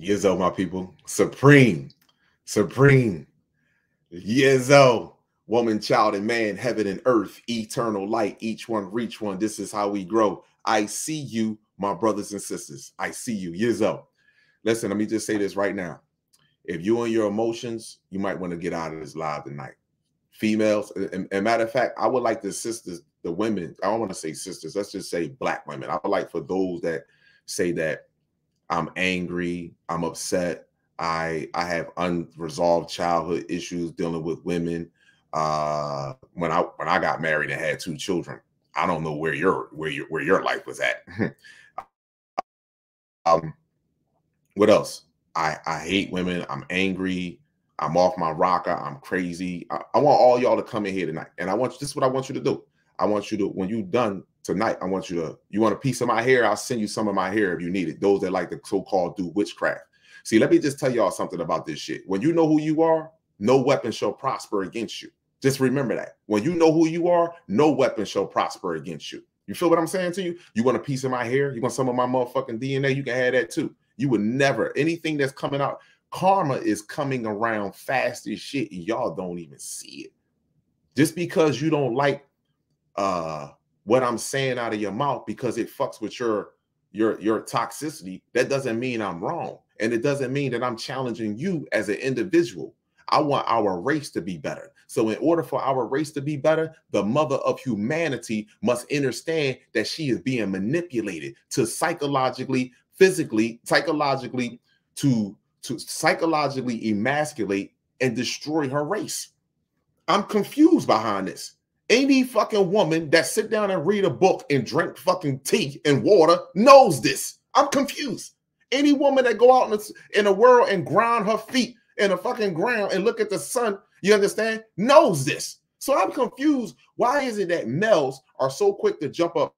Yizzo, my people. Supreme. Supreme. Yizzo. Woman, child, and man, heaven and earth, eternal light. Each one reach one. This is how we grow. I see you, my brothers and sisters. I see you. Yizzo. Listen, let me just say this right now. If you and your emotions, you might want to get out of this live tonight. Females, and, and matter of fact, I would like the sisters, the women, I don't want to say sisters, let's just say black women. I would like for those that say that I'm angry, I'm upset, I I have unresolved childhood issues dealing with women. Uh when I when I got married and had two children, I don't know where your where your where your life was at. um what else? I I hate women, I'm angry, I'm off my rocker, I'm crazy. I, I want all y'all to come in here tonight. And I want this is what I want you to do. I want you to, when you're done tonight, I want you to, you want a piece of my hair? I'll send you some of my hair if you need it. Those that like the so-called do witchcraft. See, let me just tell y'all something about this shit. When you know who you are, no weapon shall prosper against you. Just remember that. When you know who you are, no weapon shall prosper against you. You feel what I'm saying to you? You want a piece of my hair? You want some of my motherfucking DNA? You can have that too. You would never, anything that's coming out, karma is coming around fast as shit, y'all don't even see it. Just because you don't like uh what I'm saying out of your mouth because it fucks with your your your toxicity, that doesn't mean I'm wrong. And it doesn't mean that I'm challenging you as an individual. I want our race to be better. So, in order for our race to be better, the mother of humanity must understand that she is being manipulated to psychologically, physically, psychologically, to, to psychologically emasculate and destroy her race. I'm confused behind this. Any fucking woman that sit down and read a book and drink fucking tea and water knows this. I'm confused. Any woman that go out in the, in the world and ground her feet in the fucking ground and look at the sun, you understand, knows this. So I'm confused. Why is it that males are so quick to jump up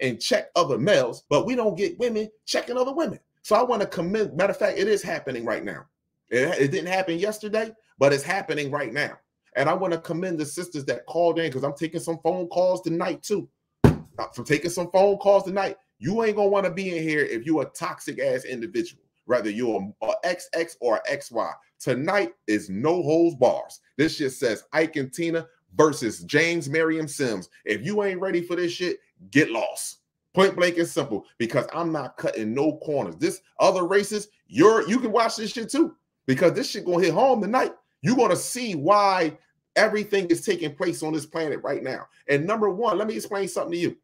and check other males, but we don't get women checking other women? So I want to commend. Matter of fact, it is happening right now. It, it didn't happen yesterday, but it's happening right now. And I want to commend the sisters that called in because I'm taking some phone calls tonight too. Uh, I'm taking some phone calls tonight. You ain't gonna want to be in here if you're a toxic ass individual, whether you're a, a XX or a XY. Tonight is no holds bars. This shit says Ike and Tina versus James Marion Sims. If you ain't ready for this shit, get lost. Point blank and simple, because I'm not cutting no corners. This other races, you're you can watch this shit too, because this shit gonna hit home tonight you're going to see why everything is taking place on this planet right now. And number one, let me explain something to you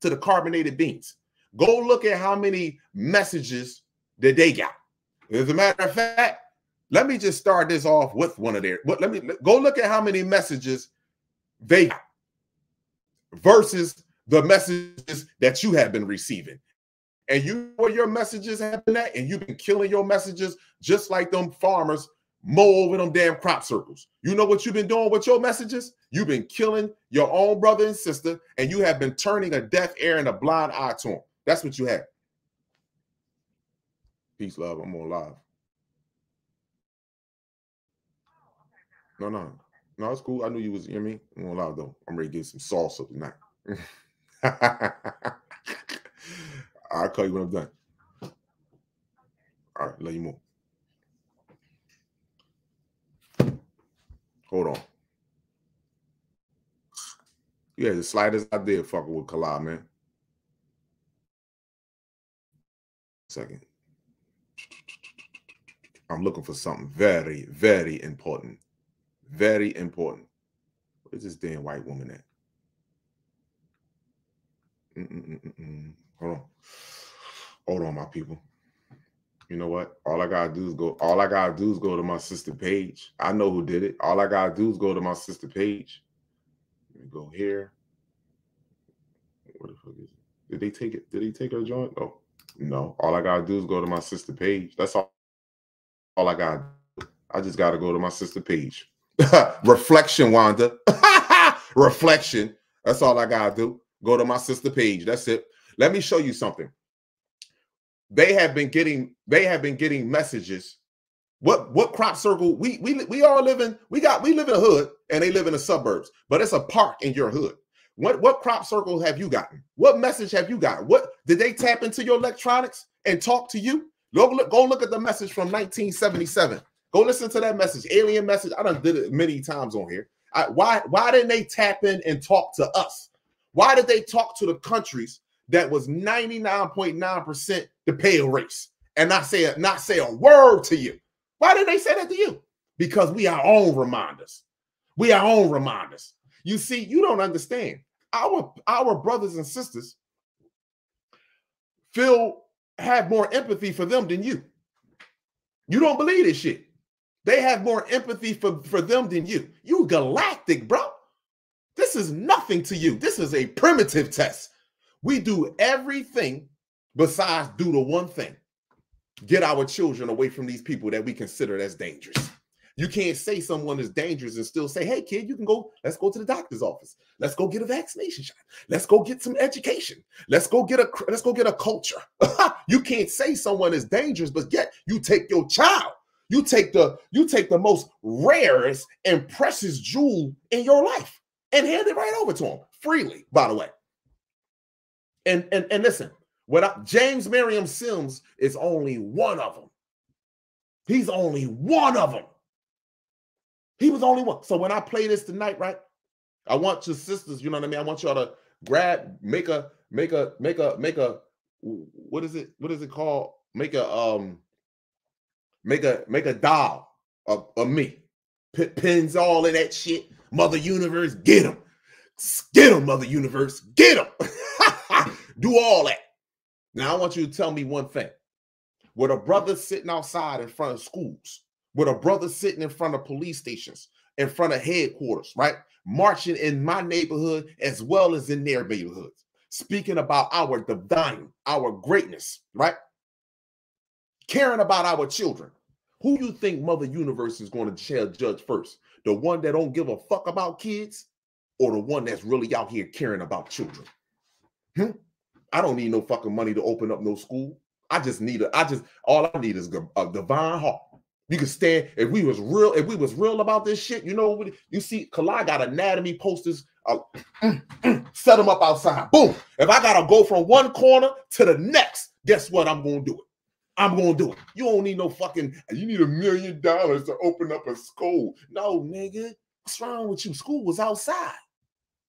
to the carbonated beans. Go look at how many messages that they got. As a matter of fact, let me just start this off with one of their. But let me go look at how many messages they got versus the messages that you have been receiving. And you where your messages have been at, and you've been killing your messages just like them farmers mow over them damn crop circles. You know what you've been doing with your messages? You've been killing your own brother and sister, and you have been turning a deaf ear and a blind eye to them. That's what you have. Peace, love. I'm on live. No, no, no, it's cool. I knew you was, know me? I'm on live though. I'm ready to get some salsa tonight. I'll call you when I'm done. All right, let you move. Hold on. Had the slightest idea fucking with Kala, man. Second. I'm looking for something very, very important. Very important. Where's this damn white woman at? Mm-mm-mm-mm. Hold on. Hold on, my people you know what? All I gotta do is go. All I gotta do is go to my sister page. I know who did it. All I gotta do is go to my sister page. Let me go here. What the fuck is it? Did they take it? Did they take her joint? Oh no. All I gotta do is go to my sister page. That's all. All I got. I just gotta go to my sister page. Reflection, Wanda. Reflection. That's all I gotta do. Go to my sister page. That's it. Let me show you something they have been getting they have been getting messages. What what crop circle? We we we all live in we got we live in a hood and they live in the suburbs, but it's a park in your hood. What what crop circle have you gotten? What message have you got? What did they tap into your electronics and talk to you? Go look, go look at the message from 1977. Go listen to that message, alien message. I done did it many times on here. I, why why didn't they tap in and talk to us? Why did they talk to the countries that was 99.9% the pale race and not say a, not say a word to you? Why did they say that to you? Because we our own reminders. We are our own reminders. You see, you don't understand. Our our brothers and sisters feel have more empathy for them than you. You don't believe this shit. They have more empathy for, for them than you. You galactic, bro. This is nothing to you. This is a primitive test. We do everything besides do the one thing. Get our children away from these people that we consider as dangerous. You can't say someone is dangerous and still say, "Hey, kid, you can go. Let's go to the doctor's office. Let's go get a vaccination shot. Let's go get some education. Let's go get a let's go get a culture." you can't say someone is dangerous, but yet you take your child. You take the you take the most rarest and precious jewel in your life and hand it right over to him freely. By the way, and and and listen, what James Marion Sims is only one of them. He's only one of them. He was only one. So when I play this tonight, right? I want your sisters, you know what I mean? I want y'all to grab, make a, make a, make a, make a, what is it? What is it called? Make a um make a make a doll of, of me. P- pins all of that shit. Mother Universe, get him. Get him, Mother Universe. Get him. Do all that. Now I want you to tell me one thing. With a brother sitting outside in front of schools, with a brother sitting in front of police stations, in front of headquarters, right? Marching in my neighborhood as well as in their neighborhoods, speaking about our divine, our greatness, right? Caring about our children. Who you think Mother Universe is going to judge first? The one that don't give a fuck about kids or the one that's really out here caring about children? Hmm? I don't need no fucking money to open up no school. I just need a, I just, all I need is a divine heart you can stand if we was real, if we was real about this shit, you know, what? you see, Kalai got anatomy posters, uh, set them up outside. Boom. If I gotta go from one corner to the next, guess what? I'm gonna do it. I'm gonna do it. You don't need no fucking, you need a million dollars to open up a school. No, nigga. What's wrong with you? School was outside.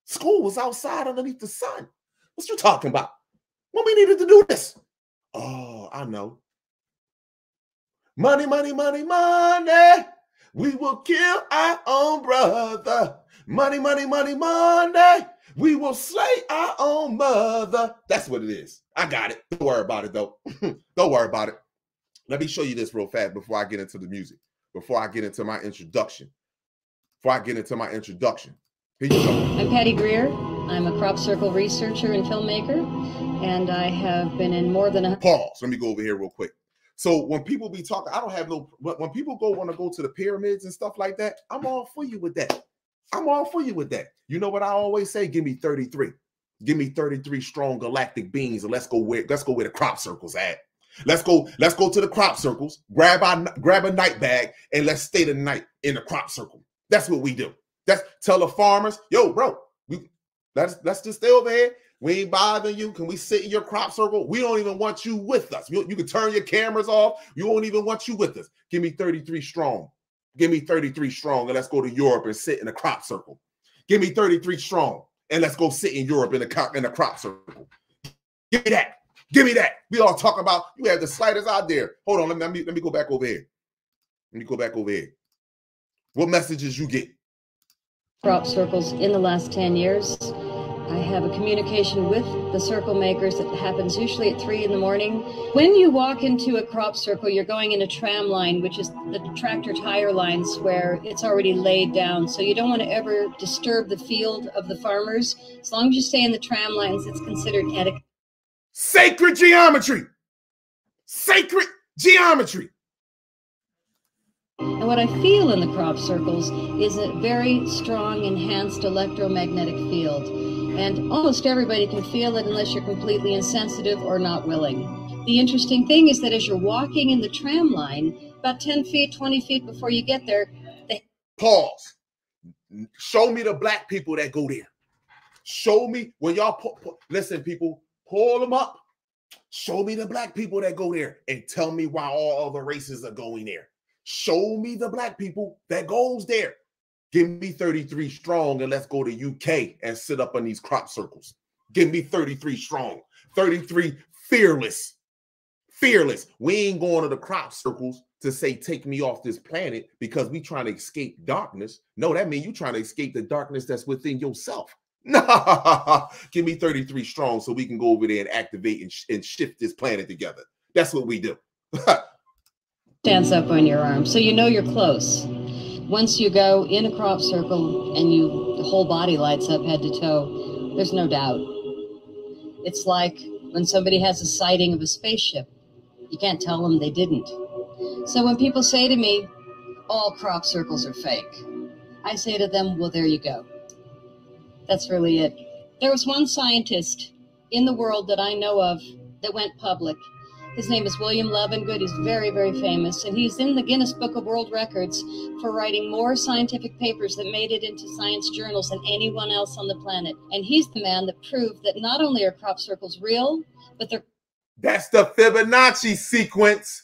School was outside underneath the sun. What you talking about? When we needed to do this? Oh, I know. Money, money, money, money. We will kill our own brother. Money, money, money, money. We will slay our own mother. That's what it is. I got it. Don't worry about it, though. Don't worry about it. Let me show you this real fast before I get into the music, before I get into my introduction. Before I get into my introduction. Here you go. I'm Patty Greer. I'm a crop circle researcher and filmmaker, and I have been in more than a. Pause. Let me go over here real quick. So when people be talking, I don't have no. But when people go want to go to the pyramids and stuff like that, I'm all for you with that. I'm all for you with that. You know what I always say? Give me 33. Give me 33 strong galactic beings, and let's go where let's go where the crop circles at. Let's go. Let's go to the crop circles. Grab our grab a night bag and let's stay the night in the crop circle. That's what we do. That's tell the farmers, yo, bro, let's let's just stay over here we ain't bothering you. Can we sit in your crop circle? We don't even want you with us. You, you can turn your cameras off. You won't even want you with us. Give me 33 strong. Give me 33 strong and let's go to Europe and sit in a crop circle. Give me 33 strong and let's go sit in Europe in a, crop in a crop circle. Give me that. Give me that. We all talk about you have the sliders out there. Hold on, let me, let me, let me go back over here. Let me go back over here. What messages you get? Crop circles in the last 10 years. I have a communication with the circle makers that happens usually at three in the morning. When you walk into a crop circle, you're going in a tram line, which is the tractor tire lines where it's already laid down. So you don't want to ever disturb the field of the farmers. As long as you stay in the tram lines, it's considered etiquette. Sacred geometry. Sacred geometry. And what I feel in the crop circles is a very strong enhanced electromagnetic field and almost everybody can feel it unless you're completely insensitive or not willing. The interesting thing is that as you're walking in the tram line, about 10 feet, 20 feet before you get there, they pause. Show me the black people that go there. Show me when y'all listen, people, pull them up. Show me the black people that go there and tell me why all other races are going there. Show me the black people that goes there. Give me 33 strong and let's go to UK and sit up in these crop circles. Give me 33 strong, 33 fearless. Fearless. We ain't going to the crop circles to say take me off this planet because we trying to escape darkness. No, that means you trying to escape the darkness that's within yourself. Nah, give me 33 strong so we can go over there and activate and, sh- and shift this planet together. That's what we do. Stands up on your arm, so you know you're close. Once you go in a crop circle and you the whole body lights up head to toe, there's no doubt. It's like when somebody has a sighting of a spaceship. You can't tell them they didn't. So when people say to me, all crop circles are fake, I say to them, well, there you go. That's really it. There was one scientist in the world that I know of that went public. His name is William Levengood. He's very, very famous, and he's in the Guinness Book of World Records for writing more scientific papers that made it into science journals than anyone else on the planet. And he's the man that proved that not only are crop circles real, but they're. That's the Fibonacci sequence.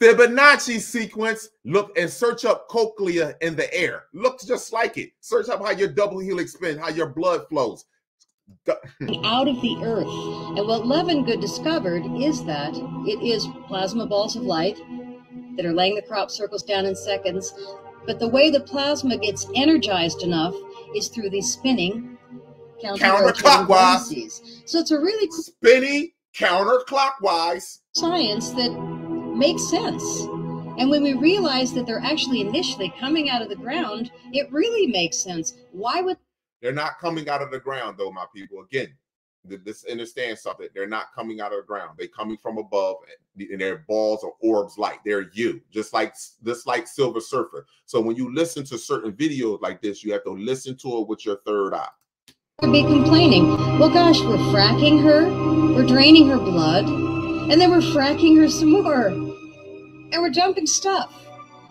Fibonacci sequence. Look and search up cochlea in the air. Looks just like it. Search up how your double helix spin, how your blood flows. Out of the earth. And what Levengood discovered is that it is plasma balls of light that are laying the crop circles down in seconds. But the way the plasma gets energized enough is through these spinning counterclockwise. So it's a really cool spinning counterclockwise science that makes sense. And when we realize that they're actually initially coming out of the ground, it really makes sense. Why would they're not coming out of the ground, though, my people. Again, this understand something. They're not coming out of the ground. They're coming from above, eh, and their balls or orbs light. They're you, just like just like Silver Surfer. So when you listen to certain videos like this, you have to listen to it with your third eye. Be complaining. Well, gosh, we're fracking her, we're draining her blood, and then we're fracking her some more, and we're dumping stuff,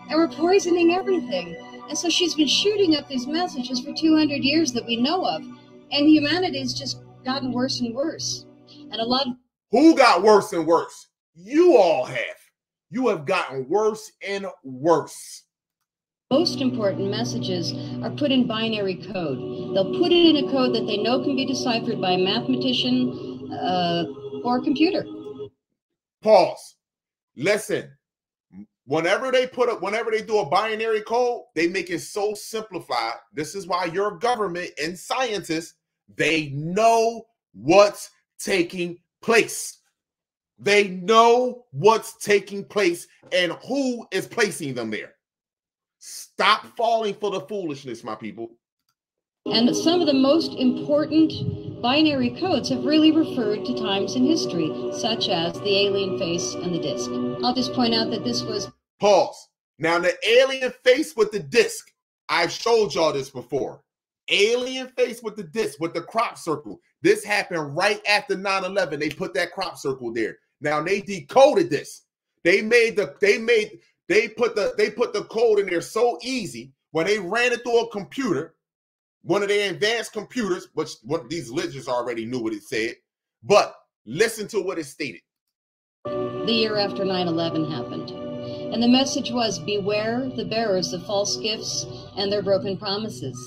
and we're poisoning everything. And so she's been shooting up these messages for 200 years that we know of. And humanity's just gotten worse and worse. And a lot of. Who got worse and worse? You all have. You have gotten worse and worse. Most important messages are put in binary code. They'll put it in a code that they know can be deciphered by a mathematician uh, or a computer. Pause. Listen, whenever they put up whenever they do a binary code they make it so simplified. This is why your government and scientists they know what's taking place. They know what's taking place and who is placing them there. Stop falling for the foolishness my people. And some of the most important binary codes have really referred to times in history, such as the alien face and the disc. I'll just point out that this was. Pause. Now, the alien face with the disc, I've showed y'all this before. Alien face with the disc, with the crop circle. This happened right after 9 11. They put that crop circle there. Now, they decoded this. They made the, they made, they put the, they put the code in there so easy when they ran it through a computer one of their advanced computers, which what these lizards already knew what it said, but listen to what it stated. The year after 9 11 happened. And the message was Beware the bearers of false gifts and their broken promises.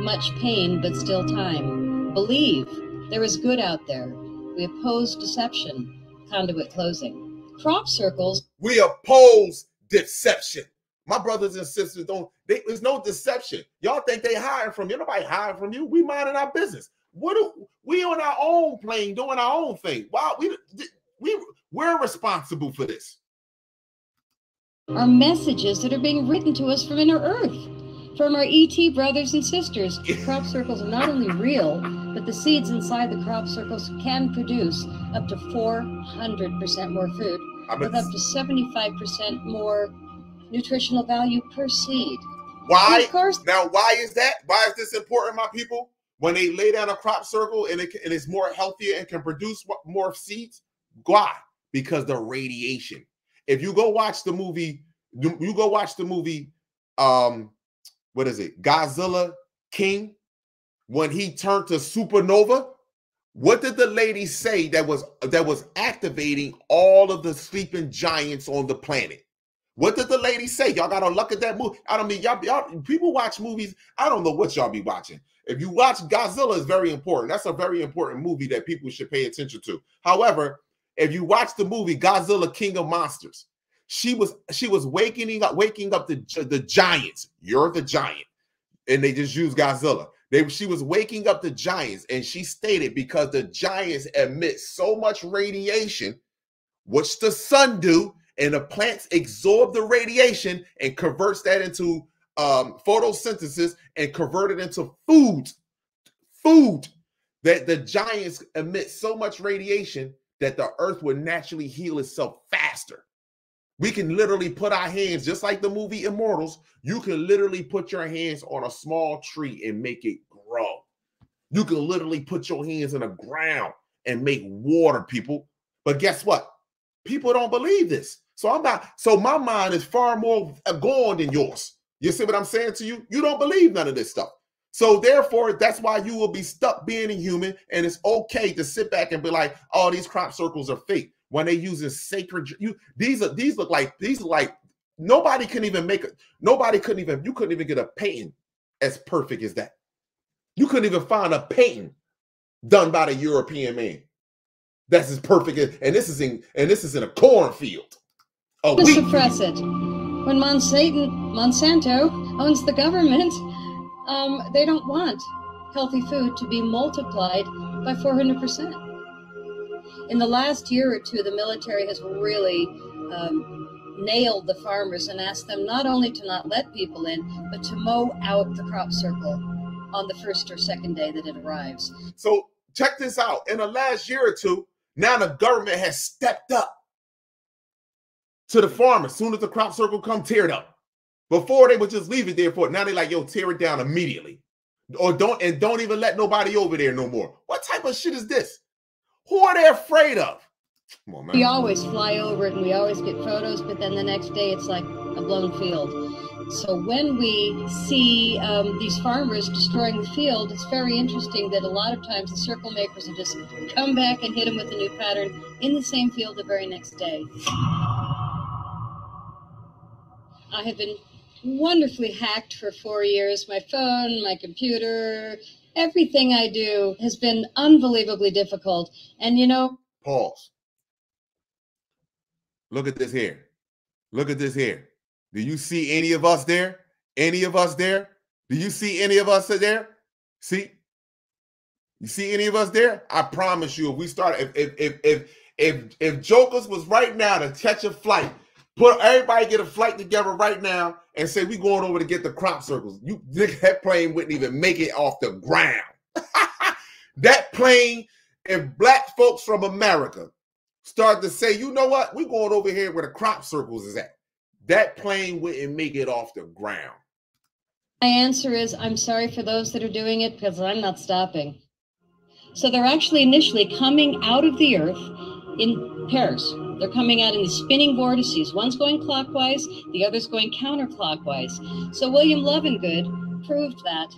Much pain, but still time. Believe there is good out there. We oppose deception. Conduit closing. Crop circles. We oppose deception. My brothers and sisters don't. They, there's no deception. Y'all think they hiding from you? Nobody hiding from you. We minding our business. What do we on our own plane doing our own thing? Why we we we're responsible for this. Are messages that are being written to us from inner Earth, from our ET brothers and sisters. crop circles are not only real, but the seeds inside the crop circles can produce up to 400% more food, with up to 75% more nutritional value per seed. Why? Of course. Now, why is that? Why is this important, my people? When they lay down a crop circle and it, and it's more healthier and can produce more seeds, why? Because the radiation. If you go watch the movie, you go watch the movie. Um, what is it? Godzilla King. When he turned to supernova, What did the lady say that was that was activating all of the sleeping giants on the planet? What did the lady say? Y'all gotta look at that movie. I don't mean y'all, y'all people watch movies. I don't know what y'all be watching. If you watch Godzilla is very important. That's a very important movie that people should pay attention to. However, if you watch the movie Godzilla King of Monsters, she was she was waking up waking up the the giants. You're the giant. And they just use Godzilla. They, she was waking up the giants, and she stated because the giants emit so much radiation, what's the sun do? And the plants absorb the radiation and converts that into um, photosynthesis and convert it into food. Food that the giants emit so much radiation that the earth would naturally heal itself faster. We can literally put our hands, just like the movie Immortals, you can literally put your hands on a small tree and make it grow. You can literally put your hands in the ground and make water, people. But guess what? People don't believe this. So I'm not, so my mind is far more gone than yours. You see what I'm saying to you? You don't believe none of this stuff. So therefore, that's why you will be stuck being a human, and it's okay to sit back and be like, "Oh, these crop circles are fake." when they using sacred you these are these look like these like nobody can even make it nobody couldn't even you couldn't even get a painting as perfect as that you couldn't even find a painting done by the european man that's as perfect as, and this is in and this is in a cornfield a to suppress it when monsanto monsanto owns the government um, they don't want healthy food to be multiplied by 400 percent in the last year or two, the military has really um, nailed the farmers and asked them not only to not let people in, but to mow out the crop circle on the first or second day that it arrives. So check this out. In the last year or two, now the government has stepped up to the farmers. Soon as the crop circle come, tear it up. Before they would just leave it there for it. Now they like, yo, tear it down immediately. Or don't and don't even let nobody over there no more. What type of shit is this? Who are they afraid of? On, we always fly over it and we always get photos, but then the next day it's like a blown field. So when we see um, these farmers destroying the field, it's very interesting that a lot of times the circle makers will just come back and hit them with a new pattern in the same field the very next day. I have been wonderfully hacked for four years. My phone, my computer, everything I do has been unbelievably difficult. And you know, pause. Look at this here. Look at this here. Do you see any of us there? Any of us there? Do you see any of us there? See? You see any of us there? I promise you, if we start, if if if if if, if Jokers was right now to catch a flight Put everybody get a flight together right now and say we going over to get the crop circles. You that plane wouldn't even make it off the ground. that plane, if black folks from America start to say, you know what, we're going over here where the crop circles is at. That plane wouldn't make it off the ground. My answer is I'm sorry for those that are doing it because I'm not stopping. So they're actually initially coming out of the earth in pairs. They're coming out in the spinning vortices. One's going clockwise, the other's going counterclockwise. So William Levengood proved that.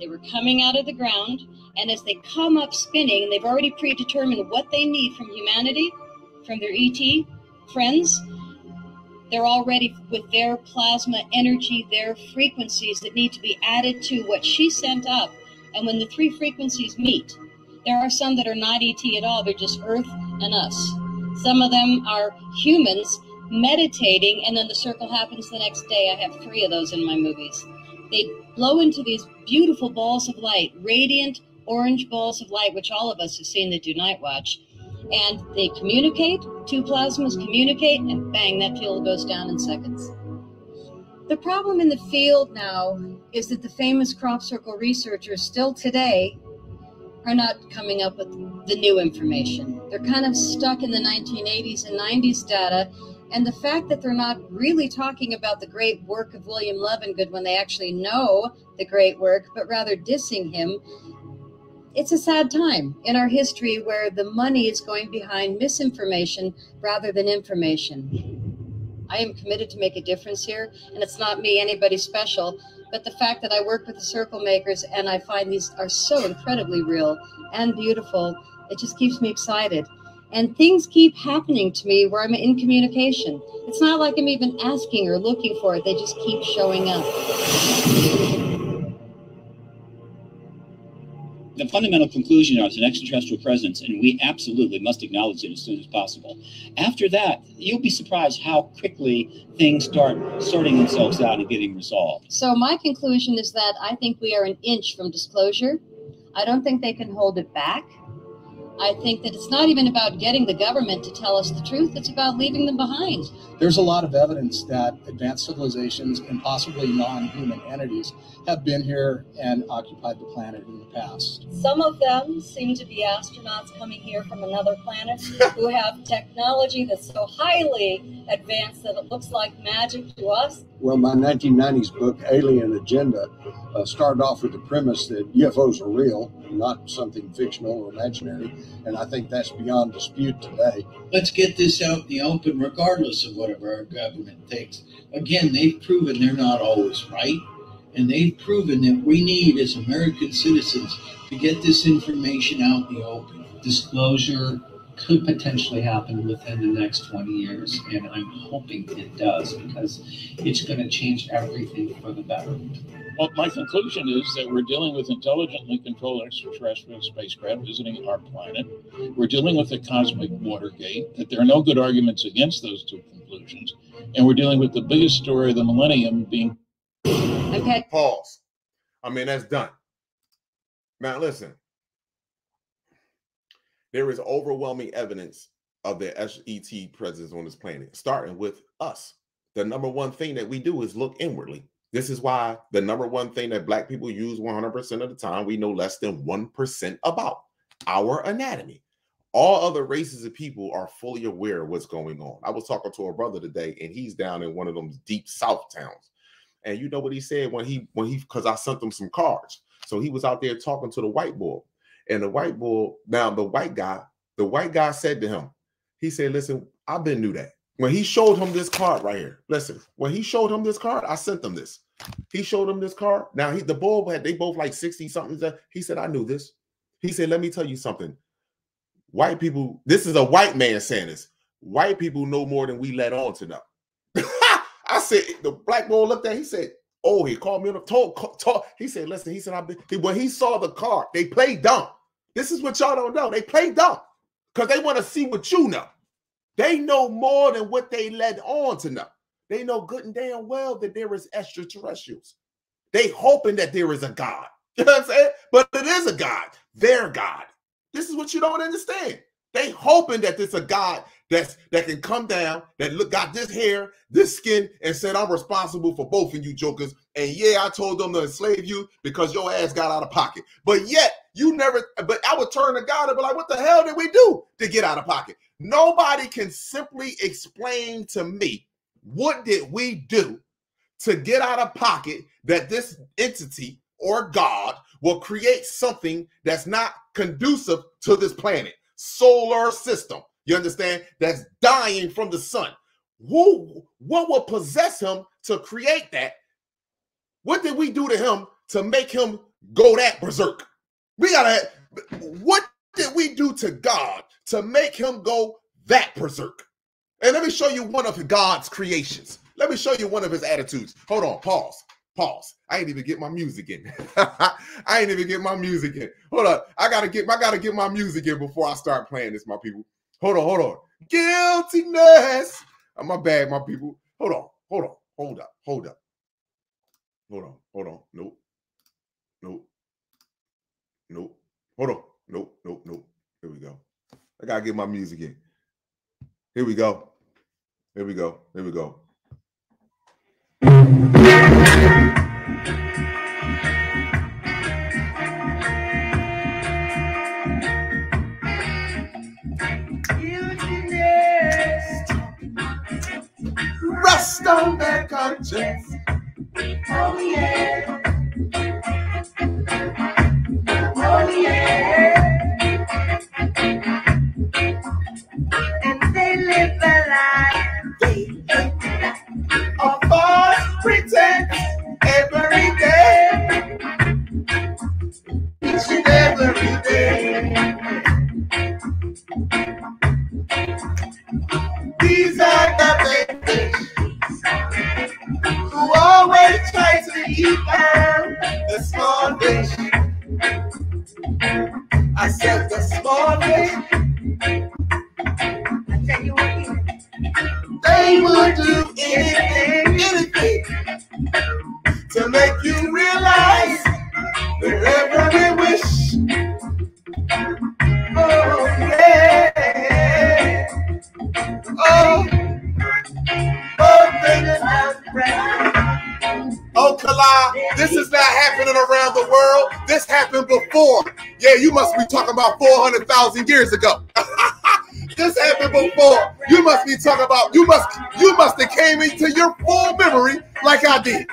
They were coming out of the ground, and as they come up spinning, and they've already predetermined what they need from humanity, from their ET friends, they're already with their plasma energy, their frequencies that need to be added to what she sent up. And when the three frequencies meet, there are some that are not ET at all, they're just Earth and us. Some of them are humans meditating, and then the circle happens the next day. I have three of those in my movies. They blow into these beautiful balls of light, radiant orange balls of light, which all of us have seen that do night watch. And they communicate, two plasmas communicate, and bang, that field goes down in seconds. The problem in the field now is that the famous crop circle researchers still today are not coming up with the new information. They're kind of stuck in the 1980s and 90s data. And the fact that they're not really talking about the great work of William Levengood when they actually know the great work, but rather dissing him, it's a sad time in our history where the money is going behind misinformation rather than information. I am committed to make a difference here, and it's not me, anybody special, but the fact that I work with the circle makers and I find these are so incredibly real and beautiful It just keeps me excited. And things keep happening to me where I'm in communication. It's not like I'm even asking or looking for it, they just keep showing up. The fundamental conclusion is an extraterrestrial presence, and we absolutely must acknowledge it as soon as possible. After that, you'll be surprised how quickly things start sorting themselves out and getting resolved. So, my conclusion is that I think we are an inch from disclosure. I don't think they can hold it back. I think that it's not even about getting the government to tell us the truth, it's about leaving them behind. There's a lot of evidence that advanced civilizations and possibly non human entities have been here and occupied the planet in the past. Some of them seem to be astronauts coming here from another planet who have technology that's so highly advanced that it looks like magic to us. Well, my 1990s book, Alien Agenda, uh, started off with the premise that UFOs are real, not something fictional or imaginary. And I think that's beyond dispute today. Let's get this out in the open, regardless of whatever our government thinks. Again, they've proven they're not always right. And they've proven that we need, as American citizens, to get this information out in the open. Disclosure could potentially happen within the next 20 years, and I'm hoping it does because it's going to change everything for the better. Well, my conclusion is that we're dealing with intelligently controlled extraterrestrial spacecraft visiting our planet. We're dealing with a cosmic Watergate, that there are no good arguments against those two conclusions. And we're dealing with the biggest story of the millennium being. Okay. Pause. I mean, that's done. Now, listen, there is overwhelming evidence of the SET presence on this planet, starting with us. The number one thing that we do is look inwardly. This is why the number one thing that Black people use 100% of the time, we know less than 1% about our anatomy. All other races of people are fully aware of what's going on. I was talking to a brother today, and he's down in one of them deep South towns. And you know what he said when he, when he, because I sent him some cards. So he was out there talking to the white boy. And the white boy, now the white guy, the white guy said to him, he said, Listen, I've been knew that. When he showed him this card right here, listen, when he showed him this card, I sent him this. He showed him this card. Now he the boy had they both like 60 something. He said, I knew this. He said, Let me tell you something. White people, this is a white man saying this. White people know more than we let on to know. I said, the black boy looked at, he said, Oh, he called me on the talk, talk. He said, Listen, he said, I've been when he saw the card, they played dumb. This is what y'all don't know. They play dumb because they want to see what you know. They know more than what they led on to know. They know good and damn well that there is extraterrestrials. They hoping that there is a God. You know what I'm saying? But it is a God, their God. This is what you don't understand. They hoping that there's a God that's that can come down, that look got this hair, this skin, and said, I'm responsible for both of you jokers. And yeah, I told them to enslave you because your ass got out of pocket. But yet you never, but I would turn to God and be like, what the hell did we do to get out of pocket? Nobody can simply explain to me what did we do to get out of pocket that this entity or God will create something that's not conducive to this planet, solar system. You understand? That's dying from the sun. Who what will possess him to create that? What did we do to him to make him go that berserk? We gotta what did we do to God to make him go that berserk? And let me show you one of God's creations. Let me show you one of his attitudes. Hold on, pause. Pause. I ain't even get my music in. I ain't even get my music in. Hold on. I gotta get I gotta get my music in before I start playing this, my people. Hold on, hold on. Guiltiness. Oh, my bad, my people. Hold on, hold on, hold up, hold up. Hold on, hold on. Nope. Nope. Nope. Hold on. Nope, nope, nope. Here we go. I gotta get my music in. Here we go. Here we go. Here we go. Rust on their conscience. Oh yeah. False thousand years ago. this happened before. You must be talking about you must you must have came into your full memory like I did.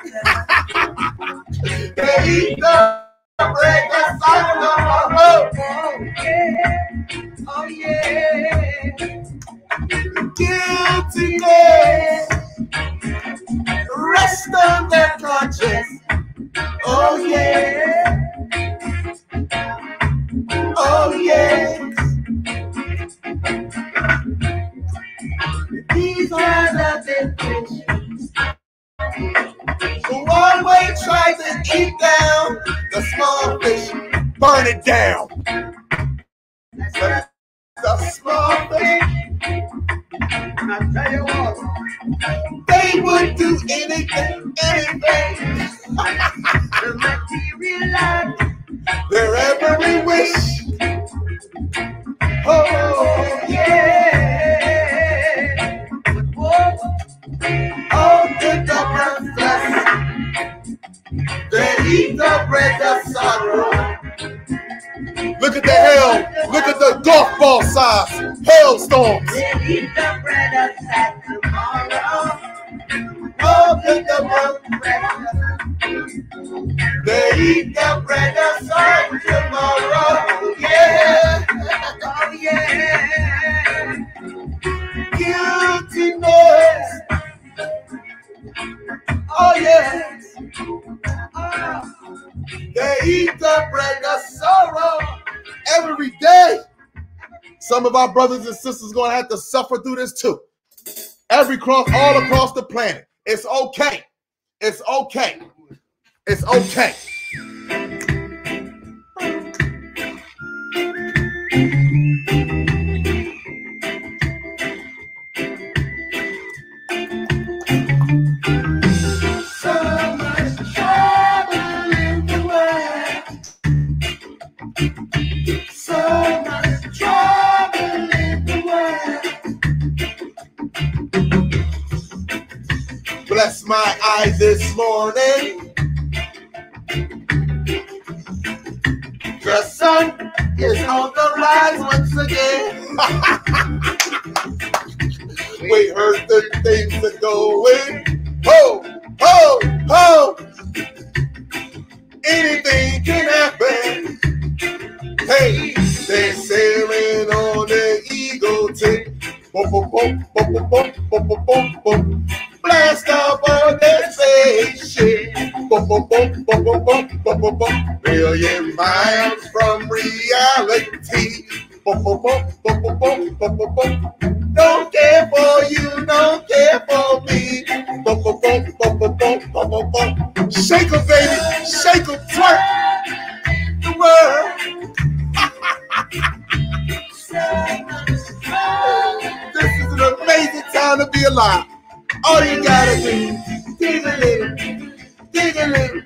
my brothers and sisters going to have to suffer through this too. Every cross, all across down to be alive. All you gotta do, is dig a little, dig a little,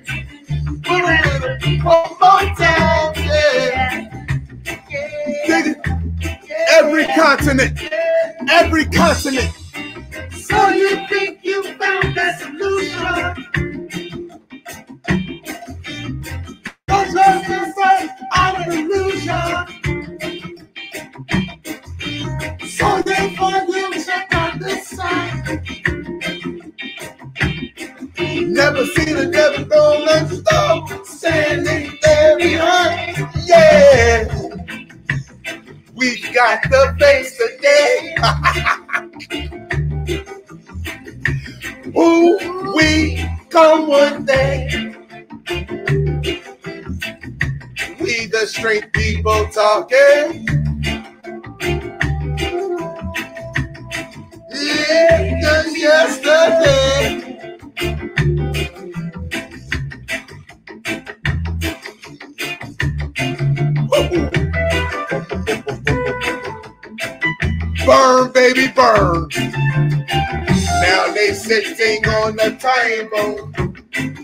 pull a little, one more time, yeah. Dig it. Every continent, every continent. So you think you found that solution? Table.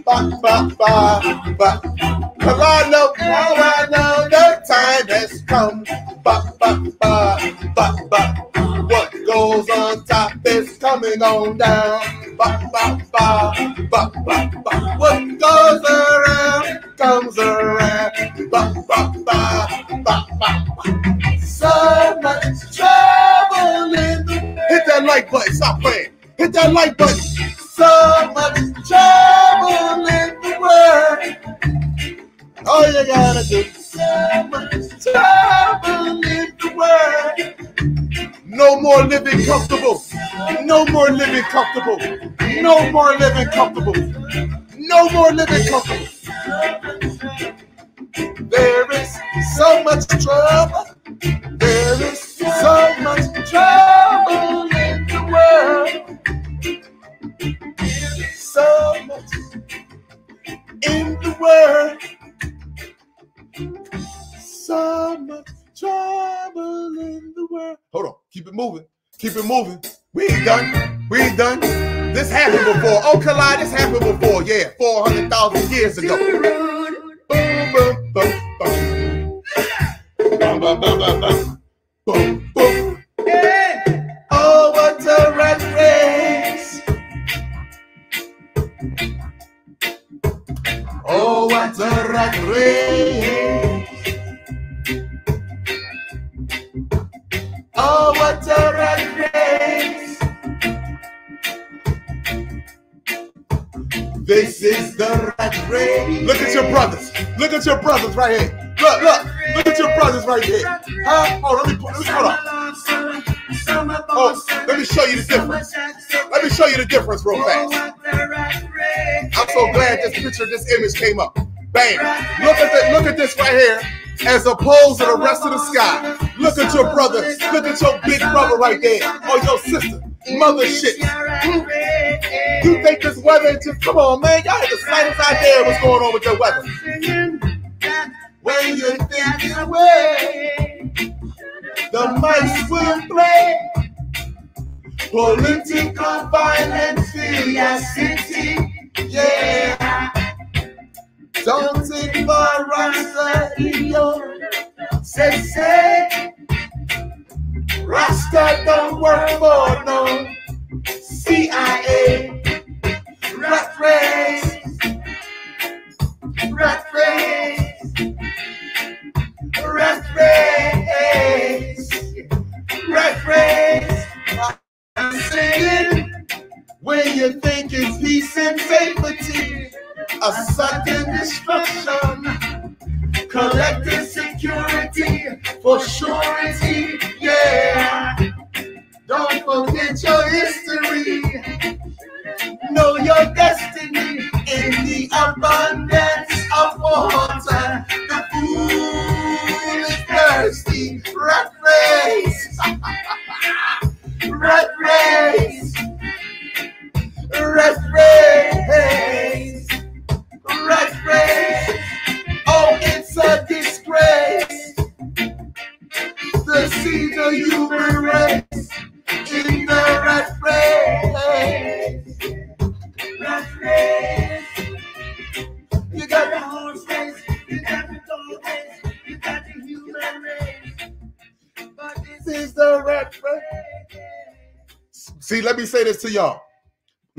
Ba, ba, ba, ba. Well, I know, now I know the time has come. Ba, ba, ba, ba, ba. What goes on top is coming on down. Living comfortable. As opposed to the rest of the sky. Look at your brother. Look at your big brother right there. Or your sister. Mother shit. You think this weather is just come on, man? Y'all have the slightest idea what's going on with your weather.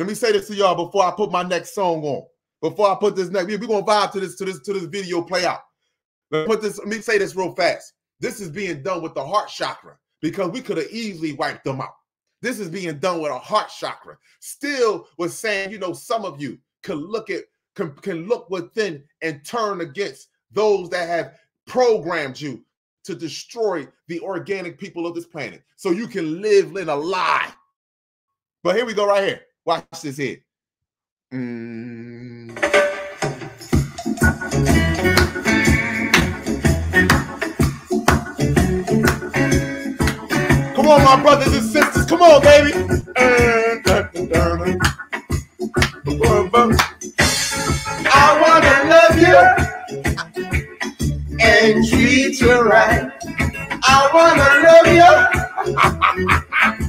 Me say this to y'all before I put my next song on. Before I put this next, we're gonna vibe to this to this to this video play out. Let me put this. Let me say this real fast. This is being done with the heart chakra because we could have easily wiped them out. This is being done with a heart chakra. Still was saying, you know, some of you can look at can, can look within and turn against those that have programmed you to destroy the organic people of this planet so you can live in a lie. But here we go, right here. Watch this here. Mm. Come on, my brothers and sisters. Come on, baby. I wanna love you and treat you right. I wanna love you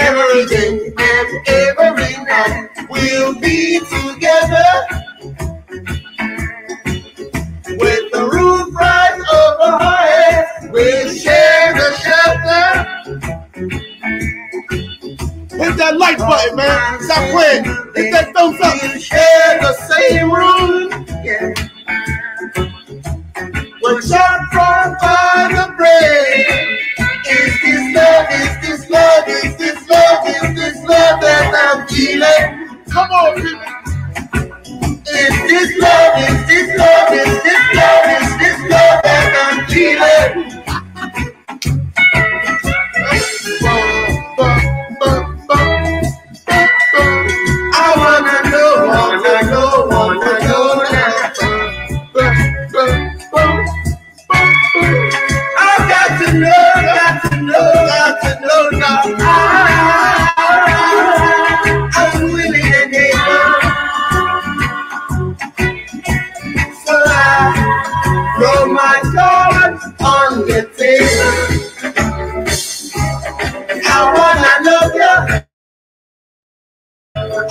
every day and every night we'll be together with the roof right over our heads. We'll share the shelter. Hit that like button, man. Stop playing. Hit that thumbs up. We'll share the same room. Yeah. We'll shop from by the bread. Is this love? Is love? Is this love? Is this love that I'm feeling? Come on, people. Is this love? Is this love? Is this love? Is this love that I'm feeling?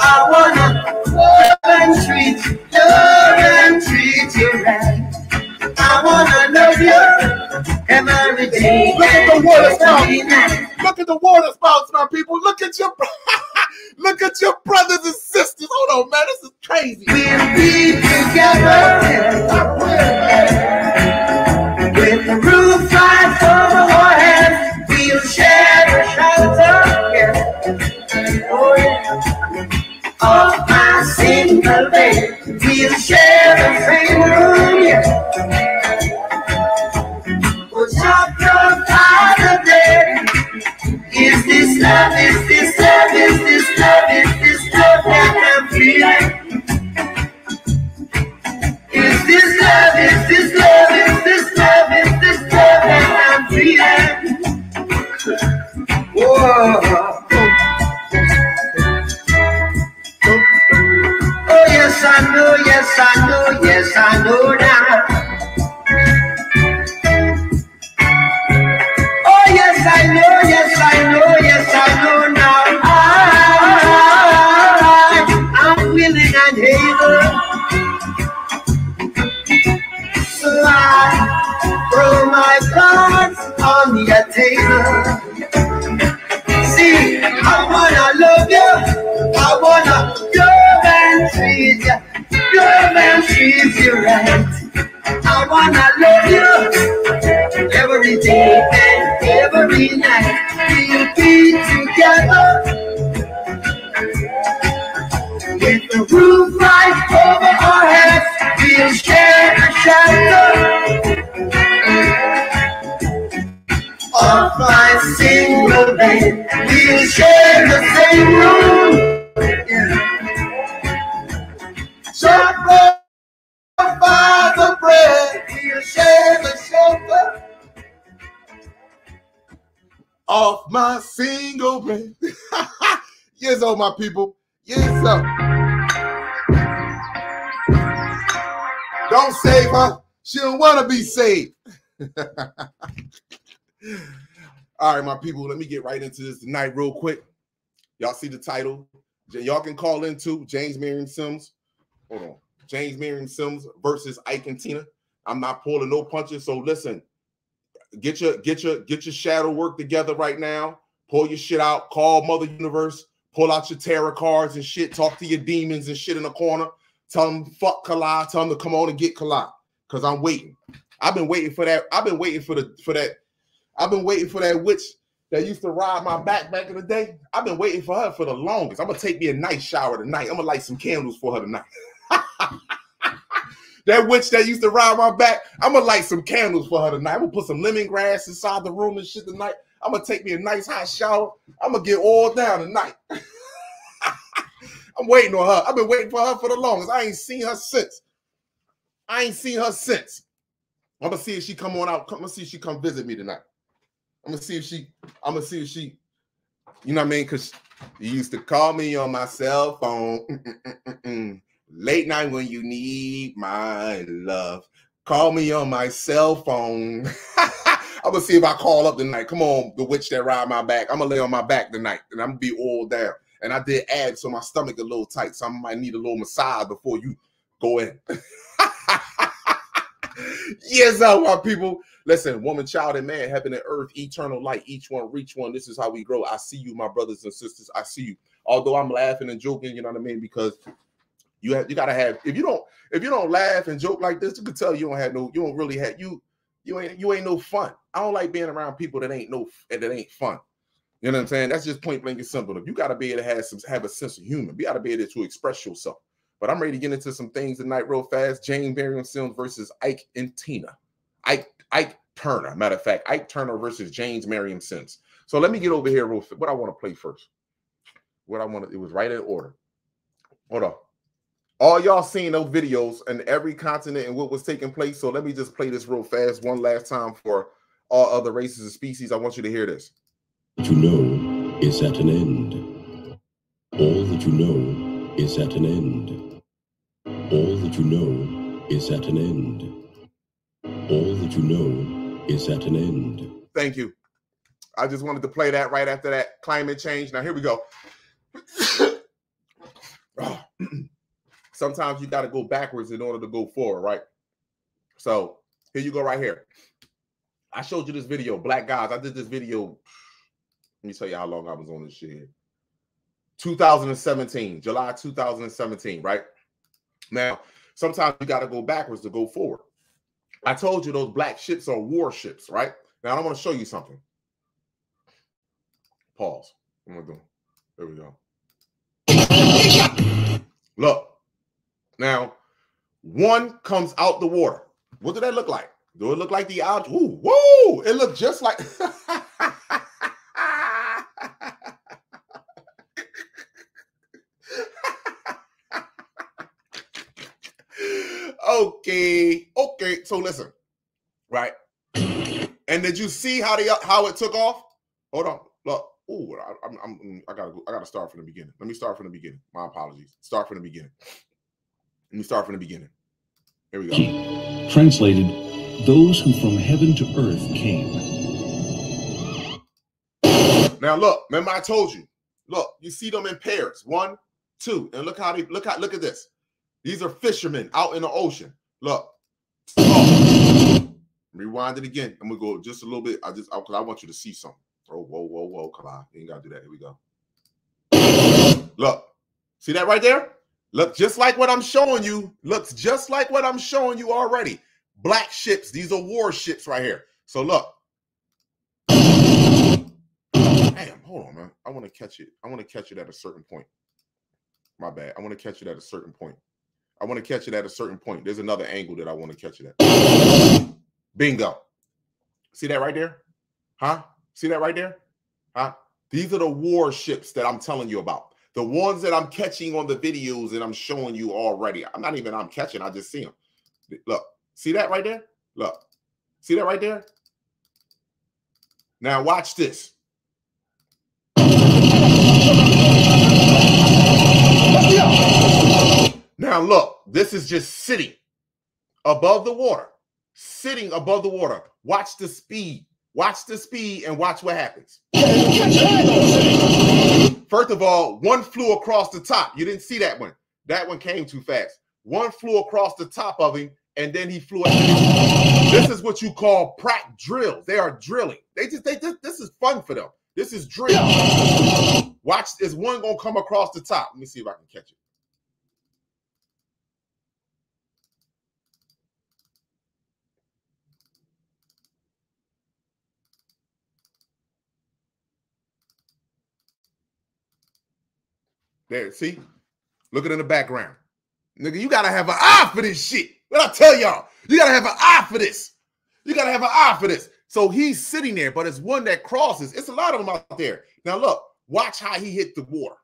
I wanna love and treat love and treat you right. I wanna love you every day. Look at the water spouts. Look at the water spouts, my people. Look at your look at your brothers and sisters. Hold on, man. This is crazy. We'll be together with the roof right Of my single bed, we'll share the same room. Yeah. All right, my people, let me get right into this tonight real quick. Y'all see the title? Y'all can call in too. James Marion Sims. Hold on. James Marion Sims versus Ike and Tina. I'm not pulling no punches. So listen, get your get your get your shadow work together right now. Pull your shit out. Call Mother Universe. Pull out your tarot cards and shit. Talk to your demons and shit in the corner. Tell them fuck Kala. Tell them to come on and get Kala. Cause I'm waiting. I've been waiting for that. I've been waiting for the for that. I've been waiting for that witch that used to ride my back back in the day. I've been waiting for her for the longest. I'm gonna take me a nice shower tonight. I'm gonna light some candles for her tonight. that witch that used to ride my back, I'm gonna light some candles for her tonight. I'm gonna put some lemongrass inside the room and shit tonight. I'm gonna take me a nice hot shower. I'm gonna get all down tonight. I'm waiting on her. I've been waiting for her for the longest. I ain't seen her since. I ain't seen her since. I'm gonna see if she come on out. I'm gonna see if she come visit me tonight. I'm gonna see if she. I'm gonna see if she. You know what I mean? Cause you used to call me on my cell phone Mm-mm-mm-mm. late night when you need my love. Call me on my cell phone. I'm gonna see if I call up tonight. Come on, the witch that ride my back. I'm gonna lay on my back tonight, and I'm gonna be all down. And I did add so my stomach a little tight, so I might need a little massage before you go in. yes, my people. Listen, woman, child, and man, heaven and earth, eternal light, each one reach one. This is how we grow. I see you, my brothers and sisters. I see you. Although I'm laughing and joking, you know what I mean? Because you have you gotta have if you don't if you don't laugh and joke like this, you can tell you don't have no you don't really have you you ain't you ain't no fun. I don't like being around people that ain't no that ain't fun. You know what I'm saying? That's just point blank and simple. If you gotta be able to have some have a sense of humor, you gotta be able to express yourself. But I'm ready to get into some things tonight real fast. James Marion Sims versus Ike and Tina. Ike Ike Turner. Matter of fact, Ike Turner versus James Marion Sims. So let me get over here real. What I want to play first. What I want to, it was right in order. Hold on. All y'all seen those videos and every continent and what was taking place. So let me just play this real fast one last time for all other races and species. I want you to hear this. What you know is at an end. All that you know is at an end. All that you know is at an end. All that you know is at an end. Thank you. I just wanted to play that right after that climate change. Now here we go. Sometimes you got to go backwards in order to go forward, right? So here you go, right here. I showed you this video, Black Guys. I did this video. Let me tell you how long I was on this shit. 2017, July 2017, right? Now, sometimes you got to go backwards to go forward. I told you those black ships are warships, right? Now I want to show you something. Pause. What am I doing? There we go. Look. Now, one comes out the water. What did that look like? Do it look like the out? Ooh, whoa! It looked just like. okay, okay. So listen, right? And did you see how the how it took off? Hold on, look. Ooh, I, I'm, I'm, I gotta, I gotta start from the beginning. Let me start from the beginning. My apologies. Start from the beginning. Let me start from the beginning. Here we go. Translated, those who from heaven to earth came. Now look, remember I told you. Look, you see them in pairs. One, two, and look how they look. How look at this. These are fishermen out in the ocean. Look. Rewind it again. I'm gonna go just a little bit. I just because I want you to see something. Oh, whoa, whoa, whoa. Come on. You ain't gotta do that. Here we go. Look. See that right there? Look just like what I'm showing you. Looks just like what I'm showing you already. Black ships. These are warships right here. So look. Damn, hold on, man. I want to catch it. I want to catch it at a certain point. My bad. I want to catch it at a certain point. I want to catch it at a certain point. There's another angle that I want to catch it at. Bingo. See that right there? Huh? See that right there? Huh? These are the warships that I'm telling you about. The ones that I'm catching on the videos that I'm showing you already. I'm not even I'm catching, I just see them. Look, see that right there? Look, see that right there? Now watch this. Now look, this is just sitting above the water, sitting above the water. Watch the speed. Watch the speed and watch what happens. First of all, one flew across the top. You didn't see that one. That one came too fast. One flew across the top of him, and then he flew. This is what you call prac drills. They are drilling. They just they this, this is fun for them. This is drill. Watch, is one gonna come across the top? Let me see if I can catch it. There, see? Look at in the background. Nigga, you gotta have an eye for this shit. What I tell y'all, you gotta have an eye for this. You gotta have an eye for this. So he's sitting there, but it's one that crosses. It's a lot of them out there. Now look, watch how he hit the water.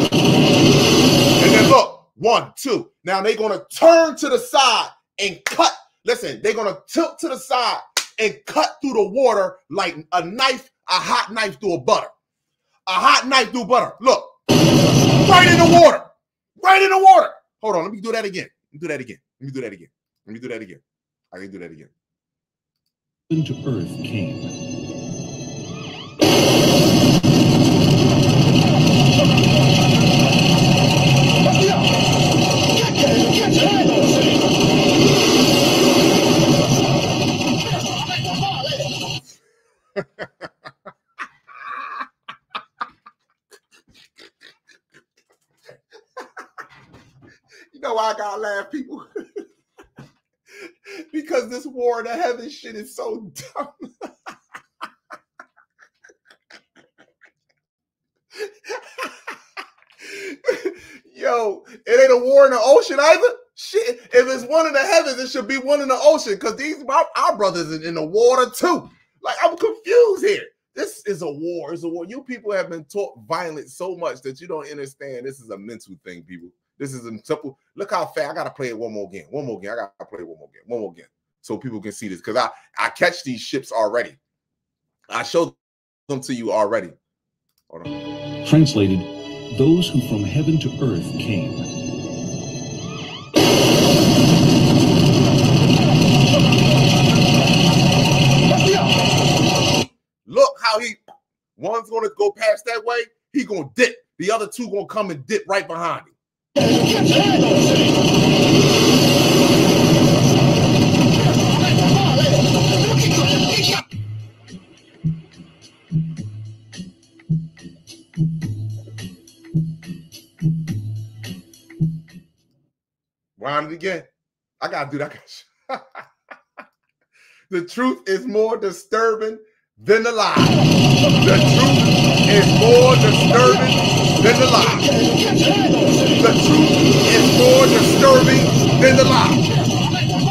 And then look, one, two. Now they're gonna turn to the side and cut. Listen, they're gonna tilt to the side and cut through the water like a knife, a hot knife through a butter. A hot knife through butter. Look, Right in the water. Right in the water. Hold on. Let me do that again. Let me do that again. Let me do that again. Let me do that again. I can do that again. into earth came. know why I gotta laugh, people? because this war in the heaven shit is so dumb. Yo, it ain't a war in the ocean either. Shit, if it's one in the heavens, it should be one in the ocean because these our, brothers in, in the water too. Like I'm confused here. This is a war. It's a war. You people have been taught violence so much that you don't understand. This is a mental thing, people. This is a simple. Look how fast I gotta play it one more game. One more game. I gotta play it one more game. One more game. So people can see this. Because I I catch these ships already. I showed them to you already. Hold on. Translated, those who from heaven to earth came. Look how he one's gonna go past that way, he gonna dip. The other two gonna come and dip right behind him. Wind it again. I gotta do that. the truth is more disturbing than the lie. The truth is more disturbing than the lie. The truth is more disturbing than the lie.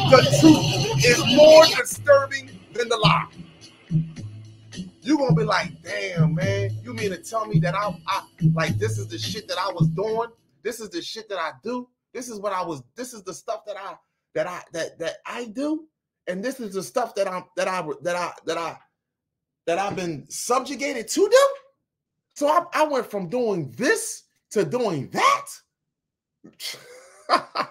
The truth is more disturbing than the lie. You're gonna be like, damn, man. You mean to tell me that I, I like this is the shit that I was doing? This is the shit that I do. This is what I was. This is the stuff that I that I that that I do, and this is the stuff that I'm that I that I that I that I've been subjugated to them. So I, I went from doing this to doing that.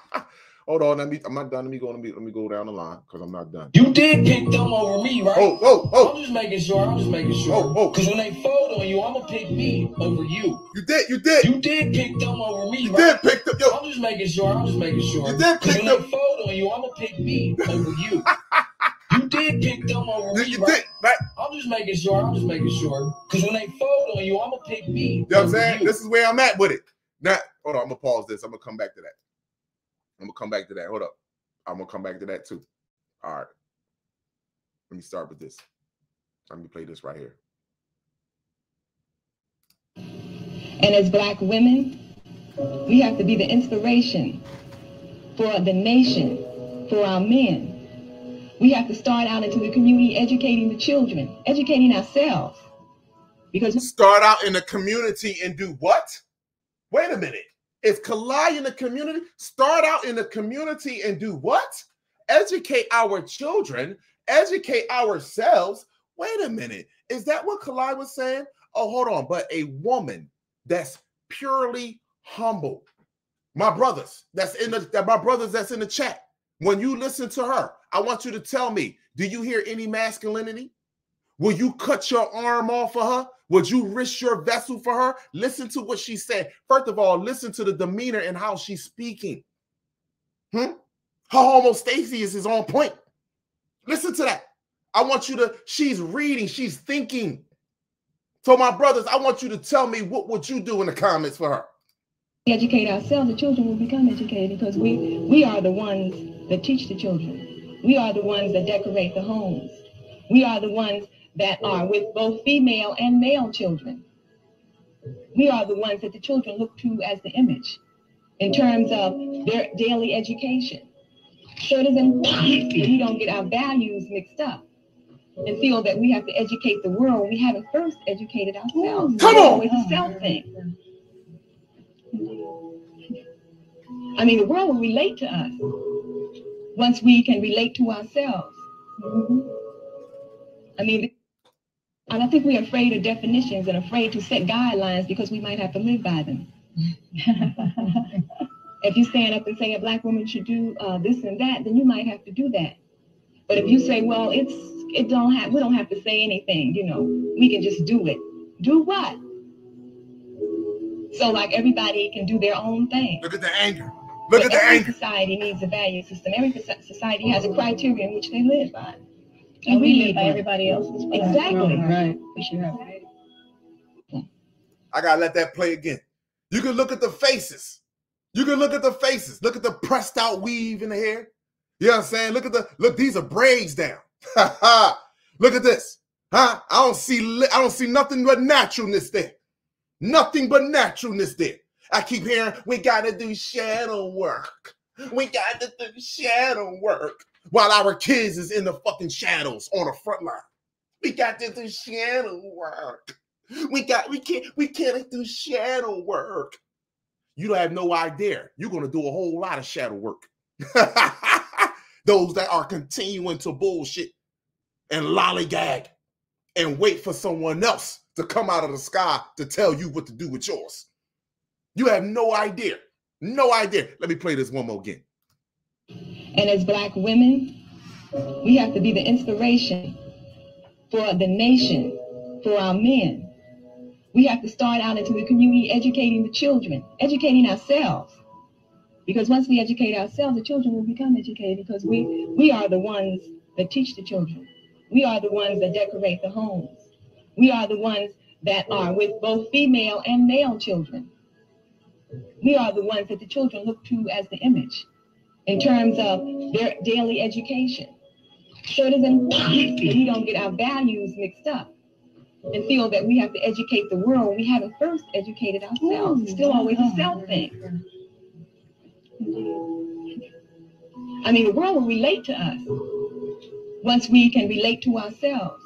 Hold on, let me. I'm not done. Let me go. Let me let me go down the line because I'm not done. You did pick them over me, right? Oh, oh, oh. I'm just making sure. I'm just making sure. Oh, oh. Because when they fold on you, I'm gonna pick me over you. You did. You did. You did pick them over me, You right? did pick them. Yo, I'm just making sure. I'm just making sure. You did pick when them. they fold on you, I'm gonna pick me over you. you did pick them over you, me, right? did. Right. I'm just making sure. I'm just making sure. Because when they fold on you, I'm gonna pick me. You know what I'm saying? you. This is where I'm at with it. Now, hold on. I'm gonna pause this. I'm gonna come back to that. I'm gonna come back to that. Hold up. I'm gonna come back to that too. All right. Let me start with this. Let me play this right here. And as black women, we have to be the inspiration for the nation, for our men. We have to start out into the community educating the children, educating ourselves. Because Start out in the community and do what? Wait a minute. If Kalai in the community? Start out in the community and do what? Educate our children, educate ourselves. Wait a minute. Is that what Kalai was saying? Oh, hold on. But a woman that's purely humble. My brothers, that's in the that my brothers that's in the chat. When you listen to her, I want you to tell me, do you hear any masculinity? Will you cut your arm off for her? Would you risk your vessel for her? Listen to what she said. First of all, listen to the demeanor and how she's speaking. Hmm? Her homeostasis is on point. Listen to that. I want you to, she's reading, she's thinking. So, my brothers, I want you to tell me what would you do in the comments for her? educate ourselves, the children will become educated because we, we are the ones that teach the children. We are the ones that decorate the homes. We are the ones that are with both female and male children. We are the ones that the children look to as the image in terms of their daily education. So it is important that we don't get our values mixed up and feel that we have to educate the world. We haven't first educated ourselves. Come on! It's a self thing. I mean, the world will relate to us once we can relate to ourselves. I mean, and I think we're afraid of definitions and afraid to set guidelines because we might have to live by them. if you stand up and say a black woman should do uh, this and that, then you might have to do that. But if you say, well, it's it don't have we don't have to say anything, you know, we can just do it. Do what? So like everybody can do their own thing. Look at the anger. Look But at the every anger. society needs a value system. Every society has a criteria in which they live by. And oh, we live by one. everybody else's. Exactly. Right. We should have. I gotta let that play again. You can look at the faces. You can look at the faces. Look at the pressed out weave in the hair. You know what I'm saying? Look at the look. These are braids down. look at this. Huh? I don't see. I don't see nothing but naturalness there. Nothing but naturalness there. I keep hearing we gotta do shadow work. We got to do shadow work while our kids is in the fucking shadows on the front line. We got to do shadow work. We got we can't we can't do shadow work. You don't have no idea. You're gonna do a whole lot of shadow work. Those that are continuing to bullshit and lollygag and wait for someone else to come out of the sky to tell you what to do with yours. You have no idea. No idea. Let me play this one more again. And as black women, we have to be the inspiration for the nation, for our men. We have to start out into the community educating the children, educating ourselves. Because once we educate ourselves, the children will become educated because we, we are the ones that teach the children. We are the ones that decorate the homes. We are the ones that are with both female and male children. We are the ones that the children look to as the image in terms of their daily education. So it is important that we don't get our values mixed up and feel that we have to educate the world. We haven't first educated ourselves. It's still always a self thing. I mean, the world will relate to us once we can relate to ourselves.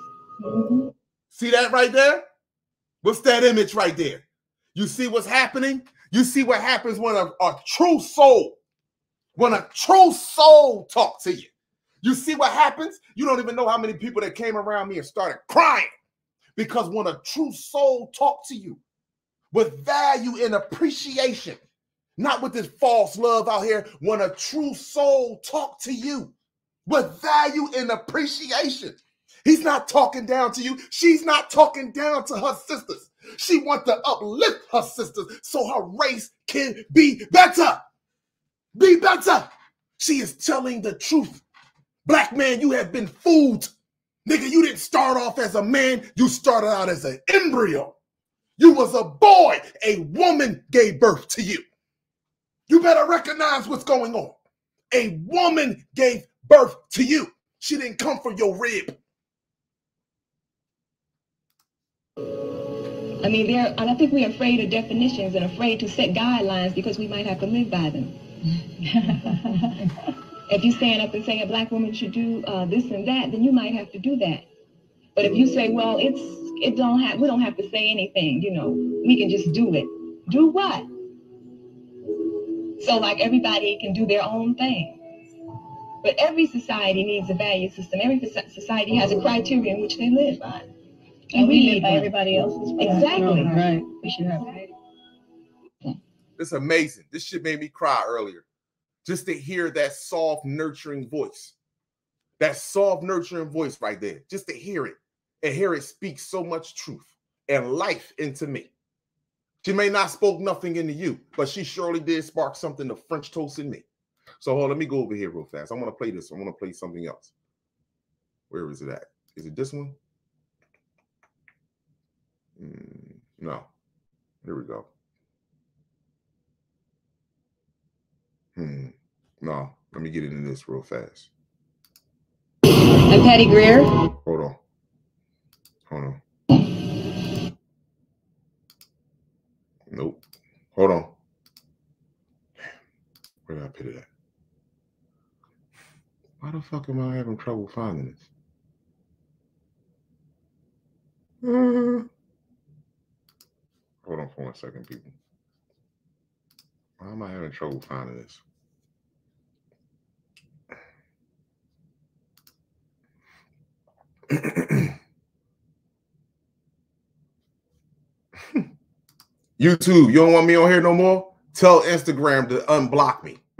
See that right there? What's that image right there? You see what's happening? You see what happens when a, a true soul, when a true soul talks to you. You see what happens? You don't even know how many people that came around me and started crying because when a true soul talks to you with value and appreciation, not with this false love out here, when a true soul talk to you with value and appreciation, He's not talking down to you. She's not talking down to her sisters. She wants to uplift her sisters so her race can be better. Be better. She is telling the truth. Black man, you have been fooled. Nigga, you didn't start off as a man. You started out as an embryo. You was a boy. A woman gave birth to you. You better recognize what's going on. A woman gave birth to you. She didn't come from your rib. I mean, there, and I think we're afraid of definitions and afraid to set guidelines because we might have to live by them. if you stand up and say a black woman should do uh, this and that, then you might have to do that. But if you say, well, it's it don't have we don't have to say anything, you know, we can just do it. Do what? So like everybody can do their own thing. But every society needs a value system. Every society has a criteria in which they live by. And we live by one. everybody else's. Exactly. Right. We should have. It's amazing. This shit made me cry earlier. Just to hear that soft, nurturing voice. That soft, nurturing voice right there. Just to hear it and hear it speak so much truth and life into me. She may not spoke nothing into you, but she surely did spark something of French toast in me. So hold on, let me go over here real fast. I want to play this. I want to play something else. Where is it at? Is it this one? Mm, no. Here we go. Hmm. No, let me get into this real fast. I'm Patty Greer. Hold on. Hold on. Nope. Hold on. Where did I put it at? Why the fuck am I having trouble finding this? Uh, hold on for one second, people. Why am I having trouble finding this? YouTube, you don't want me on here no more? Tell Instagram to unblock me.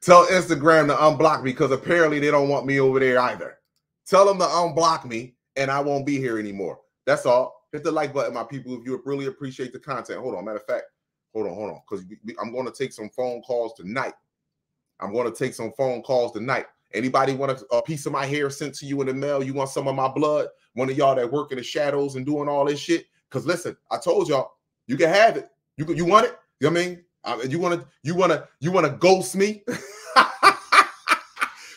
Tell Instagram to unblock me because apparently they don't want me over there either. Tell them to unblock me and I won't be here anymore. That's all. Hit the like button, my people, if you really appreciate the content. Hold on. Matter of fact, hold on, hold on, because I'm going to take some phone calls tonight. I'm going to take some phone calls tonight. Anybody want a, a piece of my hair sent to you in the mail? You want some of my blood? One of y'all that work in the shadows and doing all this shit? Because listen, I told y'all, you can have it. You can, you want it? You know I mean? Uh, you want to you want to you want to ghost me?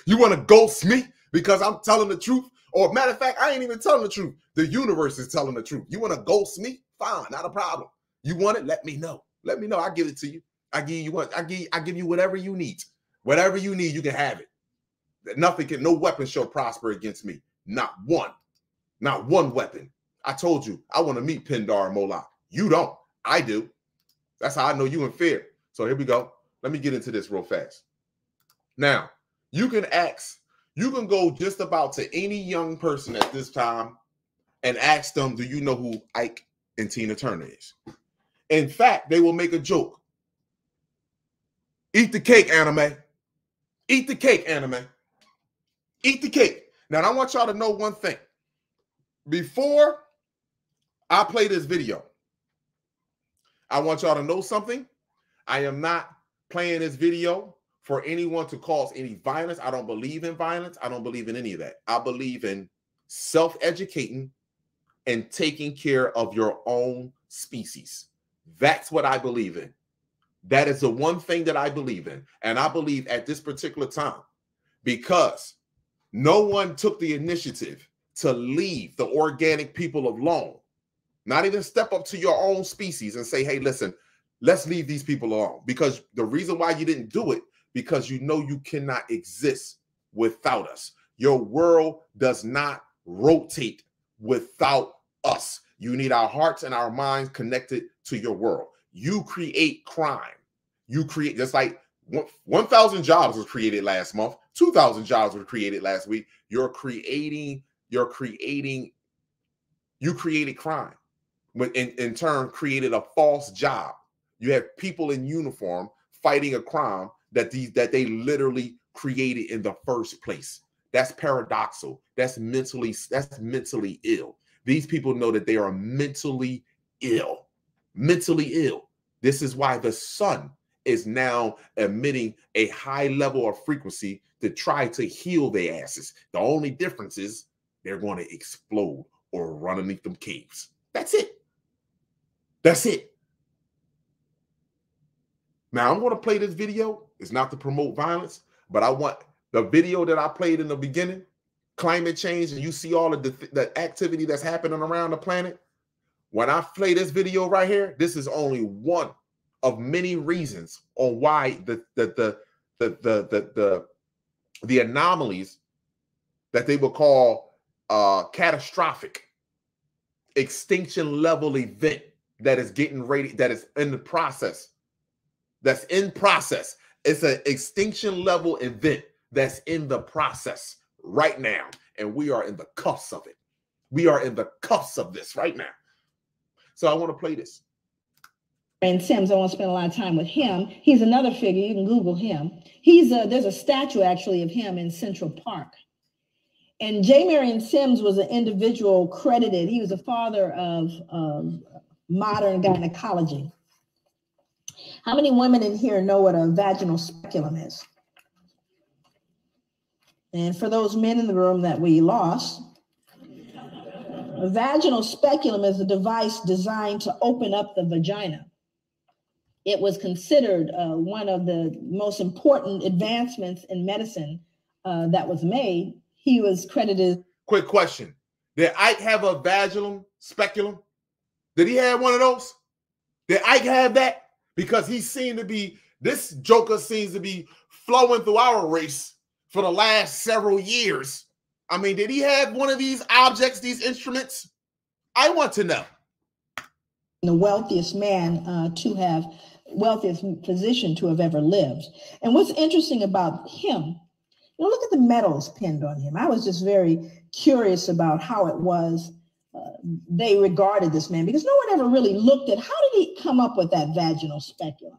you want to ghost me because I'm telling the truth? Or matter of fact, I ain't even telling the truth. The universe is telling the truth. You want to ghost me? Fine, not a problem. You want it? Let me know. Let me know. I give it to you. I give you what I give. I give you whatever you need. Whatever you need, you can have it. Nothing can. No weapon shall prosper against me. Not one. Not one weapon. I told you. I want to meet Pindar and Moloch. You don't. I do. That's how I know you in fear. So here we go. Let me get into this real fast. Now, you can ask, you can go just about to any young person at this time and ask them, do you know who Ike and Tina Turner is? In fact, they will make a joke. Eat the cake, Anna Mae. Eat the cake, Anna Mae. Eat the cake. Now, I want y'all to know one thing. Before I play this video, I want y'all to know something. I am not playing this video for anyone to cause any violence. I don't believe in violence. I don't believe in any of that. I believe in self educating and taking care of your own species. That's what I believe in. That is the one thing that I believe in. And I believe at this particular time, because no one took the initiative to leave the organic people alone not even step up to your own species and say, hey, listen, let's leave these people alone. Because the reason why you didn't do it, because you know you cannot exist without us. Your world does not rotate without us. You need our hearts and our minds connected to your world. You create crime. You create just like 1,000 jobs was created last month, 2,000 jobs were created last week. You're creating, you're creating, you created crime in, in turn created a false job. You have people in uniform fighting a crime that these that they literally created in the first place. That's paradoxal. That's mentally that's mentally ill. These people know that they are mentally ill. Mentally ill. This is why the sun is now emitting a high level of frequency to try to heal their asses. The only difference is they're going to explode or run underneath them caves. That's it. That's it. Now I'm going to play this video. It's not to promote violence, but I want the video that I played in the beginning, climate change, and you see all of the, the activity that's happening around the planet. When I play this video right here, this is only one of many reasons on why the the the the the the, the, the anomalies that they would call uh catastrophic extinction level event that is getting ready, that is in the process, that's in process. It's an extinction level event that's in the process right now. And we are in the cuffs of it. We are in the cuffs of this right now. So I want to play this. And Sims, I won't spend a lot of time with him. He's another figure. You can Google him. He's a, there's a statue actually of him in Central Park. And J. Marion Sims was an individual credited. He was a father of, of modern gynecology. How many women in here know what a vaginal speculum is? And for those men in the room that we lost, a vaginal speculum is a device designed to open up the vagina. It was considered uh, one of the most important advancements in medicine uh, that was made. He was credited. Quick question Did Ike have a vaginal speculum? Did he have one of those? Did Ike have that? Because he seemed to be, this Joker seems to be flowing through our race for the last several years. I mean, did he have one of these objects, these instruments? I want to know. The wealthiest man uh, to have, wealthiest physician to have ever lived. And what's interesting about him, you know, look at the medals pinned on him. I was just very curious about how it was they regarded this man because no one ever really looked at how did he come up with that vaginal speculum?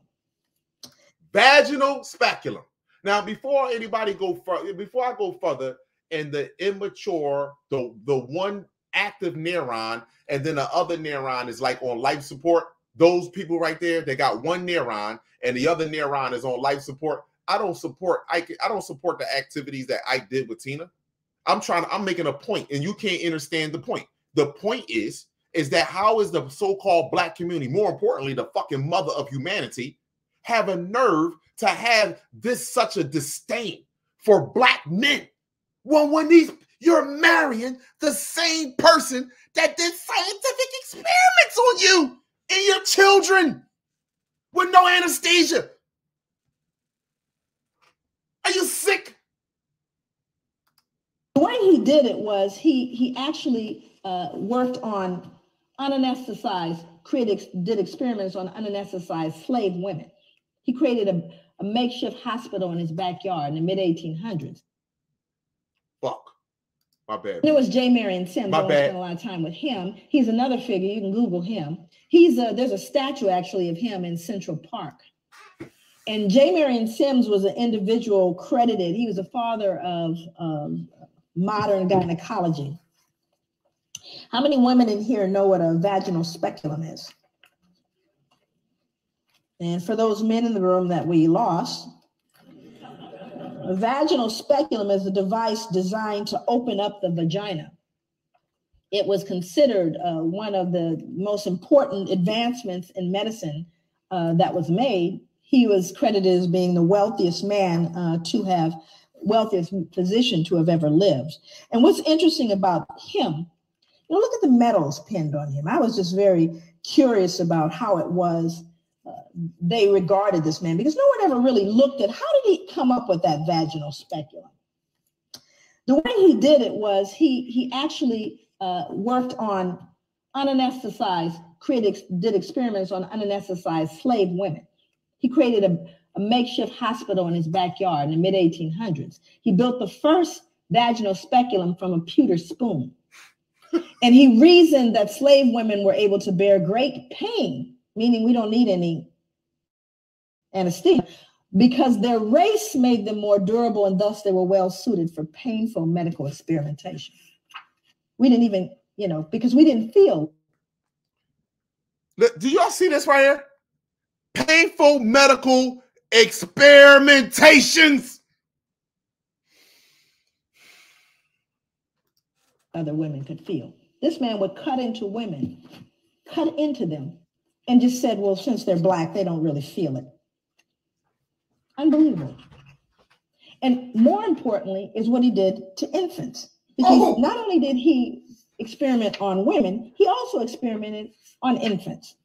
Vaginal speculum. Now, before anybody go further, before I go further, and the immature, the the one active neuron, and then the other neuron is like on life support. Those people right there, they got one neuron, and the other neuron is on life support. I don't support I I don't support the activities that I did with Tina. I'm trying I'm making a point, and you can't understand the point. The point is, is that how is the so-called black community, more importantly, the fucking mother of humanity, have a nerve to have this such a disdain for black men? Well, when these you're marrying the same person that did scientific experiments on you and your children with no anesthesia. Are you sick? The way he did it was he he actually uh, worked on unanesthetized, critics did experiments on unanesthetized slave women. He created a, a makeshift hospital in his backyard in the mid 1800s. Fuck. My bad. There was J. Marion Sims. My I bad. spend a lot of time with him. He's another figure. You can Google him. He's a, there's a statue actually of him in Central Park. And J. Marion Sims was an individual credited. He was a father of um, modern gynecology. How many women in here know what a vaginal speculum is? And for those men in the room that we lost, a vaginal speculum is a device designed to open up the vagina. It was considered uh, one of the most important advancements in medicine uh, that was made. He was credited as being the wealthiest man uh, to have, wealthiest physician to have ever lived. And what's interesting about him, you know, look at the medals pinned on him. I was just very curious about how it was uh, they regarded this man because no one ever really looked at how did he come up with that vaginal speculum. The way he did it was he he actually uh, worked on unanesthetized, critics did experiments on unanesthetized slave women. He created a, a makeshift hospital in his backyard in the mid 1800s. He built the first vaginal speculum from a pewter spoon. And he reasoned that slave women were able to bear great pain, meaning we don't need any anesthesia, because their race made them more durable and thus they were well suited for painful medical experimentation. We didn't even, you know, because we didn't feel. Do y'all see this right here? Painful medical experimentations. other women could feel. This man would cut into women, cut into them, and just said, well, since they're black, they don't really feel it. Unbelievable. And more importantly, is what he did to infants. Because oh. not only did he experiment on women, he also experimented on infants.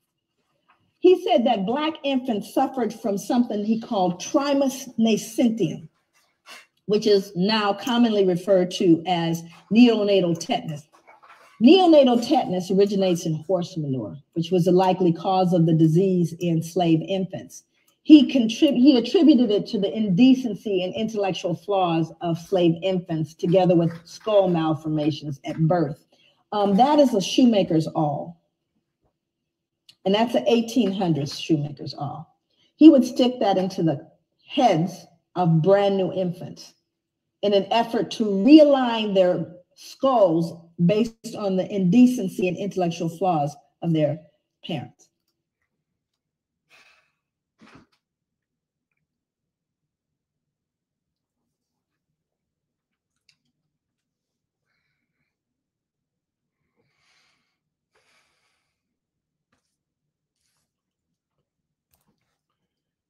He said that black infants suffered from something he called trismus nascentium, which is now commonly referred to as neonatal tetanus. Neonatal tetanus originates in horse manure, which was a likely cause of the disease in slave infants. He, contrib- he attributed it to the indecency and intellectual flaws of slave infants, together with skull malformations at birth. Um, that is a shoemaker's awl. And that's an 1800s shoemaker's awl. He would stick that into the heads of brand new infants in an effort to realign their skulls based on the indecency and intellectual flaws of their parents.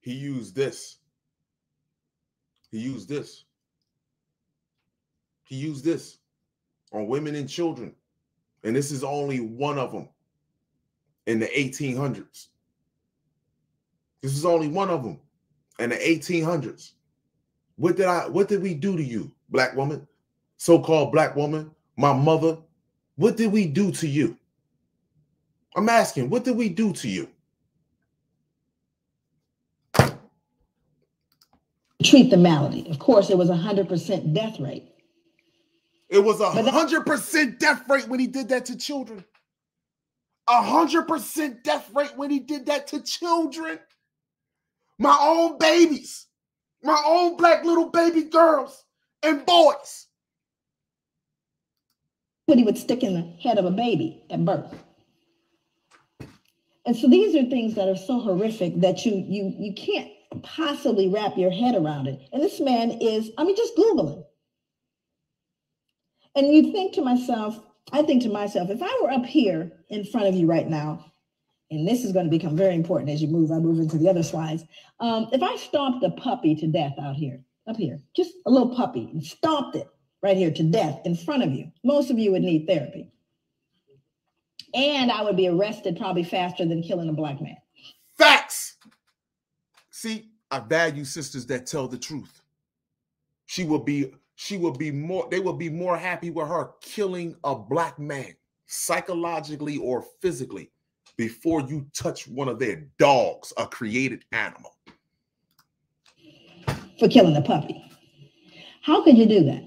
He used this. He used this. He used this on women and children. And this is only one of them in the 1800s. This is only one of them in the 1800s. What did I what did we do to you, black woman? So-called black woman, my mother? What did we do to you? I'm asking, what did we do to you? Treat the malady. Of course, it was a 100% death rate. It was a hundred percent death rate when he did that to children. A hundred percent death rate when he did that to children. My own babies. My own black little baby girls and boys. What he would stick in the head of a baby at birth. And so these are things that are so horrific that you you you can't possibly wrap your head around it. And this man is, I mean, just Google him. And you think to myself, I think to myself, if I were up here in front of you right now, and this is going to become very important as you move, I move into the other slides. Um, if I stomped a puppy to death out here, up here, just a little puppy, and stomped it right here to death in front of you, most of you would need therapy. And I would be arrested probably faster than killing a black man. Facts. See, I value sisters that tell the truth. She will be, she will be more, they will be more happy with her killing a black man psychologically or physically before you touch one of their dogs, a created animal. For killing a puppy. How could you do that?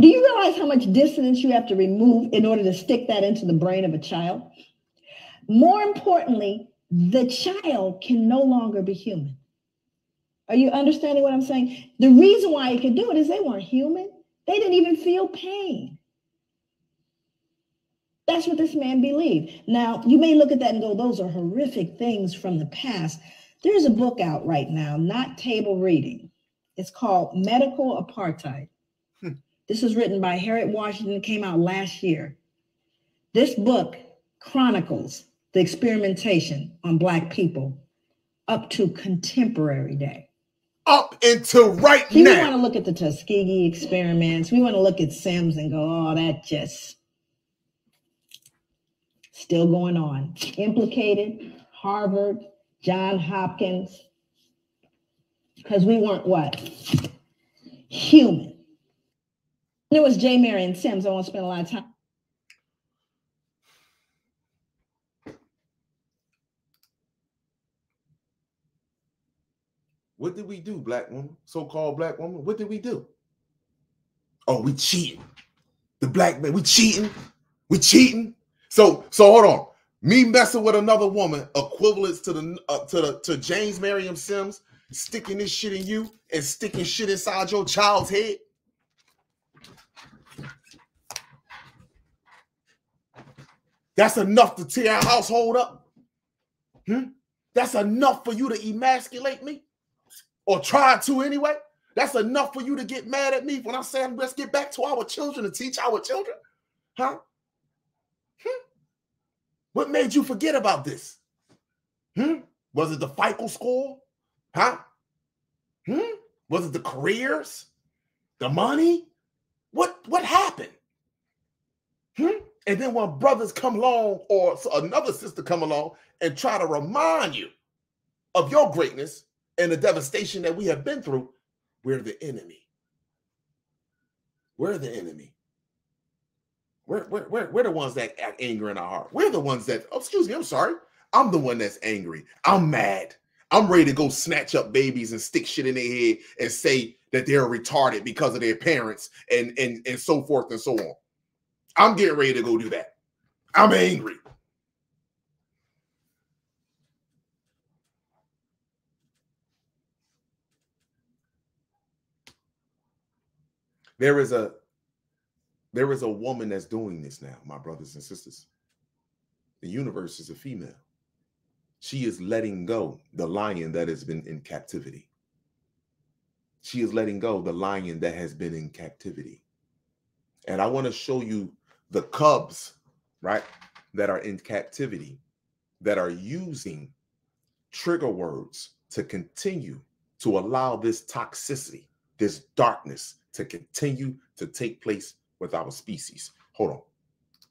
Do you realize how much dissonance you have to remove in order to stick that into the brain of a child? More importantly, the child can no longer be human. Are you understanding what I'm saying? The reason why he could do it is they weren't human. They didn't even feel pain. That's what this man believed. Now, you may look at that and go, those are horrific things from the past. There's a book out right now, not table reading. It's called Medical Apartheid. Hmm. This was written by Harriet Washington. It came out last year. This book chronicles the experimentation on Black people up to contemporary day. Up until right See, now. We want to look at the Tuskegee experiments. We want to look at Sims and go, oh, that just still going on. Implicated, Harvard, John Hopkins, because we weren't what? Human. It was J. Marion Sims. I won't spend a lot of time. What did we do, black woman? So-called black woman. What did we do? Oh, we cheating. The black man, we cheating. We cheating. So, so hold on. Me messing with another woman, equivalents to the uh, to the to James Marion Sims sticking this shit in you and sticking shit inside your child's head. That's enough to tear our household up. Hmm? That's enough for you to emasculate me or try to anyway. That's enough for you to get mad at me when I say let's get back to our children and teach our children. Huh? Hmm? What made you forget about this? Hmm? Was it the FICO score? Huh? Hmm? Was it the careers? The money? What what happened? Hmm? And then when brothers come along or another sister come along and try to remind you of your greatness, and the devastation that we have been through, we're the enemy. We're the enemy. We're, we're, we're, we're the ones that act anger in our heart. We're the ones that, oh, excuse me, I'm sorry. I'm the one that's angry. I'm mad. I'm ready to go snatch up babies and stick shit in their head and say that they're retarded because of their parents and, and, and so forth and so on. I'm getting ready to go do that. I'm angry. There is a there is a woman that's doing this now, my brothers and sisters. The universe is a female. She is letting go the lion that has been in captivity. She is letting go the lion that has been in captivity. And I want to show you the cubs, right, that are in captivity, that are using trigger words to continue to allow this toxicity, this darkness, to continue to take place with our species. Hold on.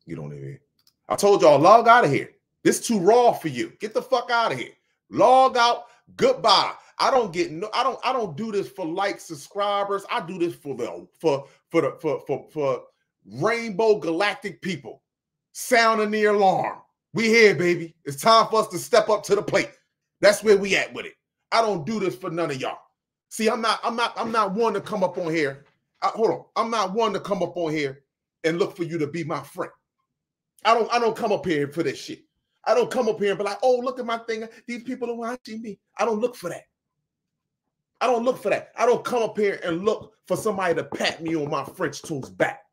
Get on here. I told y'all, log out of here. This too raw for you. Get the fuck out of here. Log out. Goodbye. I don't get no, I don't, I don't do this for like subscribers. I do this for the for for the for for, for rainbow galactic people. Sounding the alarm. We here, baby. It's time for us to step up to the plate. That's where we at with it. I don't do this for none of y'all. See, I'm not, I'm not, I'm not one to come up on here I, hold on. I'm not one to come up on here and look for you to be my friend. I don't. I don't come up here for this shit. I don't come up here and be like, "Oh, look at my thing. These people are watching me." I don't look for that. I don't look for that. I don't come up here and look for somebody to pat me on my French toast back.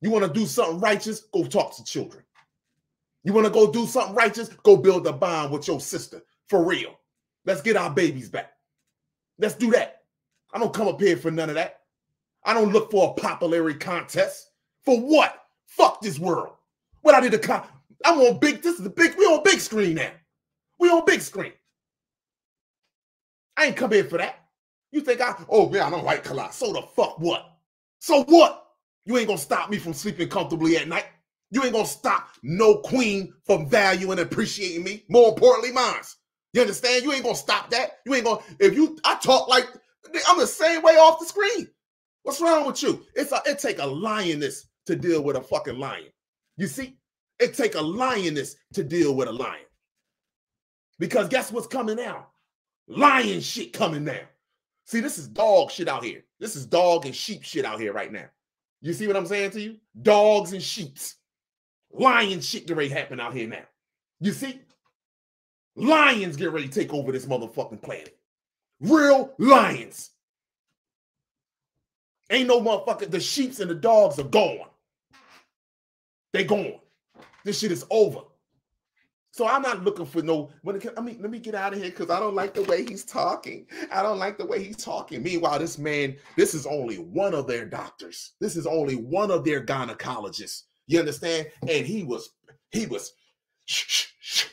You want to do something righteous? Go talk to children. You want to go do something righteous? Go build a bond with your sister. For real. Let's get our babies back. Let's do that. I don't come up here for none of that. I don't look for a popularity contest. For what? Fuck this world. What I did to con- I'm on big, this is the big, we on big screen now. We on big screen. I ain't come here for that. You think I, oh man, I don't like Kalai. So the fuck what? So what? You ain't gonna stop me from sleeping comfortably at night. You ain't gonna stop no queen from valuing and appreciating me. More importantly, mine. You understand? You ain't gonna stop that. You ain't gonna, if you I talk like I'm the same way off the screen. What's wrong with you? It's a it take a lioness to deal with a fucking lion. You see, it take a lioness to deal with a lion. Because guess what's coming out? Lion shit coming now. See, this is dog shit out here. This is dog and sheep shit out here right now. You see what I'm saying to you? Dogs and sheeps. Lion shit get ready happen out here now. You see? Lions get ready to take over this motherfucking planet. Real lions. Ain't no motherfucker. The sheeps and the dogs are gone. They gone. This shit is over. So I'm not looking for no. When it, I mean, let me get out of here because I don't like the way he's talking. I don't like the way he's talking. Meanwhile, this man, this is only one of their doctors. This is only one of their gynecologists. You understand? And he was, he was. Shh, shh, shh.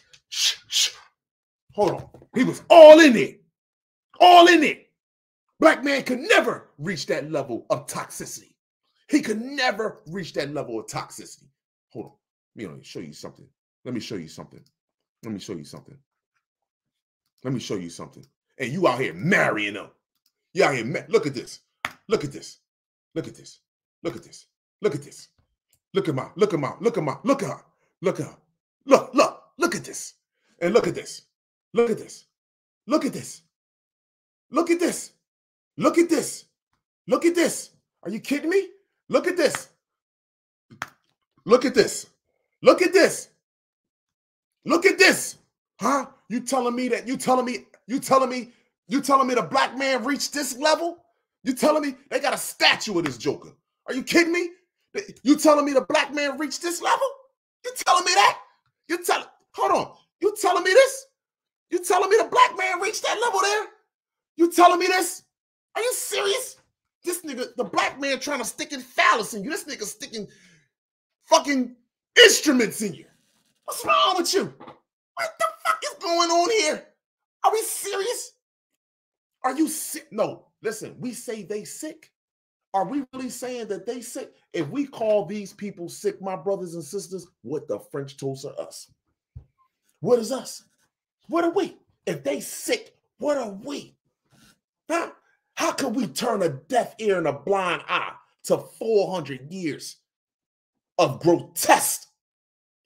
Hold on. He was all in it. All in it. Black man could never reach that level of toxicity. He could never reach that level of toxicity. Hold on. Let me show you something. Let me show you something. Let me show you something. Let me show you something. And you out here marrying them. You out here. Ma- look at this. Look at this. Look at this. Look at this. Look at this. Look at my. Look at my. Look at my. Look at her. Look at her. Look. Look. Look at this. And look at this. Look at this. Look at this. Look at this. Look at this. Look at this. Are you kidding me? Look at this. Look at this. Look at this. Look at this. Huh? You telling me that you telling me you telling me you telling me the black man reached this level? You telling me they got a statue of this Joker? Are you kidding me? You telling me the black man reached this level? You telling me that? You telling hold on. You telling me this? You telling me the black man reached that level there? You telling me this? Are you serious? This nigga, the black man trying to stick in phallus in you. This nigga sticking fucking instruments in you. What's wrong with you? What the fuck is going on here? Are we serious? Are you sick? No, listen, we say they sick. Are we really saying that they sick? If we call these people sick, my brothers and sisters, what the French toast are us? What is us? What are we? If they sick, what are we? Huh? How can we turn a deaf ear and a blind eye to 400 years of grotesque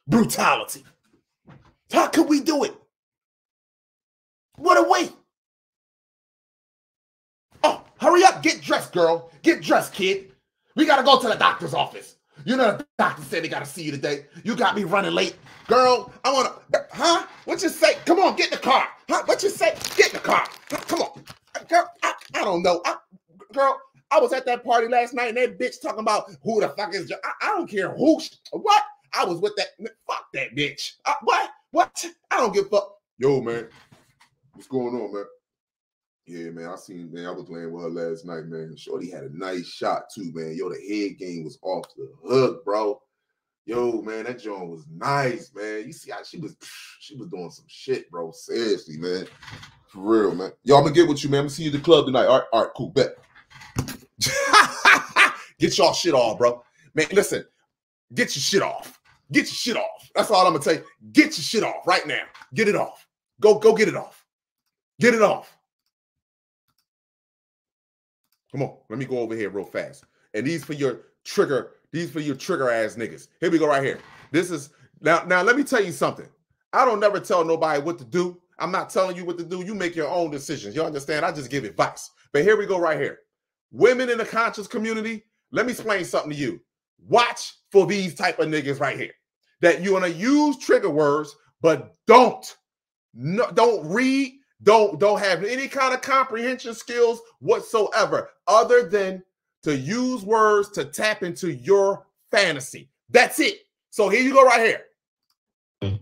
brutality? How can we do it? What a way. Oh, hurry up, get dressed, girl. Get dressed, kid. We gotta go to the doctor's office. You know the doctor said they gotta see you today. You got me running late. Girl, I wanna huh? What you say? Come on, get in the car. Huh? What you say? Get in the car. Come on. Girl, I, I don't know. I, girl, I was at that party last night and that bitch talking about who the fuck is I, I don't care who what. I was with that fuck that bitch. I, what? What? I don't give a fuck. Yo, man. What's going on, man? Yeah, man. I seen man. I was playing with her last night, man. Shorty had a nice shot too, man. Yo, the head game was off the hook, bro. Yo, man, that joint was nice, man. You see how she was she was doing some shit, bro. Seriously, man. For real, man. Yo, I'm gonna get with you, man. I'm gonna see you at the club tonight. All right, all right, cool, bet. get y'all shit off, bro. Man, listen, get your shit off. Get your shit off. That's all I'm gonna tell you. Get your shit off right now. Get it off. Go, go get it off. Get it off. Come on, let me go over here real fast. And these for your trigger, these for your trigger ass niggas. Here we go, right here. This is now. Now let me tell you something. I don't never tell nobody what to do. I'm not telling you what to do. You make your own decisions. You understand? I just give advice. But here we go, right here. Women in the conscious community, let me explain something to you. Watch for these type of niggas right here. That you're gonna use trigger words, but don't no, don't read don't don't have any kind of comprehension skills whatsoever other than to use words to tap into your fantasy. That's it. So here you go right here.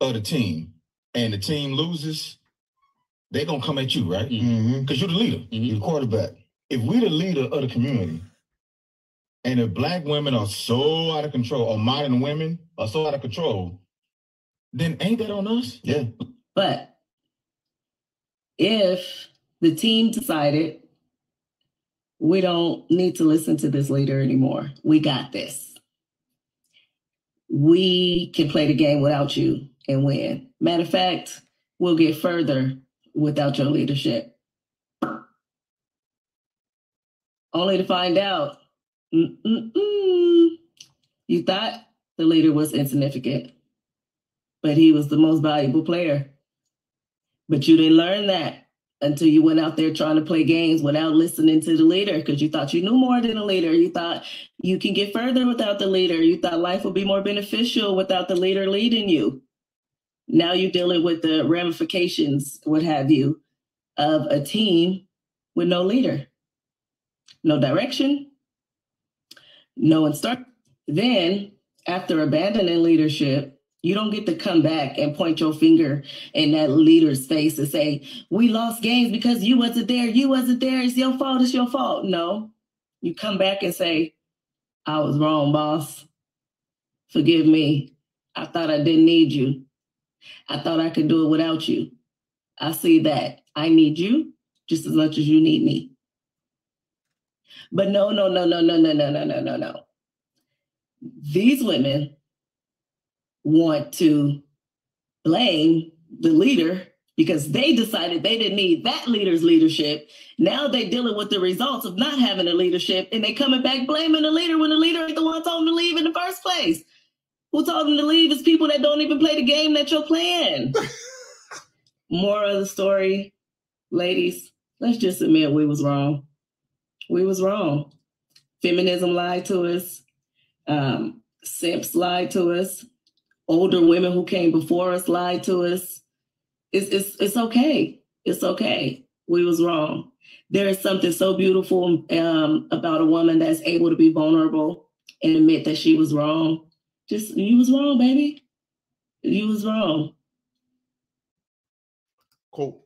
Of the team, and the team loses, they're gonna come at you, right? Mm-hmm. Mm-hmm. Because you're the leader, mm-hmm. you're the quarterback. If we the leader of the community, and if black women are so out of control, or modern women are so out of control, then ain't that on us? Yeah. But if the team decided we don't need to listen to this leader anymore, we got this. We can play the game without you and win. Matter of fact, we'll get further without your leadership. Only to find out, you thought the leader was insignificant, but he was the most valuable player. But you didn't learn that until you went out there trying to play games without listening to the leader because you thought you knew more than the leader. You thought you can get further without the leader. You thought life would be more beneficial without the leader leading you. Now you're dealing with the ramifications, what have you, of a team with no leader, no direction, no instruction. Then, after abandoning leadership, you don't get to come back and point your finger in that leader's face and say, We lost games because you wasn't there. You wasn't there. It's your fault. It's your fault. No. You come back and say, I was wrong, boss. Forgive me. I thought I didn't need you. I thought I could do it without you. I see that. I need you just as much as you need me. But no, no, no, no, no, no, no, no, no, no, no. These women want to blame the leader because they decided they didn't need that leader's leadership. Now they're dealing with the results of not having a leadership and they coming back blaming the leader when the leader ain't the one told them to leave in the first place. Who told them to leave is people that don't even play the game that you're playing. More of the story, ladies, let's just admit we was wrong. We was wrong. Feminism lied to us. Um, simps lied to us older women who came before us lied to us. It's it's it's okay. It's okay. We was wrong. There is something so beautiful um, about a woman that's able to be vulnerable and admit that she was wrong. Just you was wrong, baby. You was wrong. Cool.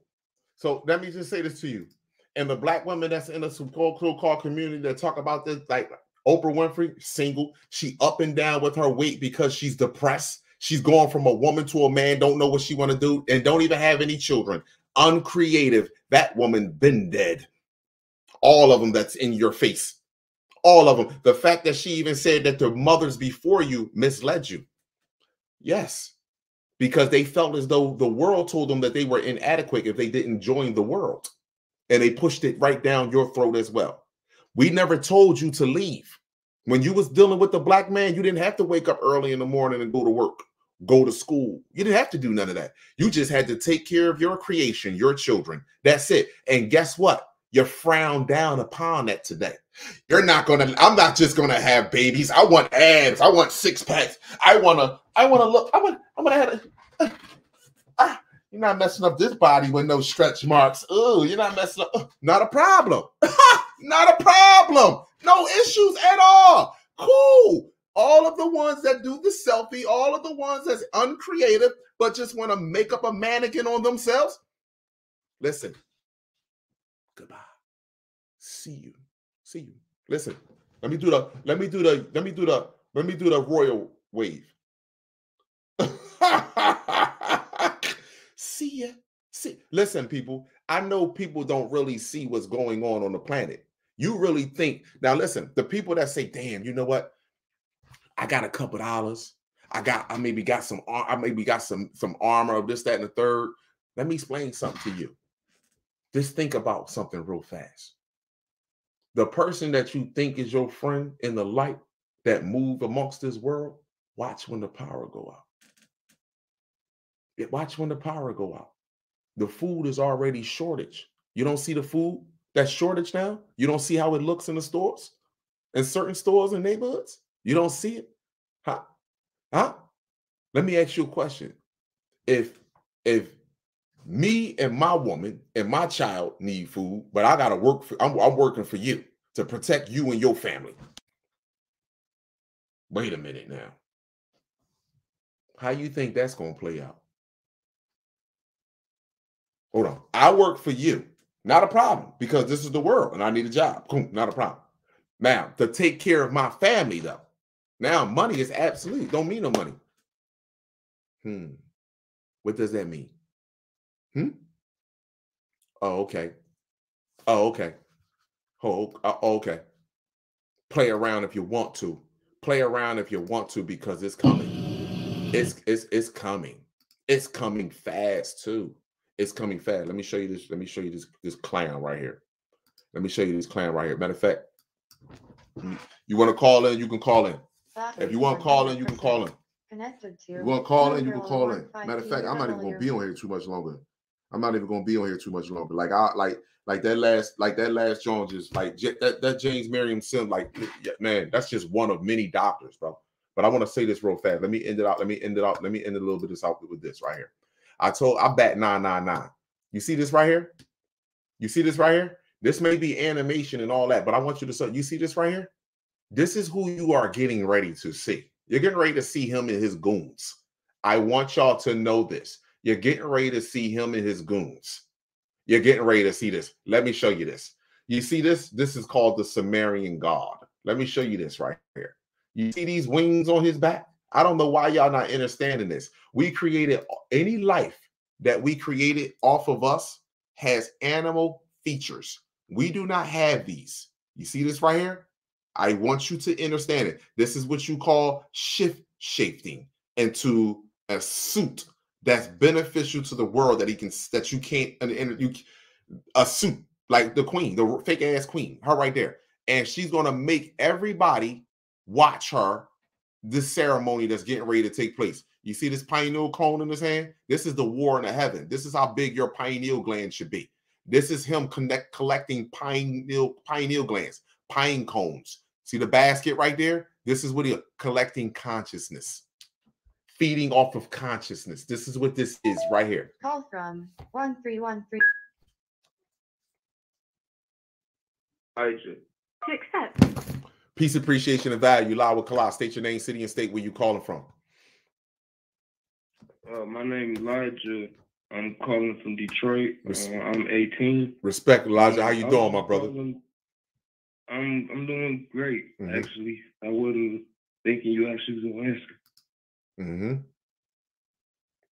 So let me just say this to you. And the black women that's in the so-called community that talk about this, like Oprah Winfrey, single, she up and down with her weight because she's depressed. She's going from a woman to a man, don't know what she want to do, and don't even have any children. Uncreative. That woman been dead. All of them that's in your face. All of them. The fact that she even said that the mothers before you misled you. Yes. Because they felt as though the world told them that they were inadequate if they didn't join the world. And they pushed it right down your throat as well. We never told you to leave. When you was dealing with the black man, you didn't have to wake up early in the morning and go to work, go to school. You didn't have to do none of that. You just had to take care of your creation, your children. That's it. And guess what? You're frowned down upon that today. You're not gonna, I'm not just gonna have babies. I want abs, I want six packs. I wanna, I wanna look, I want, I'm gonna have a, ah, you're not messing up this body with no stretch marks. Oh, you're not messing up. Uh, not a problem. not a problem. No issues at all. Cool. All of the ones that do the selfie, all of the ones that's uncreative, but just want to make up a mannequin on themselves. Listen. Goodbye. See you. See you. Listen. Let me do the, let me do the, let me do the, let me do the royal wave. see ya. See, listen, people. I know people don't really see what's going on on the planet. You really think now? Listen, the people that say, "Damn, you know what? I got a couple dollars. I got, I maybe got some, I maybe got some some armor of this, that, and the third. Let me explain something to you. Just think about something real fast. The person that you think is your friend in the light that move amongst this world, watch when the power go out. Watch when the power go out. The food is already shortage. You don't see the food that shortage now? You don't see how it looks in the stores, in certain stores and neighborhoods? You don't see it? Huh? Huh? Let me ask you a question. If if me and my woman and my child need food, but I gotta work for I'm, I'm working for you to protect you and your family. Wait a minute now. How you think that's gonna play out? Hold on. I work for you. Not a problem because this is the world and I need a job. Not a problem. Now, to take care of my family, though, now money is absolute. Don't mean no money. Hmm. What does that mean? Hmm. Oh, okay. Oh, okay. Oh, uh, okay. Play around if you want to. Play around if you want to because it's coming. It's it's it's coming. It's coming fast too. It's coming fast. Let me show you this. Let me show you this this clown right here. Let me show you this clown right here. Matter of fact, you want to call in, you can call in. If you want to call in, you can call in. Connected to You want to call in, you can call in. Matter of fact, I'm not even gonna be on here too much longer. I'm not even gonna be on here too much longer. Like I like like that last like that last Jones is like that that James Marion Sim like man, that's just one of many doctors, bro. But I want to say this real fast. Let me end it out. Let me end it out. Let me end a little bit this out with this right here. I told I bet 999. You see this right here? You see this right here? This may be animation and all that, but I want you to see. You see this right here? This is who you are getting ready to see. You're getting ready to see him and his goons. I want y'all to know this. You're getting ready to see him and his goons. You're getting ready to see this. Let me show you this. You see this? This is called the Sumerian god. Let me show you this right here. You see these wings on his back? I don't know why y'all not understanding this. We created any life that we created off of us has animal features. We do not have these. You see this right here? I want you to understand it. This is what you call shift shifting into a suit that's beneficial to the world that he can that you can't and, and you a suit like the queen, the fake ass queen, her right there, and she's gonna make everybody watch her this ceremony that's getting ready to take place. You see this pineal cone in his hand? This is the war in the heaven. This is how big your pineal gland should be. This is him connect collecting pineal pineal glands, pine cones. See the basket right there? This is what he uh, collecting consciousness, feeding off of consciousness. This is what this is right here. Call from 1313 Hydra. to accept. Peace, appreciation, and value. Lawa Kala. State your name, city, and state where you calling from. Uh, my name is Elijah. I'm calling from Detroit. Uh, I'm 18. Respect, Elijah. How you I doing, my brother? calling- I'm I'm doing great, Mhm. actually. I wasn't thinking you actually was gonna answer. Mm-hmm.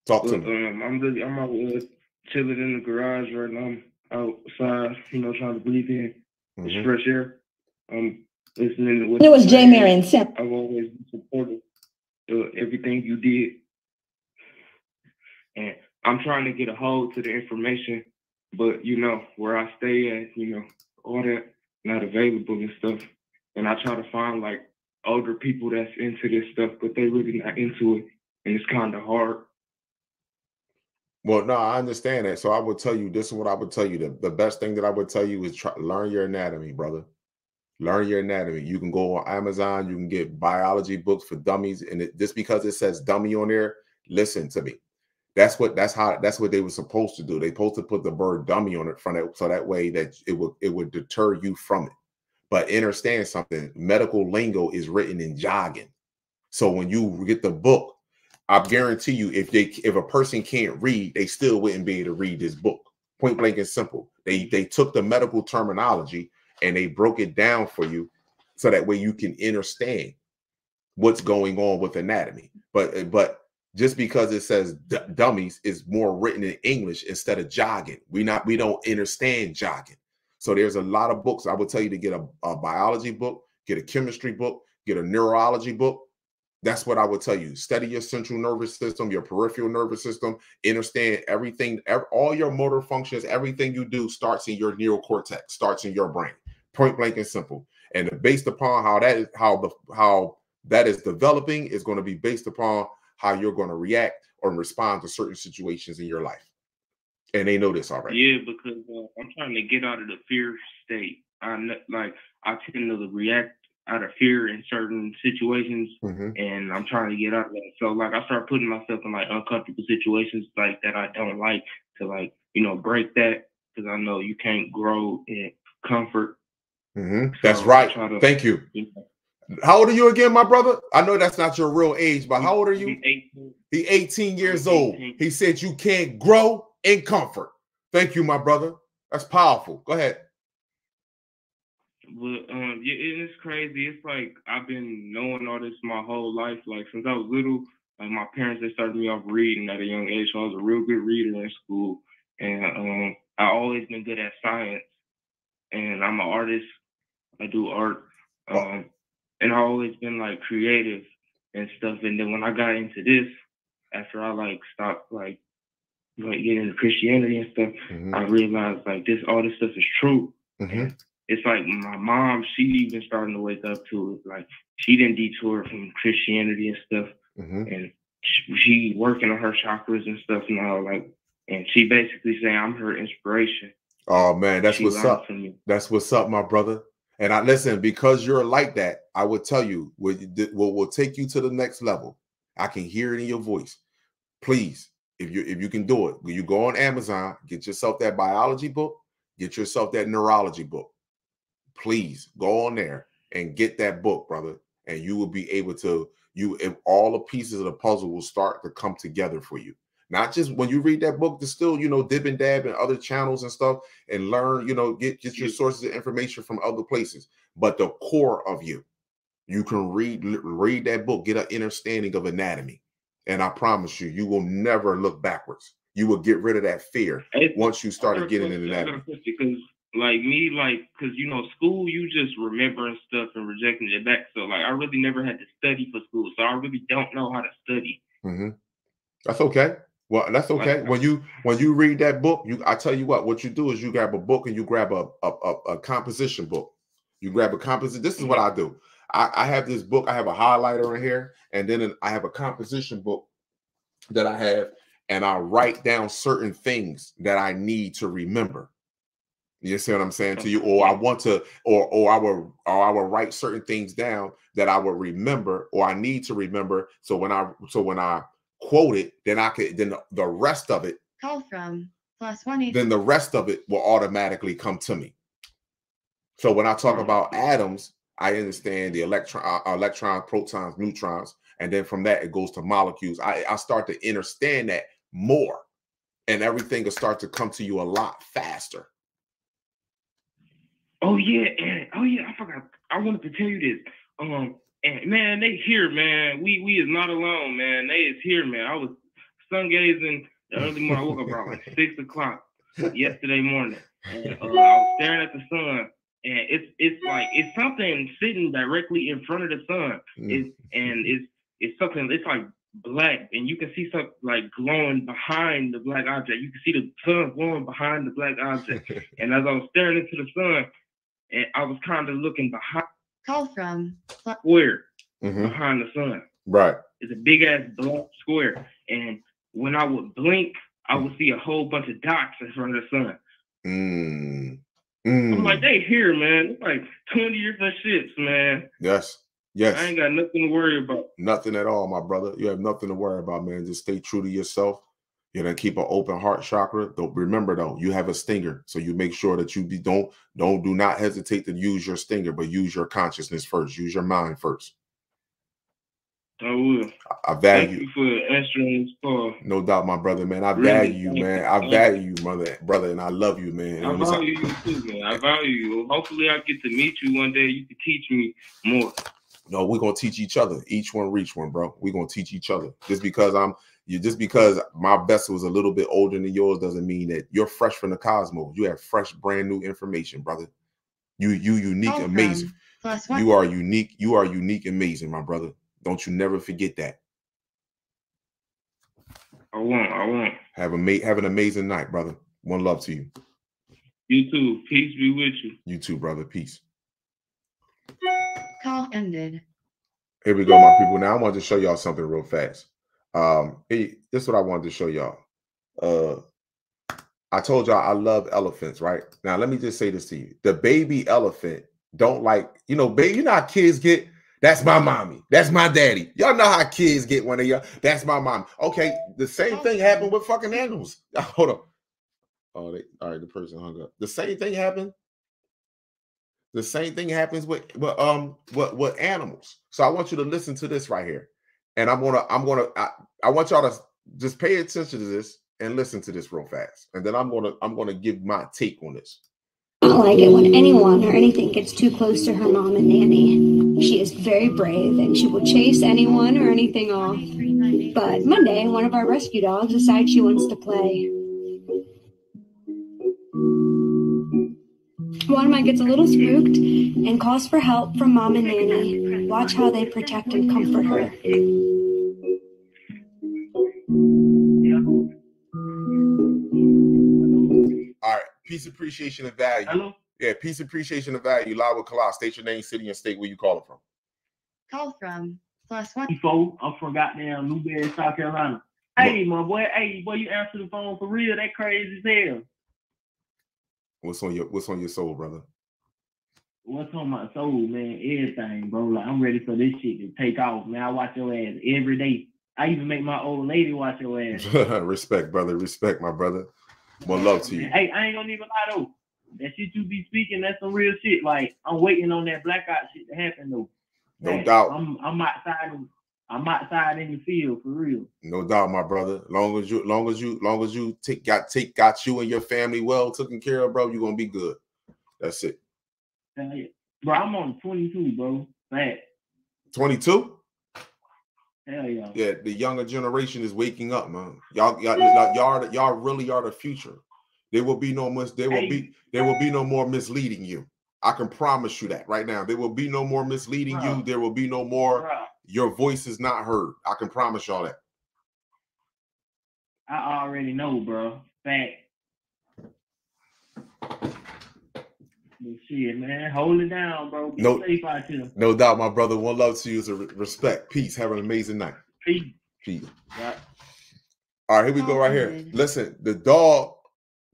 Talk to But, me. um, I'm really I'm out uh, chilling in the garage right now. I'm outside, you know, trying to breathe in this Mhm. fresh air. I'm listening to what It was Jay saying. Marion Sep- I've always been supportive of everything you did. And I'm trying to get a hold to the information, but you know, where I stay at, you know, all that not available and stuff. And I try to find like older people that's into this stuff, but they really not into it. And it's kind of hard. Well, no, I understand that. So I would tell you this is what I would tell you. The, the best thing that I would tell you is try learn your anatomy, brother. Learn your anatomy. You can go on Amazon, you can get biology books for dummies, and it, just because it says dummy on there, listen to me. That's what that's how that's what they were supposed to do. They supposed to put the bird dummy on it front it so that way that it would it would deter you from it. But understand something, medical lingo is written in jogging. So when you get the book, I guarantee you, if they if a person can't read, they still wouldn't be able to read this book. Point blank and simple. They they took the medical terminology and they broke it down for you so that way you can understand what's going on with anatomy. But eh, but just because it says dummies is more written in English instead of jogging. We not we don't understand jargon. So there's a lot of books. I would tell you to get a, a biology book, get a chemistry book, get a neurology book. That's what I would tell you. Study your central nervous system, your peripheral nervous system. Understand everything, ev- all your motor functions, everything you do starts in your neocortex, starts in your brain. Point blank and simple. And based upon how that is, how the how that is developing is going to be based upon how you're going to react or respond to certain situations in your life. And they know this already. Yeah, because uh, I'm trying to get out of the fear state. I kn- like I tend to react out of fear in certain situations, Mhm. and I'm trying to get out of that. So like I start putting myself in like uncomfortable situations like that I don't like to like you know break that because I know you can't grow in comfort. hmm That's So I right. to- Thank you. you know, How old are you again, my brother? I know that's not your real age, but how old are you? be 18. He 18 years old. He said you can't grow in comfort. Thank you, my brother. That's powerful. Go ahead. But um, yeah, it's crazy. It's like I've been knowing all this my whole life. Like since I was little, like my parents they started me off reading at a young age, so I was a real good reader in school. And um, I always been good at science, and I'm an artist. I do art, um, and I always been like creative and stuff. And then when I got into this, after I like stopped like like getting into Christianity and stuff, Mm-hmm. I realized like this all this stuff is true Mhm. it's like my mom, she even starting to wake up to it. Like she didn't detour from Christianity and stuff, Mhm. and she, she working on her chakras and stuff now. Like, and she basically saying I'm her inspiration. Oh man, that's She what's up. That's what's up, my brother. And I listen because you're like that. I would tell you what you did- what will take you to the next level. I can hear it in your voice. Please, if you if you can do it, you go on Amazon, get yourself that biology book, get yourself that neurology book. Please go on there and get that book, brother, and you will be able to you if all the pieces of the puzzle will start to come together for you. Not just when you read that book, to still, you know, dib and dab in other channels and stuff and learn, you know, get, get your sources of information from other places. But the core of you, you can read read that book, get an understanding of anatomy. And I promise you, you will never look backwards. You will get rid of that fear It's- once you started getting in question, I got a Because like me, like because you know school, you just remembering stuff and rejecting it back. So like I really never had to study for school, so I really don't know how to study. hmm That's okay. Well, that's okay. When you when you read that book, you I tell you what, what you do is you grab a book and you grab a a, a, a composition book. You grab a composition. This is what I do. I, I have this book. I have a highlighter in here, and then I have a composition book that I have, and I write down certain things that I need to remember. You see what I'm saying to you? Or I want to, or or I will, or I will write certain things down that I will remember, or I need to remember. So when I, so when I quote it, then I could, then the, the rest of it, Call from plus one then the rest of it will automatically come to me. So when I talk about atoms, I understand the electron, uh, electrons, protons, neutrons, and then from that it goes to molecules. I, I start to understand that more, and everything will start to come to you a lot faster. Oh yeah, and oh yeah, I forgot. I wanted to tell you this. Um, and man, they here, man. We we is not alone, man. They is here, man. I was sun gazing the early morning. I woke up around like six o'clock yesterday morning. And, uh, I was staring at the sun, and it's it's like it's something sitting directly in front of the sun. It's and it's it's something. It's like black, and you can see something like glowing behind the black object. You can see the sun glowing behind the black object. and as I was staring into the sun, and I was kind of looking behind Call from plus square Mhm. behind the sun. Right. It's a big ass black square, and when I would blink, I would see a whole bunch of dots in front of the sun. Mm. I'm like, Mm. they here, man. It's like 20 years of ships, man. Yes. Yes. I ain't got nothing to worry about. Nothing at all, my brother. You have nothing to worry about, man. Just stay true to yourself. You know, keep an open heart chakra. Don't remember though, you have a stinger, so you make sure that you be don't don't do not hesitate to use your stinger, but use your consciousness first. Use your mind first. I will. I value Thank value, you for answering this call. no doubt, my brother, man. I Really, value you, man. I uh-huh. value you, brother, brother, and I love you, man. I value you too, man. I value you. Hopefully, I get to meet you one day. You can teach me more. No, we're gonna teach each other. Each one reach one, bro. We're gonna teach each other. Just because I'm you just because my vessel is a little bit older than yours doesn't mean that you're fresh from the cosmos. You have fresh, brand new information, brother. You you unique, Call amazing. from plus one. You are unique. You are unique, amazing, my brother. Don't you never forget that. I won't. I won't. Have a mate. Have an amazing night, brother. One love to you. You too. Peace be with you. You too, brother. Peace. Call ended. Here we go, my people. Now I want to show y'all something real fast. Um, hey, this is what I wanted to show y'all. Uh, I told y'all I love elephants, right? Now let me just say this to you: the baby elephant don't like, you know, baby, you know how kids get. That's my mommy. That's my daddy. Y'all know how kids get one of y'all. That's my mom. Okay, the same thing happened with fucking animals. Hold up. Oh, they all right. The person hung up. The same thing happened. The same thing happens with, with um with, with animals. So I want you to listen to this right here, and I'm gonna I'm gonna I, I want y'all to just pay attention to this and listen to this real fast, and then I'm gonna I'm gonna give my take on this. Don't like it when anyone or anything gets too close to her mom and nanny. She is very brave and she will chase anyone or anything off. But Monday, one of our rescue dogs decides she wants to play. One of mine gets a little spooked and calls for help from mom and nanny. Watch how they protect and comfort her. Peace, appreciation, and value. Hello? Yeah, peace, appreciation, and value. Live with Kala. State your name, city, and state where you calling from. Call from plus one. Four. I'm from goddamn Newberry, South Carolina. Hey, my boy. Hey, boy, you answer the phone for real? That crazy as hell. What's on your What's on your soul, brother? What's on my soul, man? Everything, bro. Like I'm ready for this shit to take off, man. I watch your ass every day. I even make my old lady watch your ass. Respect, brother. Respect, my brother. More love to you. Hey, I ain't gonna even lie though. That shit you be speaking, that's some real shit. Like I'm waiting on that blackout shit to happen though. No Like, doubt. I'm I'm outside. in- I'm outside in the field for real. No doubt, my brother. Long as you, long as you, long as you take got take got you and your family well taken care of, bro. you are gonna be good. That's it. Bro, I'm on 22, bro. Fat. Twenty two. Hell yeah. Yeah, the younger generation is waking up, man. Y'all, y'all, y'all, y'all, y'all really are the future. There will be no mis- There will be. There will be no more misleading you. I can promise you that right now. There will be no more misleading you. There will be no more. Your voice is not heard. I can promise y'all that. I already know, bro. Fat. But shit, man. Hold it down, bro. Be No- safe out here. No doubt, my brother. One love to you is a re- respect. Peace. Have an amazing night. Peace. Peace. Yeah. All right, here we go right here. Listen, the dog,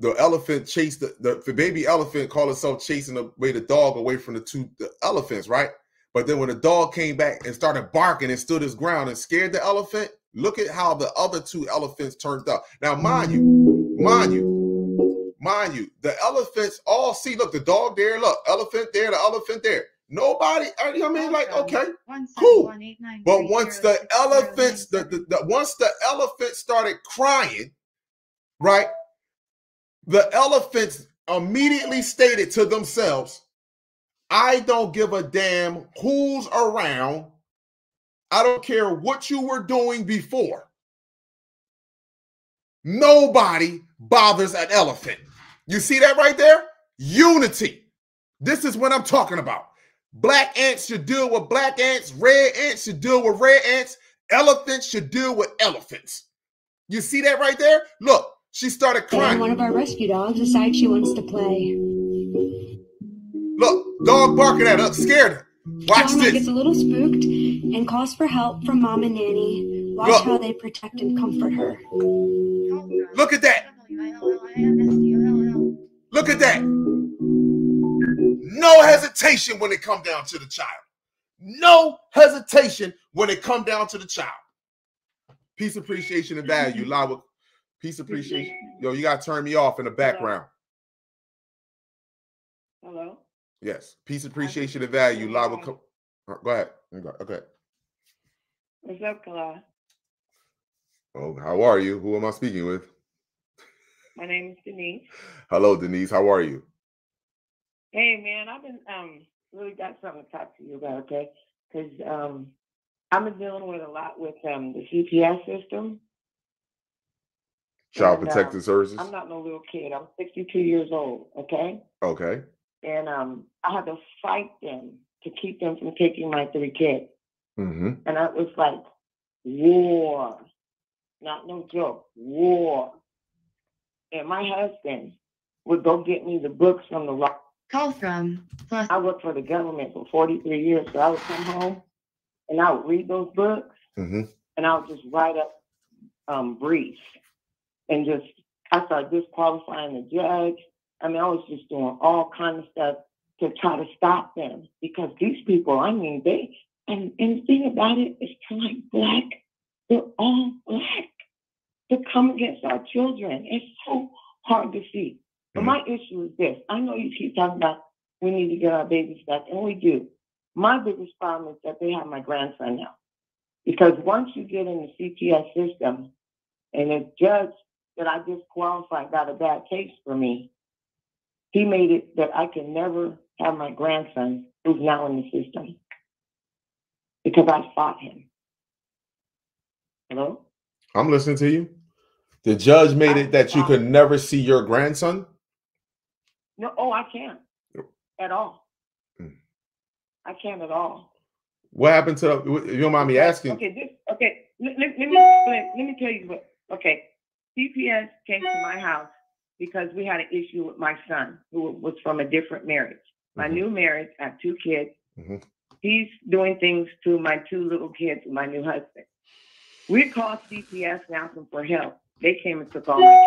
the elephant chased the, the, the baby elephant called itself chasing away the dog away from the two the elephants, right? But then when the dog came back and started barking and stood his ground and scared the elephant, look at how the other two elephants turned up. Now, mind you, mind you, mind you, the elephants all see, look, the dog there, look, elephant there, the elephant there. Nobody, I mean, like, okay, cool. But once the elephants, the, the, the once the elephant started crying, right? The elephants immediately stated to themselves, I don't give a damn who's around. I don't care what you were doing before. Nobody bothers an elephant. You see that right there? Unity. This is what I'm talking about. Black ants should deal with black ants, red ants should deal with red ants, elephants should deal with elephants. You see that right there? Look, she started And crying. one of our rescue dogs decides she wants to play. Look, dog barking at her, scared her. Watch John this. gets a little spooked and calls for help from mom and nanny. Watch Look. how they protect and comfort her. Look at that. Look at that. No hesitation when it come down to the child. No hesitation when it come down to the child. Peace, appreciation, and value. With peace, appreciation. Yo, you gotta turn me off in the background. Hello. Yes, peace, appreciation, and value. With. co- Uh, Go ahead. Okay. What's up, Kala? Oh, how are you? Who am I speaking with? My name is Denise. Hello, Denise. How are you? Hey, man, I've been um really got something to talk to you about, okay? Because um I've been dealing with a lot with um the CPS system. Child And, um, Protective Services. I'm not no little kid. I'm 62 years old, okay? Okay. And um I had to fight them to keep them from taking my three kids. Mm-hmm. And it was like war. Not no joke. War. And my husband would go get me the books from the law. Call from plus. I worked for the government for 43 years, so I would come home and I would read those books Mm-hmm. and I would just write up um, briefs and just I started disqualifying the judge. I mean, I was just doing all kind of stuff to try to stop them because these people, I mean, they and and the thing about it is like black, they're all black to come against our children. It's so hard to see. But mm-hmm. my issue is this. I know you keep talking about we need to get our babies back, and we do. My biggest problem is that they have my grandson now. Because once you get in the CPS system and a judge that I disqualified got a bad case for me, he made it that I can never have my grandson who's now in the system because I fought him. Hello? I'm listening to you. The judge made it that you could never see your grandson. No, oh, I can't at all. I can't at all. What happened to? If you don't mind me asking. Okay, this, okay. Let, let, let me explain. Let me tell you what. Okay, CPS came to my house because we had an issue with my son, who was from a different marriage. My new marriage, I have two kids. Mhm. He's doing things to my two little kids my new husband. We called CPS and asked them for help. They came and took all my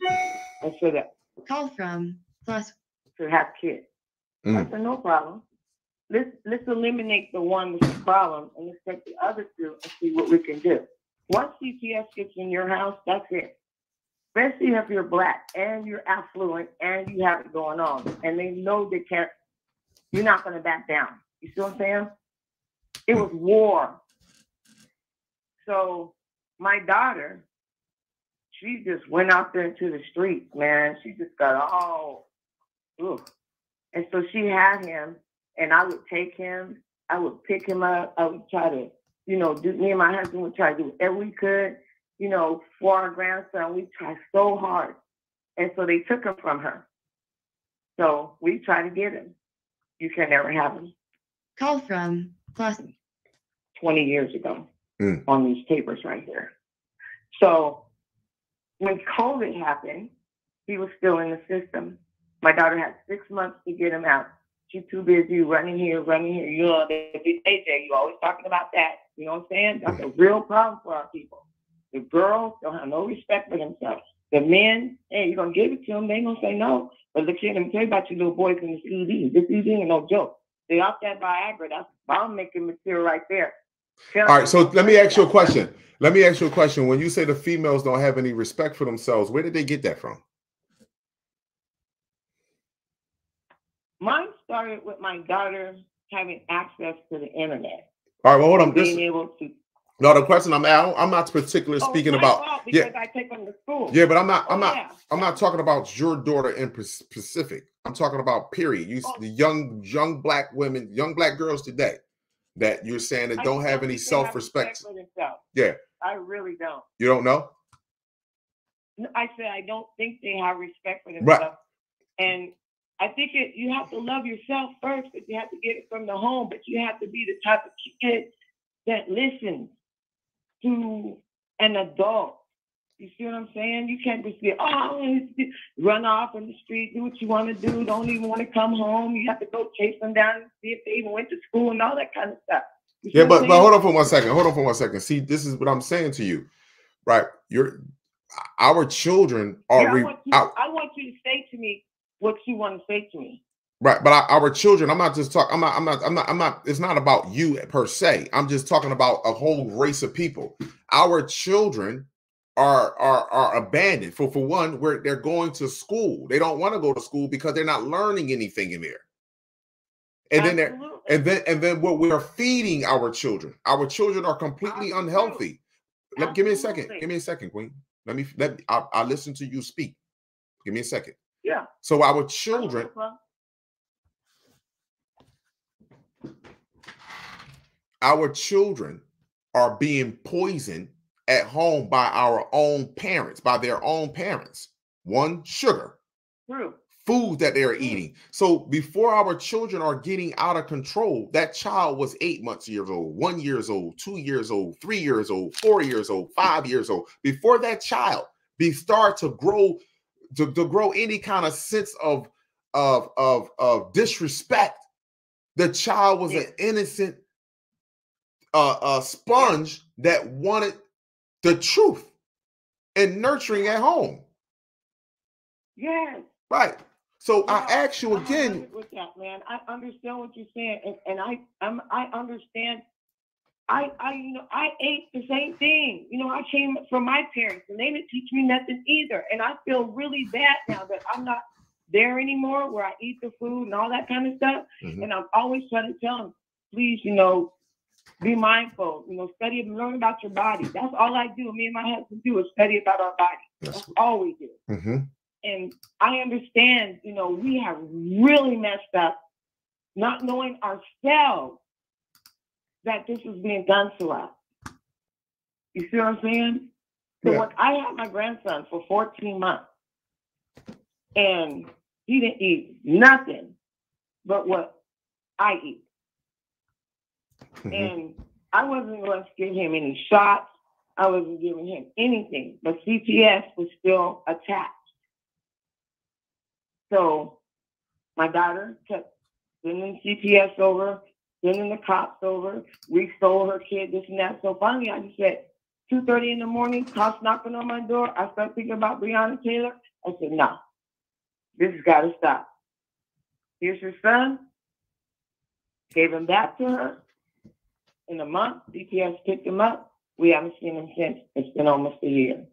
kids. And so that Call from plus to have kids. I mm. said, no problem. Let's let's eliminate the one with the problem and let's take the other two and see what we can do. Once CPS gets in your house, that's it. Especially if you're black and you're affluent and you have it going on, and they know they can't. You're not going to back down. You see what I'm saying? It was war. So my daughter, she just went out there into the streets, man. She just got all, ugh. And so she had him, and I would take him, I would pick him up, I would try to, you know, do me and my husband would try to do whatever we could, you know, for our grandson. We tried so hard. And so they took him from her. So we try to get him. You can never have him. call from plus 20 years ago Mm. on these papers right here. So when COVID happened, he was still in the system. My daughter had six months to get him out. She's too busy running here, running here. You know, big AJ, you always talking about that. You know what I'm saying? That's a real problem for our people. The girls don't have no respect for themselves. The men, hey, you're gonna give it to them, they gonna say no. But look here, let me tell you about you little boys in the CD. This CD ain't no joke. They off that Viagra. That's bomb making material right there. Tell All right, so let me ask you a question. Let me ask you a question. When you say the females don't have any respect for themselves, where did they get that from? Mine started with my daughter having access to the internet. All right, well, hold on. and This, being able to. no, the question I'm at, I'm not particularly Oh, speaking about. Yeah, I take them to school. yeah, but I'm not. I'm Oh, not. yeah. I'm not talking about your daughter in specific. I'm talking about period. You, Oh. the young, young black women, young black girls today, that you're saying that I don't have any they have self-respect. for themselves. Yeah, I really don't. you don't know. I said I don't think they have respect for themselves. Right. And I think it, you have to love yourself first, but you have to get it from the home. But you have to be the type of kid that listens to an adult. You see what I'm saying? You can't just be, oh, run off in the street, do what you want to do, don't even want to come home. You have to go chase them down and see if they even went to school and all that kind of stuff. You Yeah, but but hold on for one second. Hold on for one second. See, this is what I'm saying to you, right? You're our children are Yeah, I, want you, our- I want you to say to me what you want to say to me. Right, but our, our children. I'm not just talking. I'm not. I'm not. I'm not. I'm not. It's not about you per se. I'm just talking about a whole race of people. Our children are are are abandoned. For for one, where they're going to school. They don't want to go to school because they're not learning anything in there. And then they're and then and then what we are feeding our children. Our children are completely unhealthy. Let, give me a second. Give me a second, Queen. Let me let I, I listen to you speak. Give me a second. Yeah. So our children, our children are being poisoned at home by our own parents, by their own parents. One, sugar, True. food that they're eating. So before our children are getting out of control, that child was eight months years old, one years old, two years old, three years old, four years old, five years old. Before that child be start to grow to, to grow any kind of sense of of of of disrespect, the child was an innocent uh, uh sponge that wanted the truth and nurturing at home. Yes. Right. So I ask you again. 100 with that, man. I understand what you're saying, and, and I I'm, I understand. I I you know I ate the same thing. You know I came from my parents, and they didn't teach me nothing either. And I feel really bad now that I'm not there anymore, where I eat the food and all that kind of stuff. Mhm. And I'm always trying to tell them, please, you know, be mindful. You know, study and learn about your body. That's all I do. Me and my husband do is study about our body. That's all we do Mm-hmm. and I understand, you know, we have really messed up not knowing ourselves that this is being done to us. You see what I'm saying? So Yeah. when I had my grandson for 14 months and he didn't eat nothing but what I eat. Mm-hmm. And I wasn't going to give him any shots. I wasn't giving him anything, but CPS was still attached. So my daughter kept sending CPS over, sending the cops over. We stole her kid, this and that. So finally, I just said, 2.30 in the morning, cops knocking on my door. I start thinking about Breonna Taylor. I said, no, this has got to stop. Here's your son. Gave him back to her. In a month, CPS picked him up. We haven't seen him since. It's been almost a year.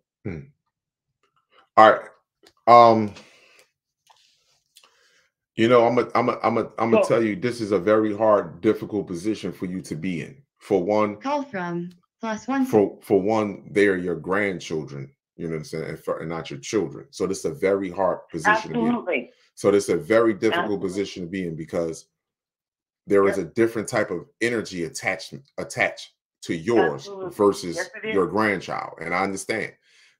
All right. Um, you know, I'm a, I'm a, I'm a, I'm gonna So- tell you, this is a very hard, difficult position for you to be in. For one, Call from plus one. for for one, they're your grandchildren. You know what I'm saying, and, for, and not your children. So this is a very hard position to be in. Absolutely. So this is a very difficult Absolutely. position to be in because there is a different type of energy attachment attached to yours Absolutely. versus Yes, your grandchild. And I understand.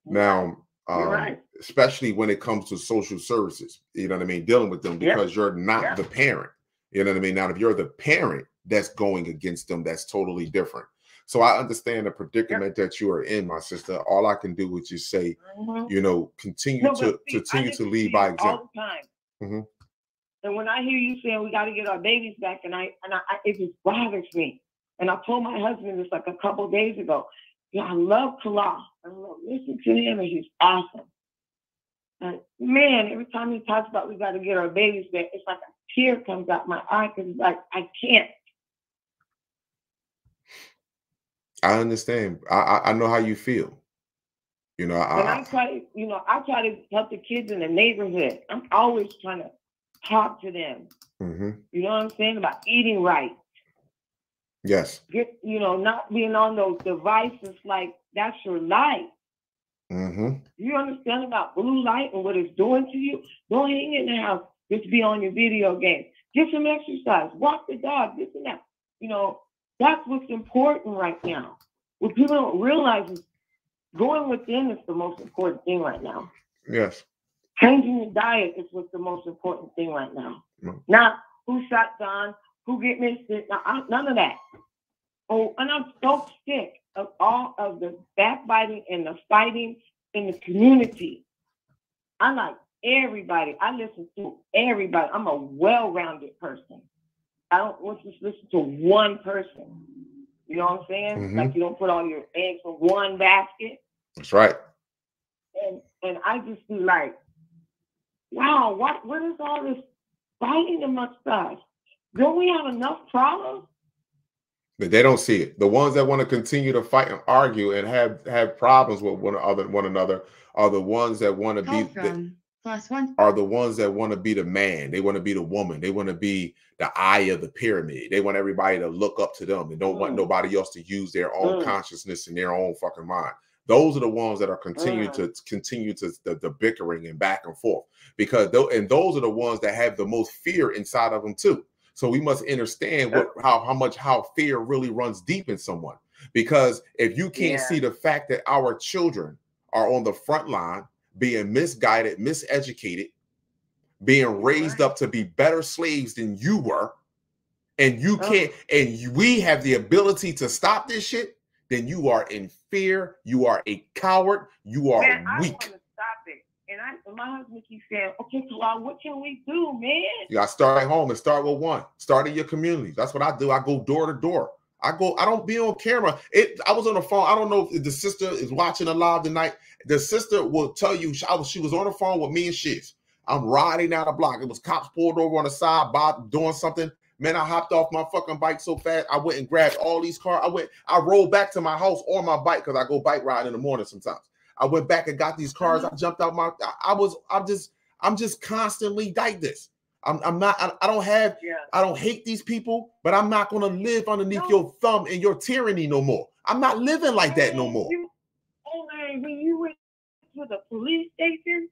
Now, um, right. especially when it comes to social services, you know what I mean, dealing with them Yep. because you're not Yep. the parent. You know what I mean? Now, if you're the parent that's going against them, that's totally different. So I understand the predicament that you are in, my sister. All I can do is just say, Mhm. you know, continue No, to see, continue to lead by example. all the time. Mhm. And when I hear you saying we got to get our babies back, and I and I, I it just bothers me. And I told my husband this like a couple days ago. Yeah, I love Kala. I love listening to him, and he's awesome. And man, every time he talks about we got to get our babies back, it's like a tear comes out my eye because it's like I can't. I understand. I, I I know how you feel. You know, I, And I try to, you know, I try to help the kids in the neighborhood. I'm always trying to talk to them. mhm. You know what I'm saying about eating right. yes. get you know not being on those devices like that's your life hmm you understand about blue light and what it's doing to you don't hang in the house just be on your video game get some exercise walk the dog this and that you know that's what's important right now what people don't realize is going within is the most important thing right now Yes. Changing your diet is what's the most important thing right now Mm. not who shot Don, who get missed none of that. Oh, and I'm so sick of all of the backbiting and the fighting in the community. I like everybody. I listen to everybody. I'm a well-rounded person. I don't want to just listen to one person. You know what I'm saying? Mhm. Like you don't put all your eggs in one basket That's right. and and I just be like, wow, what what is all this fighting amongst us? Don't we have enough problems? But they don't see it. The ones that want to continue to fight and argue and have have problems with one other one another are the ones that want to Call be the, plus one. are the ones that want to be the man. They want to be the woman. They want to be the eye of the pyramid. They want everybody to look up to them and don't want Mm. nobody else to use their own Mm. consciousness and their own fucking mind. Those are the ones that are continue Mm. to continue to the, the bickering and back and forth because though and those are the ones that have the most fear inside of them too. So we must understand what how how much how fear really runs deep in someone. Because if you can't Yeah. see the fact that our children are on the front line being misguided, miseducated, being raised up to be better slaves than you were, and you Oh. can't, and we have the ability to stop this shit, then you are in fear, you are a coward, you are Man, I weak. want to stop it. And I my husband keeps saying, Okay, Kalal, what can we do, man? You gotta start at home and start with one. Start in your community. That's what I do. I go door to door. I go, I don't be on camera. It I was on the phone. I don't know if the sister is watching a live tonight. The sister will tell you she, I was, she was on the phone with me and Shiz. I'm riding down the block. It was cops pulled over on the side, Bob doing something. Man, I hopped off my fucking bike so fast. I went and grabbed all these cars. I went, I rolled back to my house on my bike because I go bike riding in the morning sometimes. I went back and got these cars. I jumped out my. I, was. I'm just. I'm just constantly like this. I'm. I'm not. I, I don't have. Yeah. I don't hate these people, but I'm not gonna live underneath your thumb and your tyranny no more. I'm not living like that no more. You, oh man, when you went to the police station,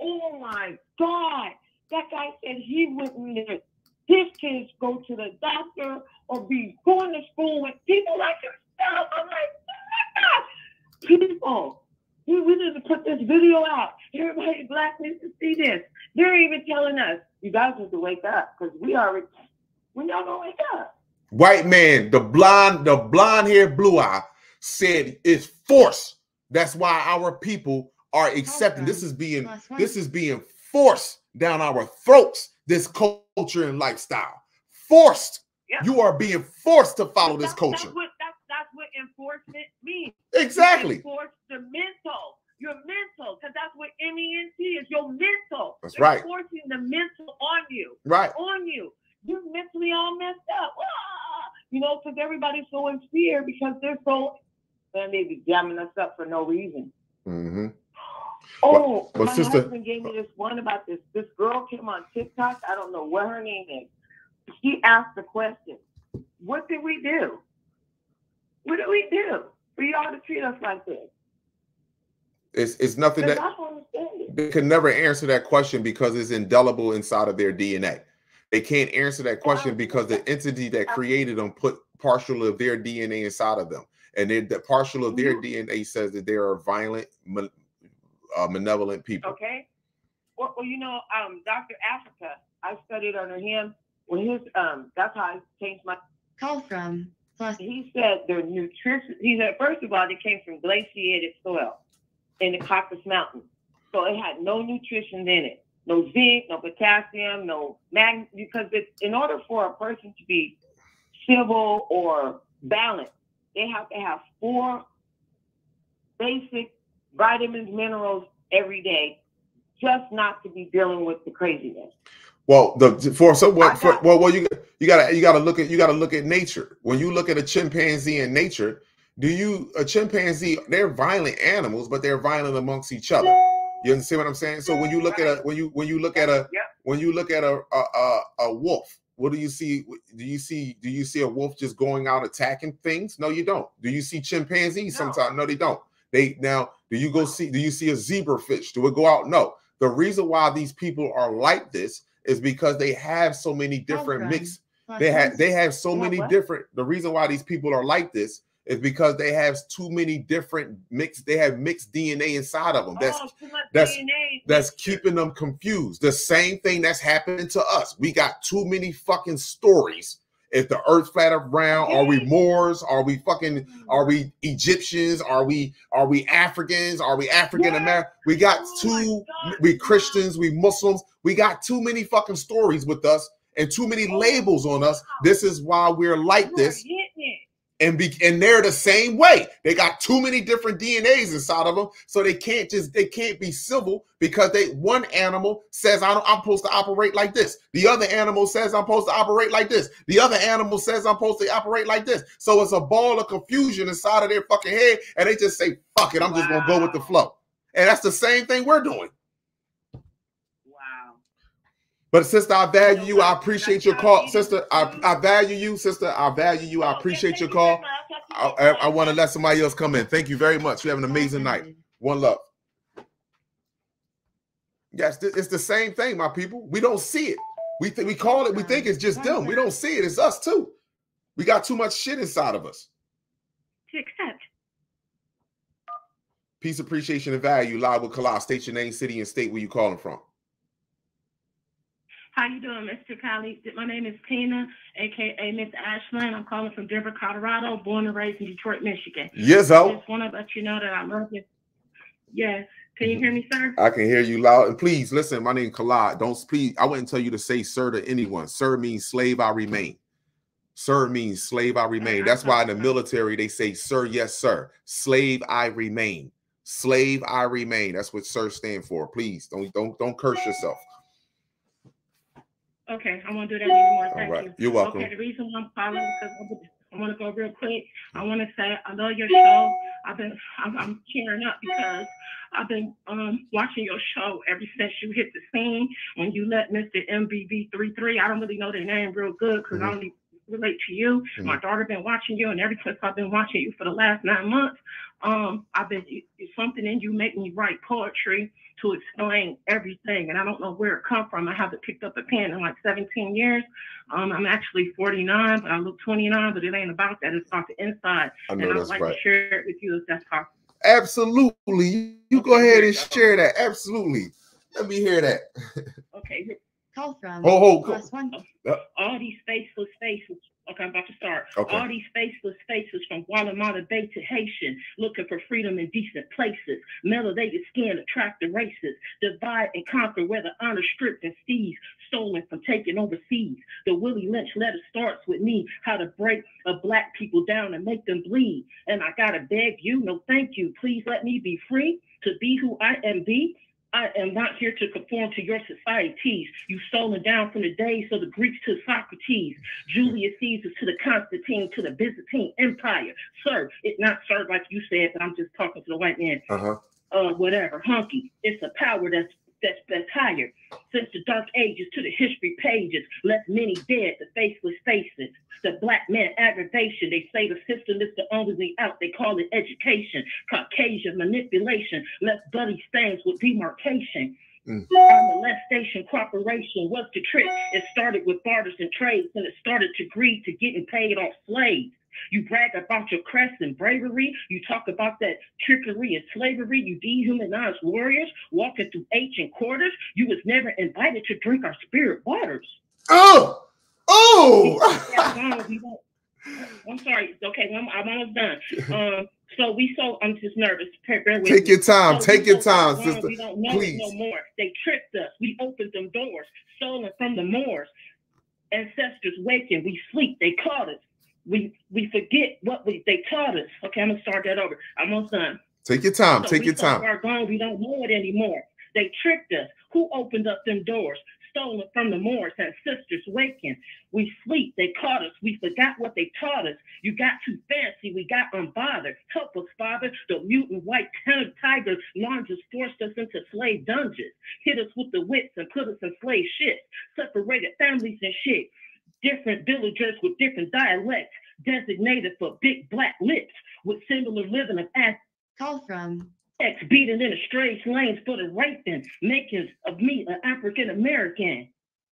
oh my God, that guy said he wouldn't his kids go to the doctor or be going to school with people like yourself. I'm like, oh my God, people. We, we need to put this video out. Everybody black needs to see this. They're even telling us, you guys need to wake up because we already, when y'all gonna wake up? White man, the blonde, the blonde hair, blue eye said it's force. That's why our people are accepting. This is being this is being forced down our throats. This culture and lifestyle, forced. You are being forced to follow this culture. That's what that's that's what enforcement means. Exactly. You enforce the mental. Your mental, because that's what MENT is. Your mental. That's They're right. Forcing the mental on you. Right. On you. You're mentally all messed up. Ah! You know, because everybody's so in fear because they're so and they be jamming us up for no reason. Mm-hmm. Oh, but my sister- husband gave me this one about this. This girl came on TikTok. I don't know what her name is. She asked the question, "What did we do? What did we do for y'all to treat us like this?" It's it's nothing that I don't understand it. they can never answer that question because it's indelible inside of their DNA. They can't answer that question because the entity that created them put partial of their DNA inside of them, and then the partial of their DNA says that they are violent, ma- uh, malevolent people. Okay. Well, well, you know, um, Dr. Afrika, I studied under him. When his um, that's how I changed my call from. Plus, he said their nutrition. He said first of all, they came from glaciated soil in the Caucasus Mountains, so it had no nutrition in it, no zinc, no potassium, no mag. Because it's in order for a person to be civil or balanced, they have to have four basic vitamins, minerals every day, just not to be dealing with the craziness. Well, the for so what for well, well you you gotta you gotta look at you gotta look at nature. When you look at a chimpanzee in nature, do you a chimpanzee? They're violent animals, but they're violent amongst each other. You understand what I'm saying? So when you look at a when you when you look at a when you look at a a, a, a wolf, what do you see? Do you see do you see a wolf just going out attacking things? No, you don't. Do you see chimpanzees sometimes? No, they don't. They now do you go see do you see a zebra fish? Do it go out? No. The reason why these people are like this is because they have so many different mix. They have they have so many different. The reason why these people are like this is because they have too many different mix. They have mixed DNA inside of them. That's Oh, too much that's DNA. that's keeping them confused. The same thing that's happening to us. We got too many fucking stories. If the earth flat or round, are we Moors? Are we fucking are we Egyptians? Are we are we Africans? Are we African American? We got two we Christians, we Muslims, we got too many fucking stories with us and too many labels on us. This is why we're like this. And be and they're the same way. They got too many different DNAs inside of them, so they can't just they can't be civil because they one animal says I I'm supposed to operate like this. The other animal says I'm supposed to operate like this. The other animal says I'm supposed to operate like this. So it's a ball of confusion inside of their fucking head, and they just say fuck it, I'm just gonna go with the flow. And that's the same thing we're doing. Wow. But sister, I value you. I appreciate your call, sister. I, I value you, sister. I value you. I appreciate your call. I, I, I want to let somebody else come in. Thank you very much. You have an amazing night. One love. Yes, it's the same thing, my people. We don't see it. We think we call it. We think it's just them. We don't see it. It's us too. We got too much shit inside of us. To accept. Peace, appreciation, and value. Live with Kala. State your name, city, and state where you calling from. How you doing, Mr. Khalid? My name is Tina, aka Miss Ashland. I'm calling from Denver, Colorado, born and raised in Detroit, Michigan. Yes, ho. Just want to let you know that I love you. Yes. Can you hear me, sir? I can hear you loud. And please listen, my name Khalid. Don't speak. I wouldn't tell you to say sir to anyone. Sir means slave, I remain. Sir means slave, I remain. That's why in the military they say, sir, yes, sir. Slave, I remain. Slave I remain. That's what SIR stand for. Please don't don't don't curse yourself. Okay, I won't do that anymore. Thank right. you. You're welcome. Okay, the reason why I'm calling because I want to go real quick. I want to say I love your show. I've been I'm, I'm cheering up because I've been um watching your show ever since you hit the scene when you let Mr. MBB33. I don't really know their name real good because I Mhm. only relate to you. My Mhm. daughter been watching you, and ever since I've been watching you for the last nine months, um, I've been something in you make me write poetry to explain everything, and I don't know where it come from. I haven't picked up a pen in like 17 years. Um, I'm actually 49, but I look 29, but it ain't about that. It's about the inside, I know and I'd like right. to share it with you if that's possible. Absolutely. You, you go ahead and share that. Absolutely. Let me hear that. Okay. Call from. Ho, ho, go. plus one. all these faceless faces. Okay, I'm about to start. Okay. All these faceless faces from Guatemala Bay to Haitian, looking for freedom in decent places. Melanated skin attract the races. Divide and conquer where the honor stripped and seized, stolen from taking overseas. The Willie Lynch letter starts with me, how to break a black people down and make them bleed. And I gotta beg you, no thank you. Please let me be free to be who I am be. I am not here to conform to your societies. You've stolen down from the days of the Greeks to Socrates, Julius Caesar to the Constantine to the Byzantine Empire. Sir, it not sir like you said, but I'm just talking to the white man. Uh-huh. Uh, whatever, hunky. It's a power that's that's that's higher. Since the dark ages to the history pages, left many dead, the faceless faces. The black man aggravation. They say the system is the only way out. They call it education. Caucasian manipulation left bloody stains with demarcation. Mm. Our molestation cooperation was the trick. It started with barters and trades, and it started to greed to getting paid off slaves. You brag about your crest and bravery. You talk about that trickery and slavery. You dehumanize warriors walking through ancient quarters. You was never invited to drink our spirit waters. Oh, oh. I'm sorry. Okay, I'm, I'm almost done. Um, so we so I'm just nervous. Bear bear with Take your time. So Take your time, sister. We don't know Please. it no more. They tricked us. We opened them doors, stolen from the Moors. Ancestors waking, we sleep. They caught us. We we forget what we they taught us. Okay, I'm gonna start that over. I'm almost done. Take your time. So Take your time. far gone, we don't know it anymore. They tricked us. Who opened up them doors? Stolen from the Moors and sisters waking. We sleep. They caught us. We forgot what they taught us. You got too fancy. We got unbothered. Help us, Father. The mutant white tiger launches forced us into slave dungeons. Hit us with the whips and put us in slave ships. Separated families and shit. Different villagers with different dialects. Designated for big black lips with similar living of ass Call from. Ex beating in the strange lanes for the raping, makings of me an African American.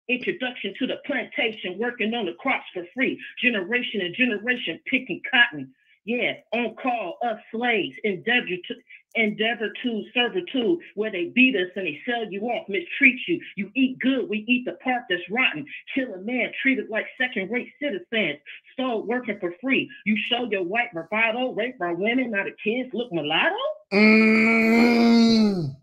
Introduction to the plantation, working on the crops for free. Generation and generation picking cotton. Yeah, on call, us slaves, endeavor to endeavor to servitude, where they beat us and they sell you off, mistreat you. You eat good, we eat the part that's rotten. Kill a man, treated like second-rate citizens. Start working for free. You show your white bravado, rape our women, now the kids look mulatto. Mm.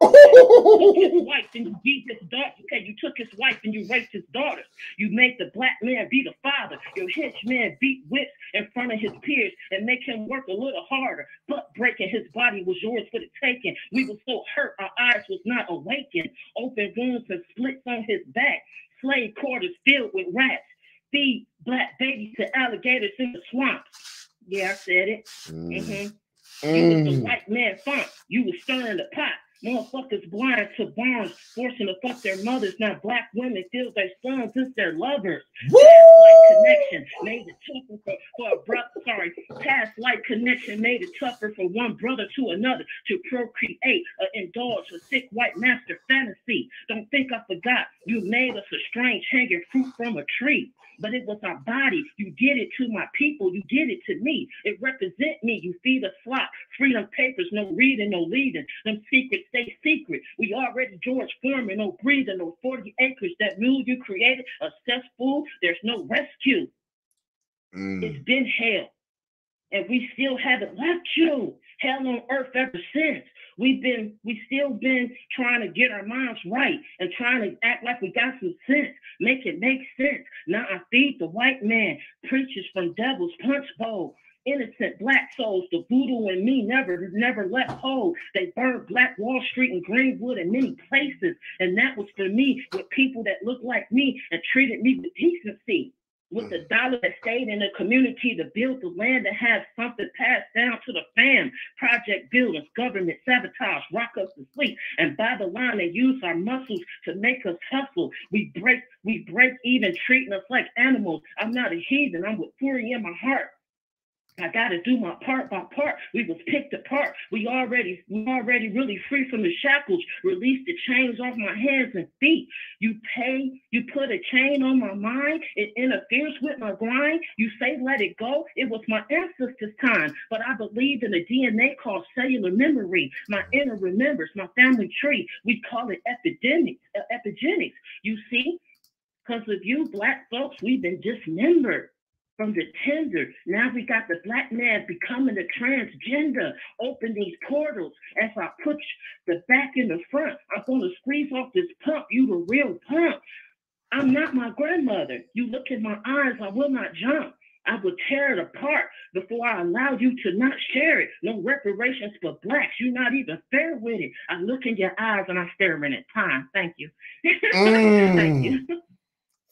Took his wife and you beat his daughter. Okay, you took his wife and you raped his daughters. You make the black man be the father. Your henchman beat whips in front of his peers and make him work a little harder. But breaking his body was yours for the taking. We were so hurt, our eyes was not awakened. Open wounds and splits on his back. Slave quarters filled with rats. Feed black babies to alligators in the swamps. Yeah, I said it. Mm. Mhm. You was the Mm. white man funk. You was stirring the pot. Motherfuckers blind to bonds, forcing to fuck their mothers. Now black women feel their sons as their lovers. Past life connection made it tougher for, for a brother. Sorry, past life connection made it tougher for one brother to another to procreate or indulge a sick white master fantasy. Don't think I forgot. You made us a strange hanging fruit from a tree but it was our body. You did it to my people. You did it to me. It represent me. You feed us flock. Freedom papers, no reading, no leading. Them secrets stay secret. We already George Foreman, no breathing, no 40 acres. That mule you created, a cesspool, there's no rescue. Mm. It's been hell. And we still haven't left you. Hell on earth ever since. We've been, we still been trying to get our minds right and trying to act like we got some sense, make it make sense. Now I feed the white man, preachers from Devil's Punch Bowl. innocent black souls. The voodoo and me never, never let hold. They burned Black Wall Street and Greenwood and many places. And that was for me with people that looked like me and treated me with decency. With hmm. the dollar that stayed in the community to build the land that has something passed down to the fam. Project buildings, government sabotage, rock us to sleep. And by the line, they use our muscles to make us hustle. We break, we break even treating us like animals. I'm not a heathen. I'm with fury in my heart. I gotta do my part by part. We was picked apart. We already, we already really free from the shackles. Release the chains off my hands and feet. You pay, you put a chain on my mind. It interferes with my grind. You say let it go. It was my ancestors' time, but I believe in a DNA called cellular memory. My inner remembers my family tree. We call it epidemics, uh, epigenics. You see, because of you, black folks, we've been dismembered from the tender. Now we got the black man becoming a transgender. Open these portals as I put the back in the front. I'm gonna squeeze off this pump. You the real pump. I'm not my grandmother. You look in my eyes, I will not jump. I will tear it apart before I allow you to not share it. No reparations for blacks. You're not even fair with it. I look in your eyes and I stare in it. Time. Thank you. Thank you. Mm.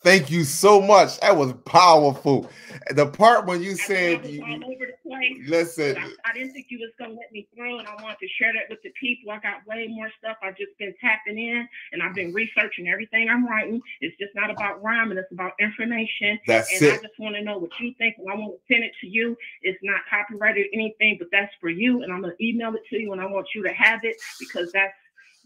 Thank you so much. That was powerful. The part when you said, I was you- all over the place. listen, I, I didn't think you was gonna let me through, and I wanted to share that with the people. I got way more stuff. I've just been tapping in, and I've been researching everything I'm writing. It's just not about rhyming; it's about information. That's and I just want to know what you think, and I want to send it to you. It's not copyrighted or anything, but that's for you, and I'm gonna email it to you, and I want you to have it because that's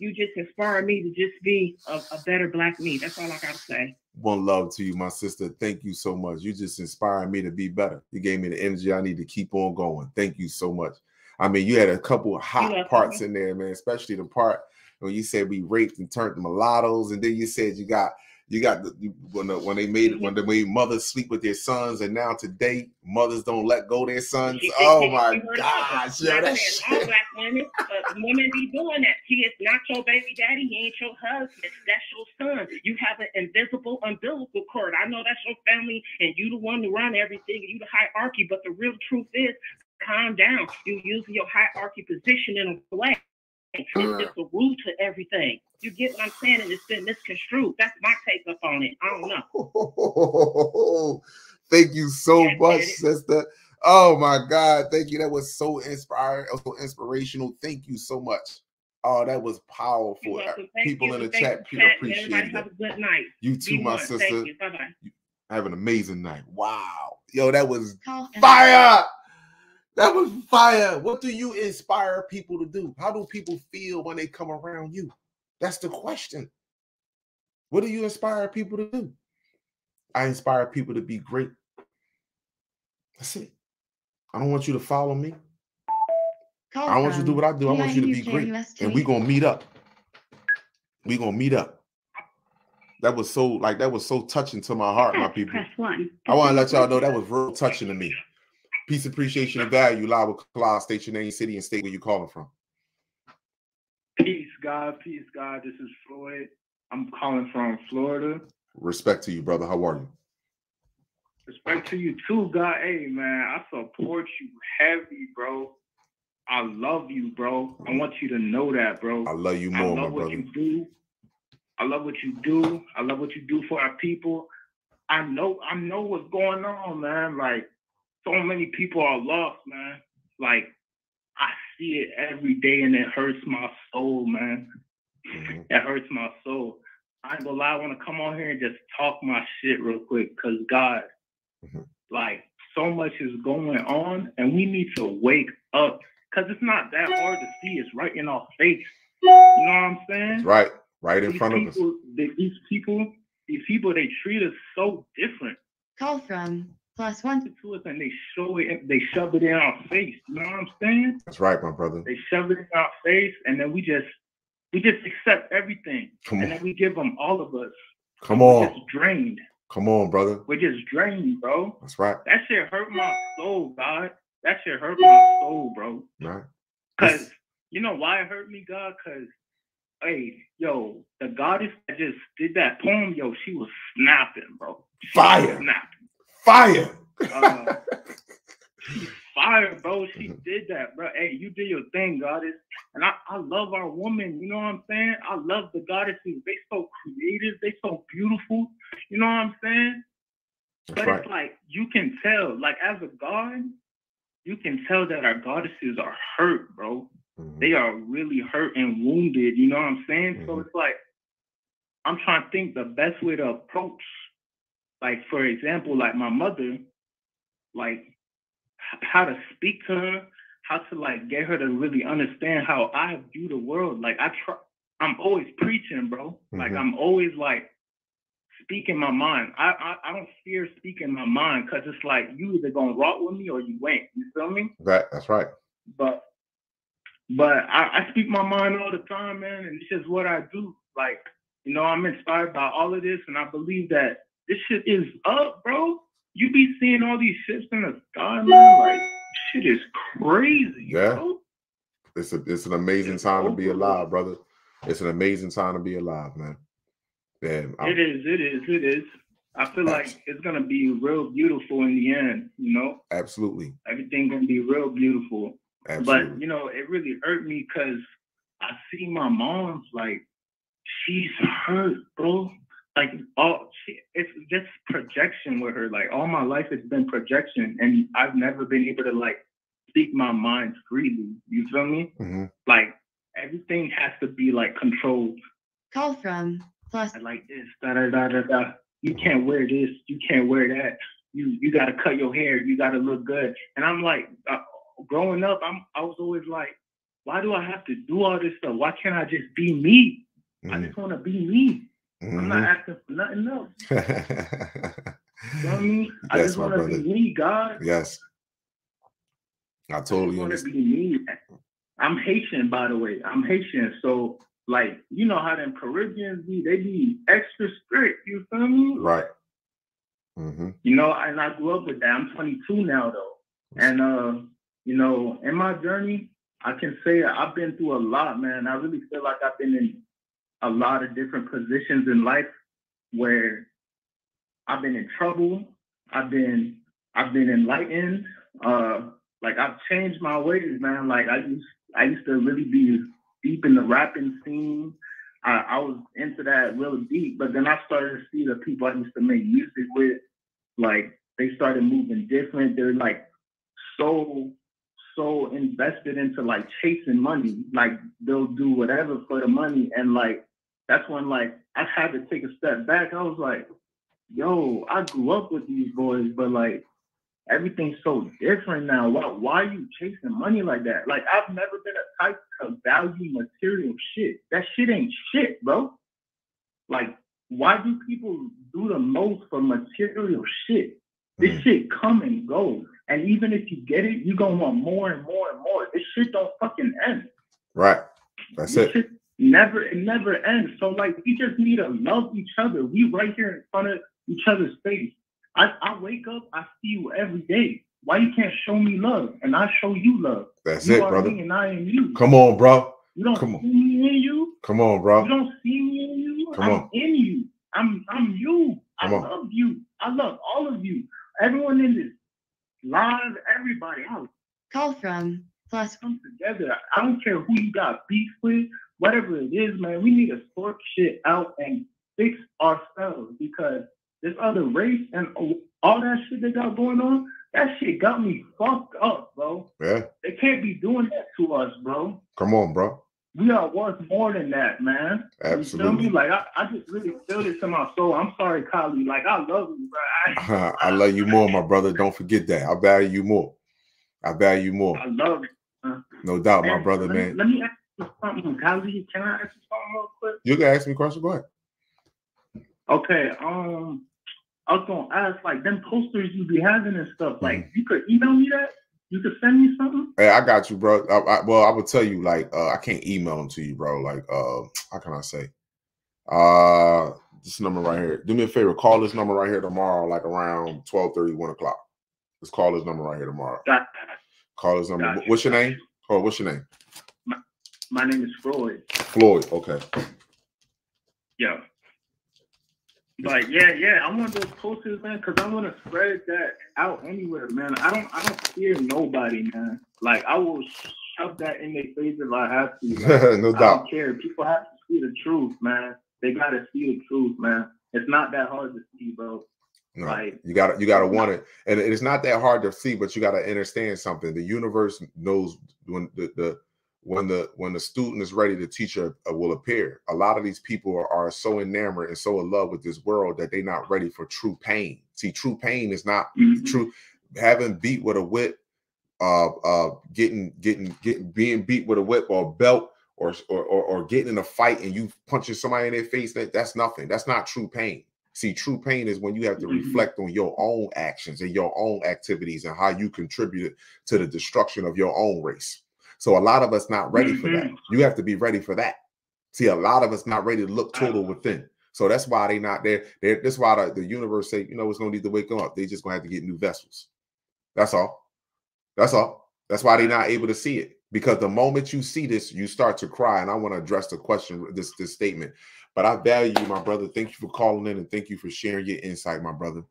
you just inspire me to just be a, a better black me. That's all I gotta say. one love to you, my sister. Thank you so much. You just inspired me to be better. You gave me the energy I need to keep on going. Thank you so much. I mean, you had a couple of hot parts in there, man, especially the part when you said we raped and turned the mulattoes, and then you said you got you got the, when the, when they made it when they made mothers sleep with their sons, and now today mothers don't let go their sons. Oh my gosh, yo, that all black women, but women be doing that. He is not your baby daddy. He ain't your husband. That's your son. You have an invisible umbilical cord. I know that's your family, and you the one to run everything. You the hierarchy, but the real truth is, calm down. You using your hierarchy position in a way. It's just a rule to everything. You get what I'm saying? And it's been misconstrued. That's my take up on it. I don't know. Thank you so much, sister. Oh my God. Thank you. That was so inspiring, so inspirational. Thank you so much. Oh, that was powerful. Uh, Thank People you. in the Thank chat, you, people appreciate Everybody that. have a good night. You too, Be my one. sister. Thank you. Bye bye. Have an amazing night. Wow. Yo, that was Call fire. That was fire. What do you inspire people to do? How do people feel when they come around you? That's the question. What do you inspire people to do? I inspire people to be great. That's it. I don't want you to follow me. Call I want you to do what I do. I want you to be great. And we're gonna meet up. We're gonna meet up. That was so like that was so touching to my heart, my people. Press one. I want to let y'all know that was real touching to me. Peace, appreciation, and value. Live with Claude. State your name, city, and state where you're calling from. Peace, God. Peace, God. This is Floyd. I'm calling from Florida. Respect to you, brother. How are you? Respect to you too, God. Hey, man, I support you heavy, bro. I love you, bro. I want you to know that, bro. I love you I more, my love what brother. you do. I love what you do. I love what you do for our people. I know, I know what's going on, man. Like, so many people are lost, man. Like, I see it every day, and it hurts my soul, man. Mm-hmm. It hurts my soul. I ain't gonna lie, I want to come on here and just talk my shit real quick, cause God, Mm-hmm. like, so much is going on, and we need to wake up, cause it's not that hard to see. It's right in our face. You know what I'm saying? It's right, right in These front of us. they- These people, these people, they treat us so different. Call from plus one. To us and they show it, they shove it in our face. You know what I'm saying? That's right, my brother. They shove it in our face, and then we just, we just accept everything, Come and on. then we give them all of us. Come We're on. just drained. Come on, brother. We're just drained, bro. That's right. That shit hurt my soul, God. That shit hurt my soul, bro. Right. Cause you know why it hurt me, God? Cause hey, yo, the goddess that just did that poem, yo, she was snapping, bro. She Fire. snapping. Fire. Uh, she fire, bro. She did that, bro. Hey, you did your thing, goddess. And I, I love our women. You know what I'm saying? I love the goddesses. They so creative. They so beautiful. You know what I'm saying? That's but right. it's like you can tell, like as a god, you can tell that our goddesses are hurt, bro. Mm-hmm. They are really hurt and wounded. You know what I'm saying? Mm-hmm. So it's like I'm trying to think the best way to approach. Like for example, like my mother, like how to speak to her, how to like get her to really understand how I view the world. Like I try, I'm always preaching, bro. Like Mhm. I'm always like speaking my mind. I I, I don't fear speaking my mind because it's like you either gonna rock with me or you ain't. You feel me? That that's right. But but I, I speak my mind all the time, man, and it's just what I do. Like, you know, I'm inspired by all of this, and I believe that this shit is up, bro. You be seeing all these ships in the sky, man. Like, shit is crazy, Yeah. bro. It's a it's an amazing time to be alive, brother. It's an amazing time to be alive, man. And I'm- It is, it is, it is. I feel like it's gonna be real beautiful in the end, you know. absolutely, Everything gonna be real beautiful. absolutely. But you know, it really hurt me because I see my mom's like she's hurt, bro. Like all she, it's just projection with her. Like all my life it's been projection, and I've never been able to like speak my mind freely. You feel me? Mhm. Like everything has to be like controlled. Call from plus I like this, da da da da da. You can't wear this. You can't wear that. You you gotta cut your hair. You gotta look good. And I'm like, uh, growing up, I'm I was always like, why do I have to do all this stuff? Why can't I just be me? I just want to be me. I'm not Mhm. asking for nothing else. You know I mean? I Yes, just want to be me, God. yes, I I totally want to understand. be me. I'm Haitian, by the way. I'm Haitian, so like you know how them Caribbeans be? They be extra strict. You feel me? Right. hmm You know, and I grew up with that. I'm 22 now though. And uh, you know, in my journey, I can say I've been through a lot, man. I really feel like I've been in a lot of different positions in life where I've been in trouble. I've been I've been enlightened. Uh like I've changed my ways, man. Like I used I used to really be deep in the rapping scene. I, I was into that real deep, but then I started to see the people I used to make music with, like they started moving different. They're like so so invested into like chasing money. Like they'll do whatever for the money. And like that's when like I had to take a step back. I was like, yo, I grew up with these boys, but like everything's so different now. Why why are you chasing money like that? Like I've never been a type to value material shit. That shit ain't shit, bro. Like, why do people do the most for material shit? This mm. shit come and go. And even if you get it, you're gonna want more and more and more. This shit don't fucking end. Right. That's This it. shit never it never ends. So like we just need to love each other. We right here in front of each other's face. I, I wake up, I see you every day. Why you can't show me love and I show you love? That's you it, are brother. me and I am you. Come on, bro. You don't Come on. see me in you. Come on, bro. You don't see me in you. Come I'm on. in you. I'm I'm you. I on. love you. I love all of you. Everyone in this live, everybody. I Call from plus come together. I don't care who you got beef with, whatever it is, man. We need to sort shit out and fix ourselves because this other race and all that shit they got going on, that shit got me fucked up, bro. Yeah. They can't be doing that to us, bro. Come on, bro. We are worth more than that, man. Absolutely. You feel me? Like I, I just really feel this in my soul. I'm sorry, Kylie. Like I love you, bro. I, I love you more, my brother. Don't forget that. I value you more. I value you more. I love you. man. No doubt, my brother, let me- man. Let me ask something. Can I ask you something real quick? You can ask me a question. Go ahead. Okay. Um, I was gonna ask like them posters you be having and stuff. Mm-hmm. Like you could email me that. You could send me something. Hey, I got you, bro. I, I, well, I would tell you, like, uh, I can't email them to you, bro. Like, uh, how can I say? Uh, this number right here. Do me a favor. Call this number right here tomorrow, like around 12 30, 1 o'clock. Just call this number right here tomorrow. Got Call this number. Gotcha. What's your name? Oh, what's your name? My name is Floyd. Floyd. Okay. Yeah. But yeah, yeah, I want those posters, man, because I want to spread that out anywhere, man. I don't, I don't fear nobody, man. Like I will shove that in their face if I have to. No I doubt. don't care. People have to see the truth, man. They gotta see the truth, man. It's not that hard to see, bro. No, Like you got to you got to want it, and it's not that hard to see. But you got to understand something. The universe knows when the, the when the when the student is ready, the teacher will appear. A lot of these people are, are so enamored and so in love with this world that they're not ready for true pain. See, true pain is not true. Having beat with a whip, uh, uh, getting getting getting being beat with a whip or belt. Or, or, or, or getting in a fight and you punching somebody in their face, that, that's nothing. That's not true pain. See, true pain is when you have to Mhm. reflect on your own actions and your own activities and how you contributed to the destruction of your own race. So a lot of us not ready for that. Mhm. You have to be ready for that. See, a lot of us not ready to look total within. So that's why they not there. They're, that's why the, the universe say, you know, it's gonna need to wake up. They just gonna have to get new vessels. That's all. That's all. That's why they're not able to see it. Because the moment you see this, you start to cry. And I want to address the question, this this statement. But I value you, my brother. Thank you for calling in and thank you for sharing your insight, my brother.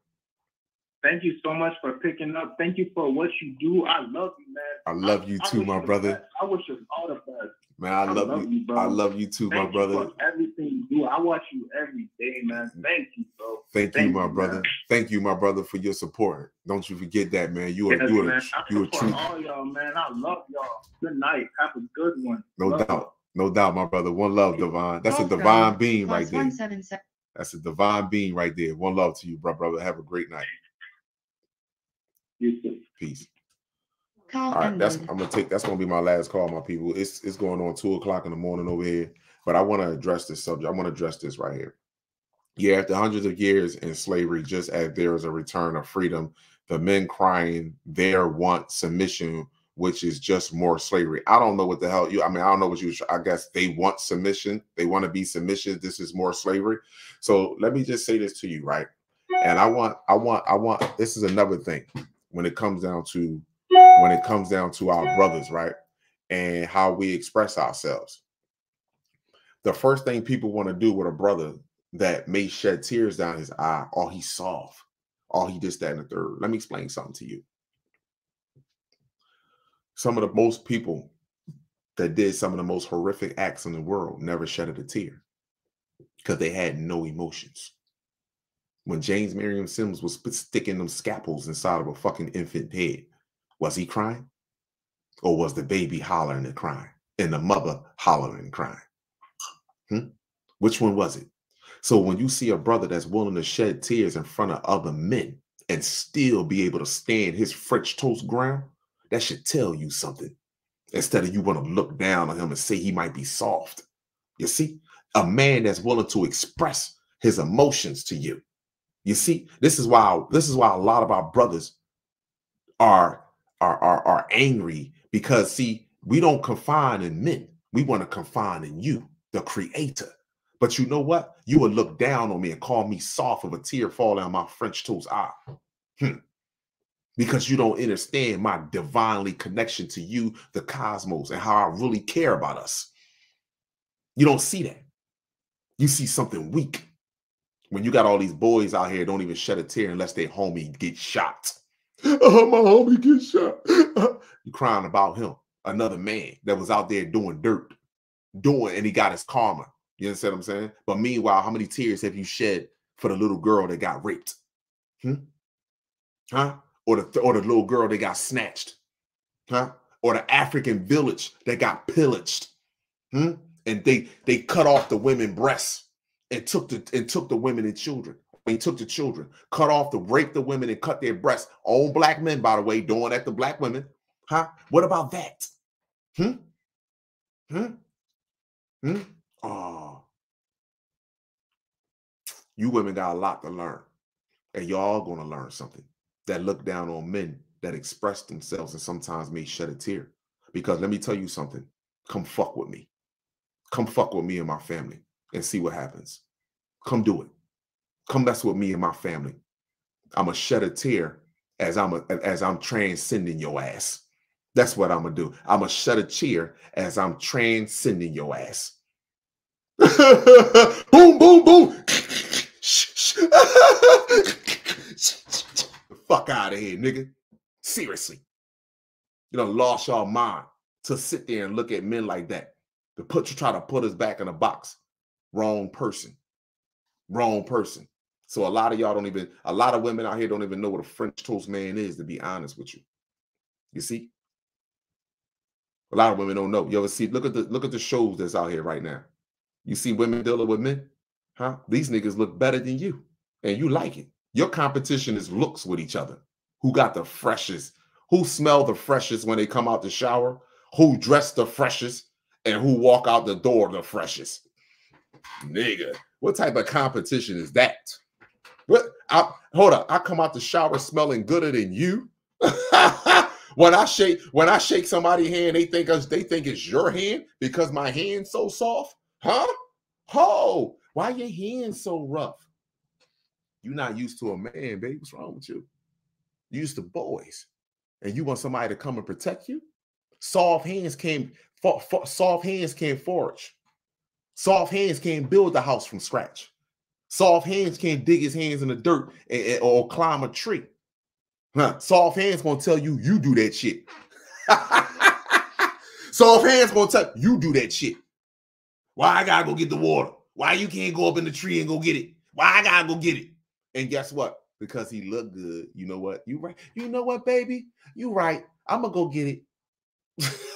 Thank you so much for picking up. Thank you for what you do. I love you, man. I love you too, wish my brother. best. I wish you all the best. Man, I love you. bro. I love you too, my Thank brother. You for everything you do. I watch you every day, man. Mm. Thank you, bro. Thank you, my man. brother. Thank you, my brother, for your support. Don't you forget that, man. You are Yes, you are man. You are support true. all y'all, man. I love y'all. Good night. Have a good one. No Love doubt. No doubt, my brother. One love, divine. That's a divine being right there. one seven seven. That's a divine being right there. One love to you, bro, brother. Have a great night. You too. Peace. Call All right, that's ended. I'm gonna take. That's gonna be my last call, my people. It's it's going on two o'clock in the morning over here, but I want to address this subject. I want to address this right here. Yeah, after hundreds of years in slavery, just as there is a return of freedom, the men crying there want submission, which is just more slavery. I don't know what the hell you. I mean, I don't know what you. I guess they want submission. They want to be submission. This is more slavery. So let me just say this to you, right? And I want, I want, I want. This is another thing when it comes down to when it comes down to our brothers, right? And how we express ourselves. The first thing people want to do with a brother that may shed tears down his eye, or he's soft, or he just that and the third. Let me explain something to you. Some of the most people that did some of the most horrific acts in the world never shedded a tear because they had no emotions. When James Marion Sims was sticking them scalpels inside of a fucking infant head, was he crying? Or was the baby hollering and crying and the mother hollering and crying? Hmm? Which one was it? So when you see a brother that's willing to shed tears in front of other men and still be able to stand his French toast ground, that should tell you something. Instead of you want to look down on him and say he might be soft. You see, a man that's willing to express his emotions to you. You see, this is why this is why a lot of our brothers are are are, are angry because see, we don't confine in men. We want to confine in you, the creator. But you know what? You would look down on me and call me soft of a tear falling on my French toast eye. Hmm. Because you don't understand my divinely connection to you, the cosmos, and how I really care about us. You don't see that. You see something weak. When you got all these boys out here don't even shed a tear unless their homie get shot. Oh, my homie get shot. you crying about him, another man that was out there doing dirt, doing, and he got his karma. You understand what I'm saying? But meanwhile, how many tears have you shed for the little girl that got raped? Hmm? Huh? Or the or the little girl that got snatched? Huh? Or the African village that got pillaged? Hmm? And they they cut off the women breasts and took the and took the women and children. They took the children, cut off the rape the women and cut their breasts. Own black men, by the way, doing that to black women. Huh? What about that? Hmm? Hmm? Hmm? Oh. You women got a lot to learn. And y'all gonna learn something that look down on men that express themselves and sometimes may shed a tear. Because let me tell you something. Come fuck with me. Come fuck with me and my family and see what happens. Come do it. Come mess with me and my family. I'ma shed a tear as I'm a, as I'm transcending your ass. That's what I'm gonna do. I'm gonna shed a tear as I'm transcending your ass. boom, boom, boom. the fuck out of here, nigga. Seriously. You know, lost your mind to sit there and look at men like that. To put you try to put us back in a box. Wrong person. Wrong person. So a lot of y'all don't even, a lot of women out here don't even know what a French toast man is, to be honest with you. You see? A lot of women don't know. You ever see, look at the look at the shows that's out here right now. You see women dealing with men, huh? These niggas look better than you, and you like it. Your competition is looks with each other. Who got the freshest? Who smell the freshest when they come out the shower? Who dress the freshest? And who walk out the door the freshest? Nigga, what type of competition is that? What? I, hold up, I come out the shower smelling gooder than you. when I shake when I shake somebody's hand, they think us they think it's your hand because my hand's so soft, huh? Oh, why your hand so rough? You're not used to a man, baby. What's wrong with you? You used to boys, and you want somebody to come and protect you. Soft hands for, soft hands can't forage. Soft hands can't build the house from scratch. Soft hands can't dig his hands in the dirt or climb a tree. Huh. Soft hands gonna tell you you do that shit. Soft hands gonna tell you do that shit. Why I gotta go get the water? Why you can't go up in the tree and go get it? Why I gotta go get it? And guess what? Because he looked good. You know what? You right. You know what, baby? You right. I'm gonna go get it.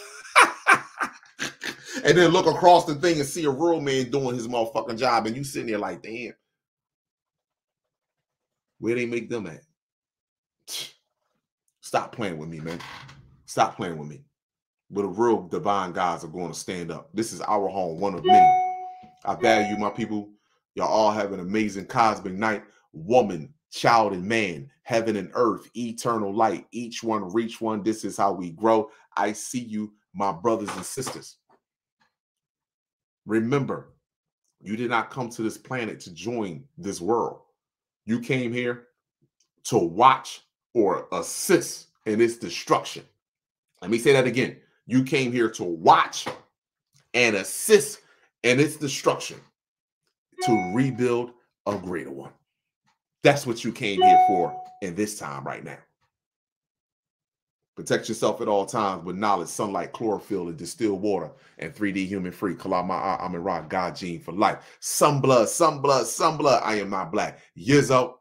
and then look across the thing and see a real man doing his motherfucking job, and you sitting there like, damn, where they make them at? Stop playing with me, man. Stop playing with me. But the real divine guys are going to stand up. This is our home, one of many. I value my people. Y'all all have an amazing cosmic night. Woman, child, and man, heaven and earth, eternal light. Each one reach one. This is how we grow. I see you, my brothers and sisters. Remember, you did not come to this planet to join this world. You came here to watch or assist in its destruction. Let me say that again. You came here to watch and assist in its destruction to rebuild a greater one. That's what you came here for in this time right now. Protect yourself at all times with knowledge, sunlight, chlorophyll, and distilled water, and 3D human free. Kali ma'at AmunRa, God gene for life. Some blood, some blood, some blood. I am not black. Yizzo.